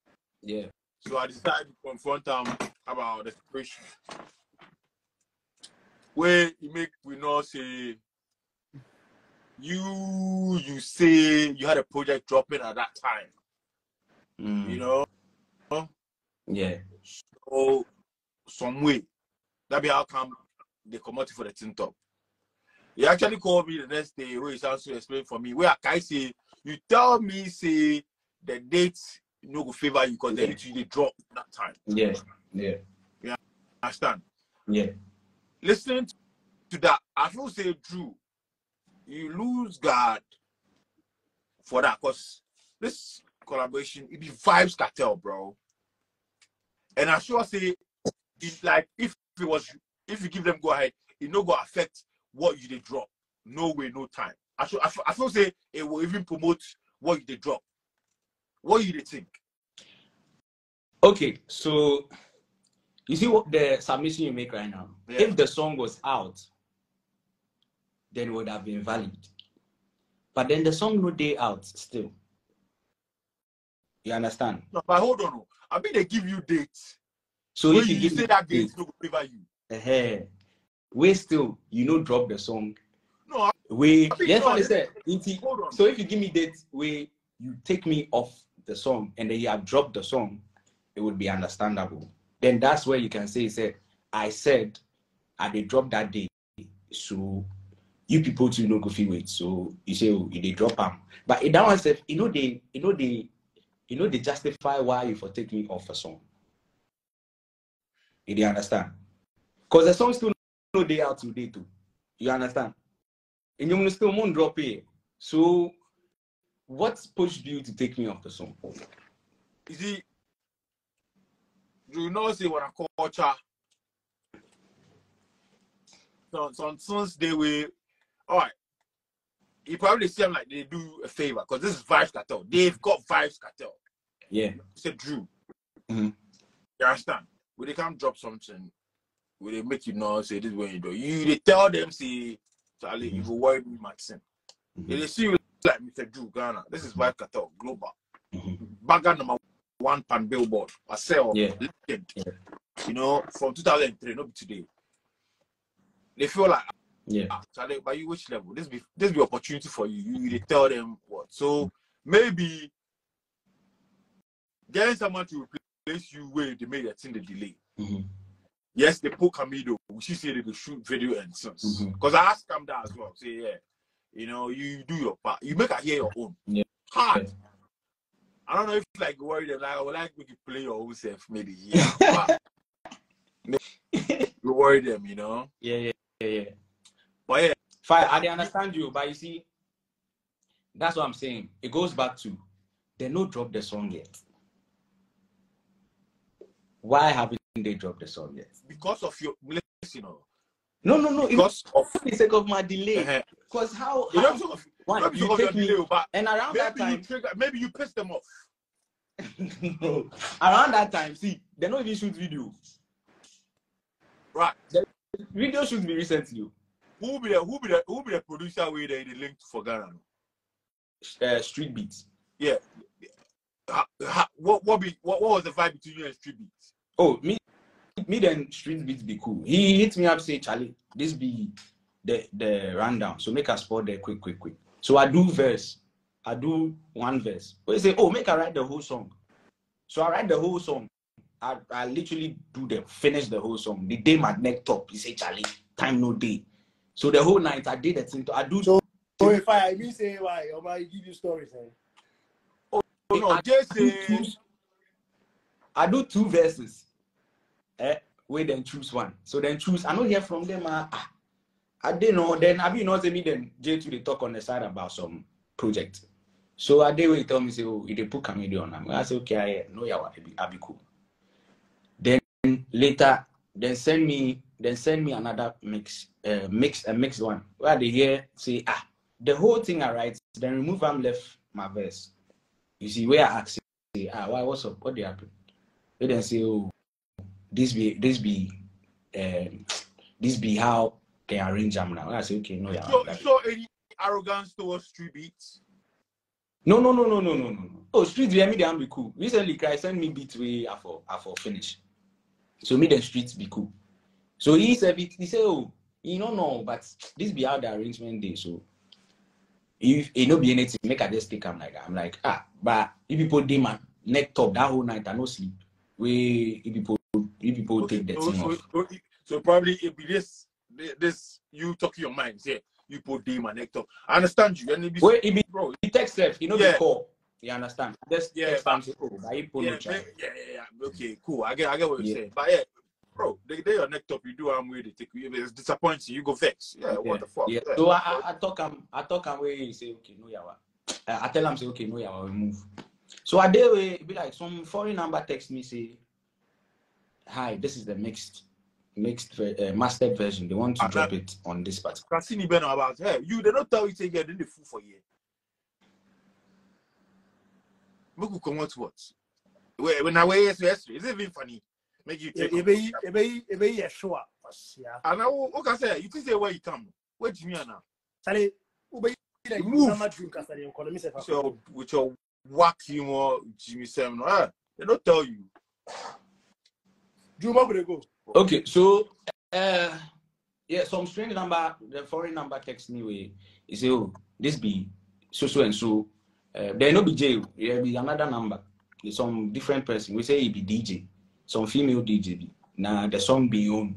Yeah. So I decided to confront him about the situation. Where he make we know say you you say you had a project dropping at that time, Mm. you know, Yeah. So some way. That be how come they come out for the tin top. He actually called me the next day where he starts to explain for me. Where I say you tell me say the dates no go favor you because they literally drop that time. Yeah. Yeah. I understand? Yeah. Listening to that, I feel say Drew, you lose God for that because this collaboration it be vibes cartel, bro. And I sure say it's like if it was if you give them go ahead, it no go affect what you they drop. No way, no time. I feel, I I feel say it will even promote what you they drop. What you they think? Okay, so you see what the submission you make right now? Yeah. If the song was out, then it would have been valid. But then the song no day out still. You understand? No, but hold on. oh. I mean they give you dates. So if you, you give say me that date, date no favor you. eh, we still you know drop the song. No, I We I yes, no, I said. So if you give me dates we you take me off the song and then you have dropped the song, it would be understandable. Then that's where you can say, say, I said I did drop that day. So you people too no go feel it. So you say oh, did drop them. But in that one said, you know they you know they you know they justify why you for take me off a song. You understand? Because the song still no day out today too. You understand? And you still won't drop it. So what pushed you to take me off the song? You see, you know, say when I culture, some some sons they will, all right. You probably see them like they do a favor because this is Vibes Cartel. They've got Vibes Cartel. Yeah. A Drew. Mhm. You understand? When they come drop something, when they make you know, say this is when you do. You they tell them, say, Charlie, you Mhm. go worry me, Maxine. Mhm. They see you like Mr. Drew Ghana. This is Vibes Cartel Global. Mhm. Bagger number one pan billboard. I sell Yeah. legend. Yeah. You know, from 2003, not today. They feel like Yeah. ah, Charlie, by you which level? This be this be opportunity for you. You they tell them what. So maybe getting someone to replace you where they made a thing the delay. Mhm. Yes, they put Camidoh. We should say they go shoot video and sons. Mhm. Because I asked him that as well. Say, yeah, you know, you do your part. You make her hear your own. Yeah. Hard. I don't know if you like worry them like I would like we could play your own self maybe. Yeah. but maybe you worry them, you know. Yeah, yeah, yeah, yeah. But yeah, Fine, I understand you, but you see, that's what I'm saying. It goes back to they no drop the song yet. Why haven't they dropped the song yet? because of your listen, you know, No, no, no. It was because of for the sake of my delay. uh, Because how, you how know, because one, you because of your take me, but and around that maybe you time, trigger, maybe you piss them off. no, around that time, see, they don't even shoot video. Right. Video should be recently. Who be the who be the who be the producer where they, they linked for Ghana? Uh, street beats. Ha, ha, what what be what, what was the vibe between you and Street Beats? Oh, me, me then street beats be cool. He hit me up say, Charlie, this be the the rundown. So make a spot there quick, quick, quick. So I do verse. I do one verse. But he say, oh, make I write the whole song. So I write the whole song. I, I literally do the finish the whole song. The day my neck top, he say, Charlie, time no day. So the whole night I did that thing. I do So- So if I, mean say why, or I give you stories. Eh? Oh no, I say two, I do two verses. Eh, wait then choose one. So then choose. I don't hear from them. ah, ah. I didn't know. Then I be not say me then J2 they talk on the side about some project. So I did wait tell me say oh they put comedian on. I say okay, I hear. no yeah, I be, cool. Then later, then send me then send me another mix, uh, mix a mixed one where they hear say ah the whole thing I write. Then remove I'm left my verse. You see where I ask say, ah, why, what's up? What did happen? They then say, oh, this be, this be, um, this be how they arrange them now. I say, okay, no, yeah. so, like- so any arrogance towards Street Beats. no, no, no, no, no, no, no. Oh, streets, yeah, me, they be cool. Recently, Cry send me beat way for, for finish. So me, the streets be cool. So he said, he said, oh, you don't know, but this be how the arrangement day. So if it no be anything, make I just take am like that. I'm like, ah, but if people dey man neck top that whole night, I no sleep. We if people if people Okay, take the so, thing so, off. so, so probably it be this this you talking your mind. Yeah, you put day my neck top. I understand you. And it be Wait, it be bro. he text self, you know Yeah. the call. You understand? Just Yeah, text but- am say, but he put Yeah, yeah, yeah, yeah, yeah. Okay, cool. I get, I get what you're Yeah. saying. But yeah, bro, they, they your neck top. You do I'm take you. It's disappointing, you go vex. Yeah, what the fuck? Yeah. So I, I, I talk him, I talk him where he say, okay, no yawa. I, I tell him say, okay, no yawa, we move. So I did way be like some foreign number text me say, hi, this is the mixed mixed ver- uh, mastered version. They want to Ah, drop it on this part. Cassini Ben about hey, you they don't tell you say you're doing the fool for you. Make you come out what? Wait, when I wear yes, yes, is it even funny? Make you take. Ebe ebe ebe yɛ sure. Ɔsia. And I okay say you think say where you come? Where do you mean now? Sale ube yi na Move. sama dream kasa de nkɔlɔ mi sɛ fa. With your with your whack humor, Jimmy Sam, eh? They don't tell you. Dream up go. Okay, so uh yeah, some strange number, the foreign number text me way. He say, oh, this be so so and so. Uh, there no be J, there be another number. Some different person. We say he be DJ, some female DJ be. Now the song be on.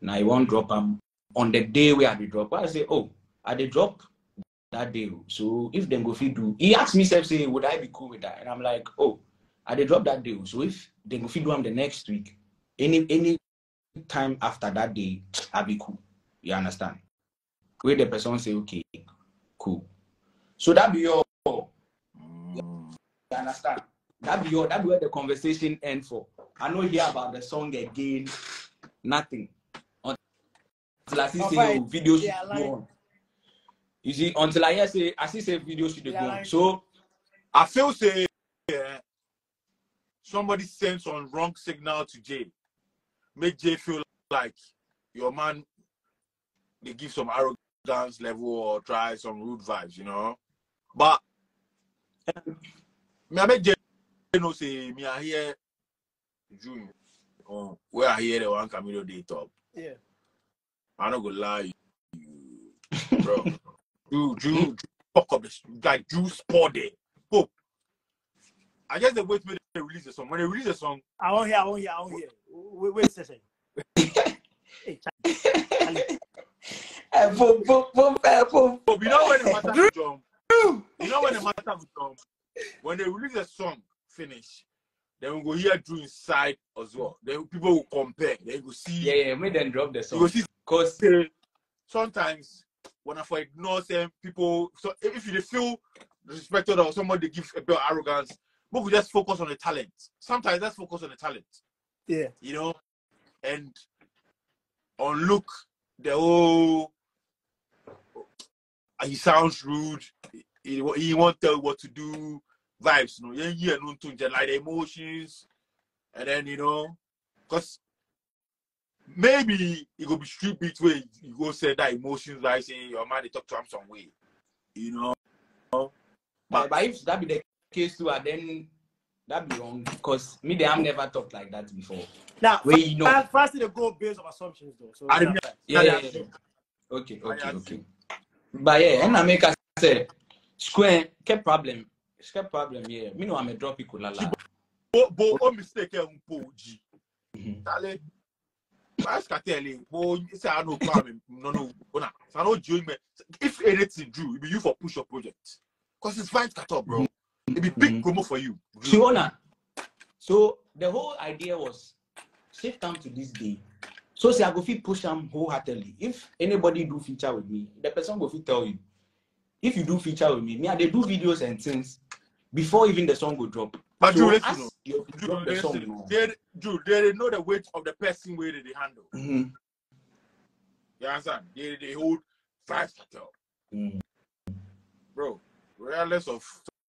Now he won't drop am on the day where I dey drop. I say, oh, I dey drop that day. oh. So if them go fit do, he asked me self say, would I be cool with that? And I'm like, oh, I dey drop that day. oh. So if they go fit do am the next week, any any time after that day, I'll be cool. You understand? Where the person say, okay, cool. So that be all. You understand? That be all. That be where the conversation end for. I know hear about the song again. Nothing. Until I see say oh, video should they go on. You see, until I hear say I see say video should go on. So I feel say yeah, somebody sends some wrong signal to Jay. Make Jay feel like your man they give some arrogance level or try some rude vibes, you know. But me I make Jay know say me I hear June. Oh, where I hear the one Camidoh day top. Yeah. I don't go lie, you, bro. Drew, Drew, Drew, fuck up this guy. Drew sport there. Hope. I guess they wait for till they release the song. When they release the song, I won't hear. I won't hear. I won't hear. Wait, wait a second. hey, Eh, boom, boom, boom, eh, boom. you know when the matter to jump. You know when the matter to jump. When they release the song, finish. Then we go hear Drew inside as well. Then people will compare. Then you go see. Yeah, yeah, make them drop the You song. go see. Cause Sometimes when I for ignore them, people. So if you dey feel disrespected or somebody give a bit of arrogance, we could just focus on the talent. Sometimes let's focus on the talent. Yeah. you know, and on look the whole he sounds rude. He, he, he won't tell what to do. Vibes, you know, yeah, yeah, no, to just like the emotions, and then you know, cause maybe it could be street beat where you go say that emotions like say your man they talk to him some way, you know. but, but if that be the case ah, then that be wrong. Cause me, they have never talked like that before. Now, Where you know. fast, fast go based on assumptions though. So I didn't- Yeah, yeah, yeah. Okay, okay, okay. But yeah, and I make us say square ke problem. Ke problem yeah. Me know I'm a drop it la la. But but mistake on G. Mhm. Dale. Mas katele, bo say I no plan no no bona. So I no join me. If anything do, it be you for push your project. Cause it's Vibes Cartel, bro. It be big Mhm. promo for you. Fiona. So the whole idea was safe time to this day. So say I go fit push them wholeheartedly. If anybody do feature with me, the person go fit tell you. If you do feature with me, me I dey do videos and things before even the song go drop. But so Drew, listen, as no. you drop the song, no. They, Drew, they know the weight of the person where they handle. Mhm. You understand? They, they hold cut up. Mhm. bro, regardless of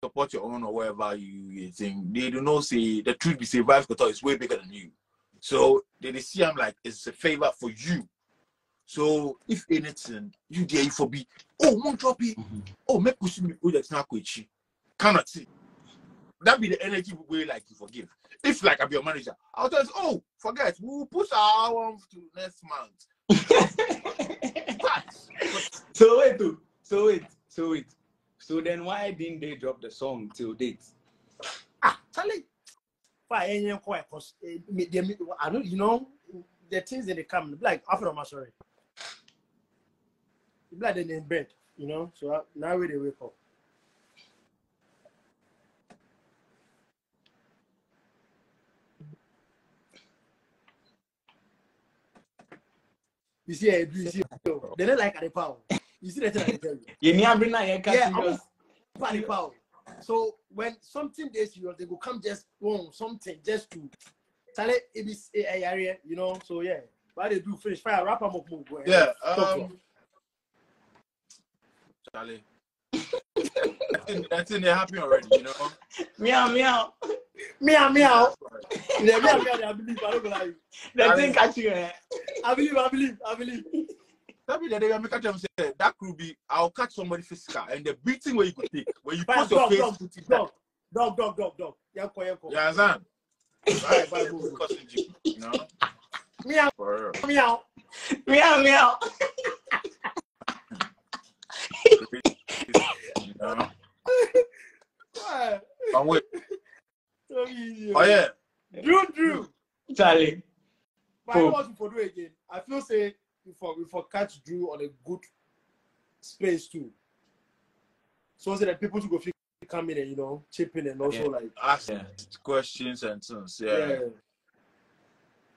support your own or whatever you, you think, they do not say the truth be say Vibes Cartel is way bigger than you. So they, they see I'm like it's a favor for you. So if anything, you there you for be oh won't drop it. Mhm. Oh make push me project now quick. Cannot see. That be the energy way like you forgive. If like I be your manager, I'll tell you, oh, forget, we'll push our one to next month. Facts. so wait, oh, so wait, so wait. So then why didn't they drop the song till date? Ah, Charlie. Why ain't you quite? Cause eh, they- me- I don't, you know, the things that they come like after my sorry. Like they in bed, you know. So now we they wake up. You see, eh, you see, they don't like the power. You see the thing I tell you. You need to bring that here, Yeah, serious. Party power. So when something is serious, they go come just boom, something just to tell it it is a area, you know. So yeah, why they do finish fire wrap them up move. go. Yeah, Stop um, Charlie. That's in there happy already, you know. Meow meow. meow meow. Yeah, meow meow. I believe. I don't go lie. The thing catch you. eh? I believe. I believe. I believe. That be the day I make them say that could be I'll catch somebody physical and the beating where you could take where you Fire, put your dog, face dog, to it. dog, dog, dog, dog, dog. Yanko, yanko. You understand? Right, bye, boo. Cussing you, you know? Meow meow. Meow meow. You know? And wait. Oh yeah. Drew, Drew. Charlie. But I want to do again. I feel say we for we for catch Drew on a good space too. So that people to go come in and you know chip in and also Yeah. like Ask Yeah. questions and things. yeah. Yeah.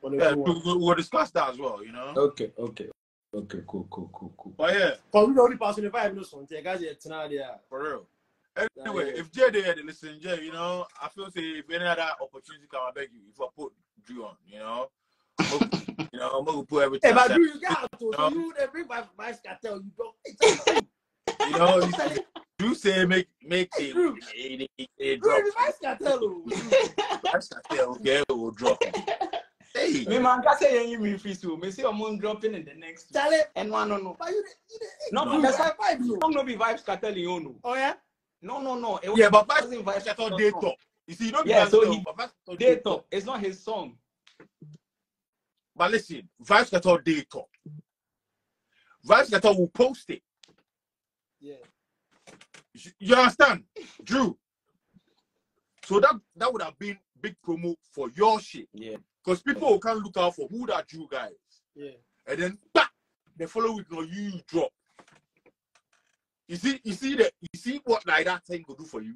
On a Yeah, good we, one. we- we'll discuss that as well, you know? Okay, okay. Okay, cool, cool, cool, cool. But yeah, Cause we the only person if I have no something, guys, yeah, tonight there. for real. Anyway, Yeah, yeah. if Jay there, they listen, Jay, you know, I feel say if any other opportunity come, I beg you, if I put Drew on, you know, you know, I'm gonna put everything. Hey, but aside. Drew, you got to so No. you they bring my my cartel, you don't. You know, you, you say make make a, Drew. a, a, a Drew, drop. the my cartel. oh. That's okay, we'll drop. Hey, Me man can say you me free so me say I'm dropping in the next. Charlie, And one no no. but you, the- you, the- No, Drew, that's I vibe you. Song no be vibes cartel you know. Oh yeah. No, no, no. It yeah, but wasn't Vibes Vibes Cartel Cartel day song. top. You see, you don't Yeah, so he- but Vibes Cartel Day top. It's not his song. But listen, Vibes Cartel day top. Vibes Cartel will post it. Yeah. You- understand, Drew? So that that would have been big promo for your shit. Yeah. Because people can't look out for who that Drew guy is. Yeah. And then bah, the follow week now you drop. You see, you see that you see what like that thing could do for you.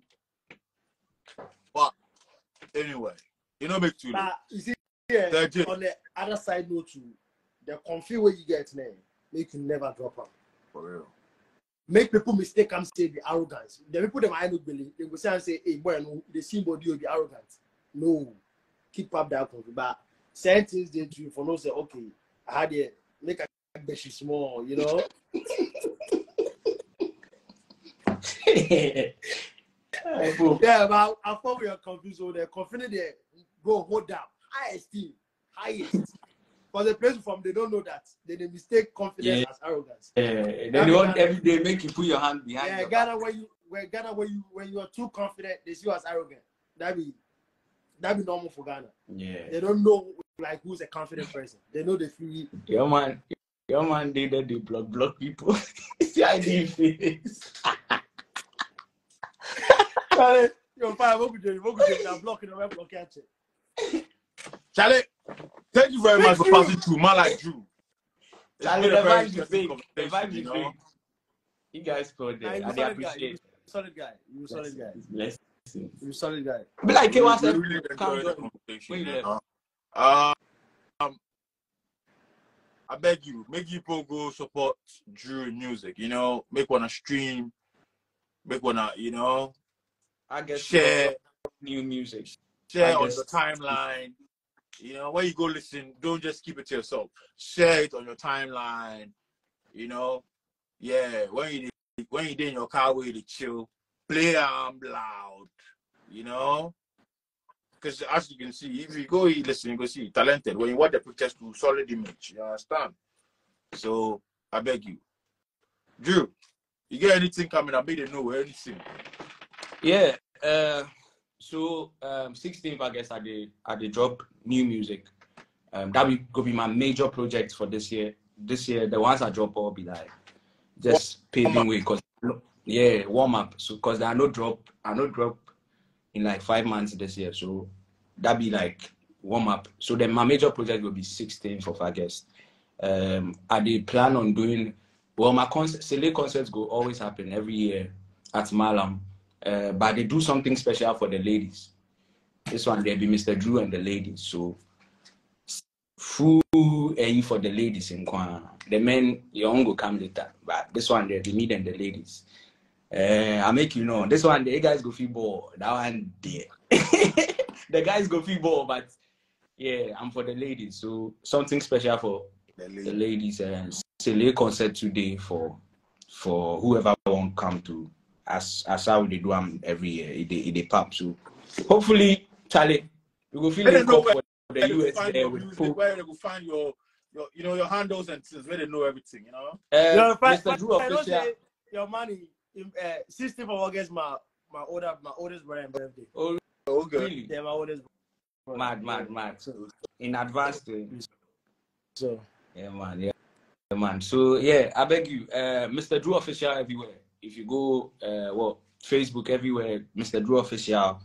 But anyway, You know, make too late. But you see, yeah, on the other side note too, the config where you get now, make you never drop out. For real. Make people mistake and say the arrogance. The people them I don't believe they will say and say, hey boy, no, the symbol you be arrogant. No, keep up that config. But certain things they do for no say, okay, I had it, make a beshi small, you know. Yeah, but I thought we are confused. So they're confident they go hold down. High esteem, highest. For the place from they don't know that. They, they mistake confidence Yeah. as arrogance. Eh, then they want every day make you put your hand behind Yeah, your Ghana back. when you when Ghana when you when you are too confident, they see you as arrogant. That be that be normal for Ghana. Yeah. They don't know like who's a confident person. They know the feel Your man, your man did that they block block people. See I did face. Charlie, Yo, fine, what could you what could you I'm blocking the web block catch it. Charlie, thank you very much for passing through. Man like Drew. It's Charlie, been the a very vibes is interesting fake. The conversation, vibes you is know. fake. You guys called Nah, there. you I a they guy. appreciate You a solid guy. You a solid guy. Bless. You a solid guy. Be like, We hey, what's we really Come enjoyed the conversation. Wait you there. Uh, um, I beg you, make people go support Drew music. You know, make one a stream, make one a you know I guess share new music. share I on guess- your timeline. You know, when you go listen, don't just keep it to yourself. Share it on your timeline. You know, yeah. When you when you in your car where you chill, play um loud. You know, because as you can see, if you go listen, you go see talented. When you watch the pictures to solid image, you understand. So I beg you, Drew, you get anything coming? I made it know anything. Yeah. Uh, so um, 16th, I guess, I did I did drop new music. Um, that will go be my major project for this year. This year, the ones I drop will be like just paving way, cause yeah, warm up. So cause I no drop, I no drop in like five months this year. So that be like warm up. So then my major project will be 16th of August. Um, I did plan on doing well. My concert, Sele concerts go always happen every year at Malam. Uh, but they do something special for the ladies. This one there be Mr. Drew and the ladies. So full eh, for the ladies in Kwan. The men your own go come later. But this one there, the me and the ladies. Uh, I make you know. This one the guys go feel ball. That one there. the guys go feel ball, but yeah, I'm for the ladies. So something special for The the ladies and Sele concert today for for whoever want come to as as how they do am every year. It dey it dey pop. So hopefully, Charlie, we go feel Let know up for the where US find there your with music, Pope. where they go find your, your, you know, your handles and things, where they know everything, you know. Uh, Yo, Mr. fine, Drew I official. say your money. Uh, 16th of August, my my older my oldest brother birthday. Oh, Okay. really? Yeah, my oldest. brother. Mad, mad, mad. In advance, to, So yeah, man, yeah, yeah, man. So yeah, I beg you, uh, Mr. Drew official everywhere. If you go, uh, well, Facebook everywhere, Mr. Drew official.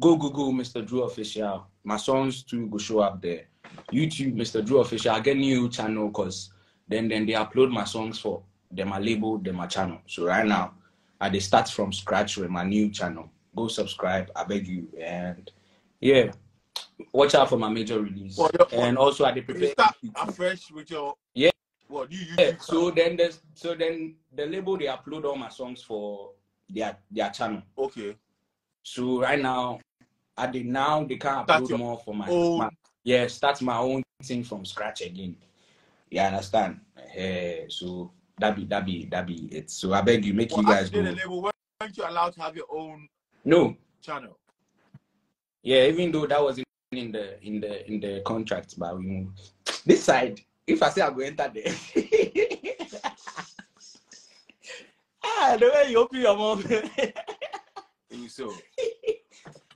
Go Google Mr. Drew official. My songs too go show up there. YouTube Mr. Drew official. I get new channel cause then then they upload my songs for them my label, them my channel. So right now, I they start from scratch with my new channel. Go subscribe, I beg you, and yeah, watch out for my major release. Well, and also I You prepare. start afresh with your Yeah. What you Yeah, YouTube so then there's so then the label they upload all my songs for their their channel. okay. So right now, I did now they can Start upload your more for my, own- my yeah start my own thing from scratch again. You understand? Eh, so that be that be that be it. So I beg you, make Well, you guys you go. a label, weren't you allowed to have your own No, channel? yeah, even though that was in, the in the in the contract, but we move this side. If I say I go enter there, ah, the way you open your mouth. You so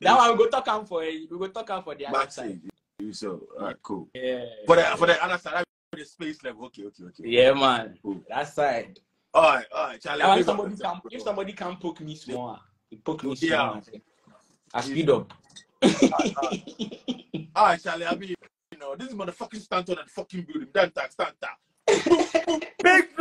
That one we go talk am for we go talk am for the other side. You so all right, cool. Yeah. For the for the other side, be the space level. Okay, okay, okay. Yeah, man. Cool. That side. All right, all right, Charlie. Now, if somebody can if somebody can poke me small, he poke me Yeah. small. I speed up. All right, Charlie. I mean, you know, this is motherfucking stand on the fucking building. Stand that, stand that. big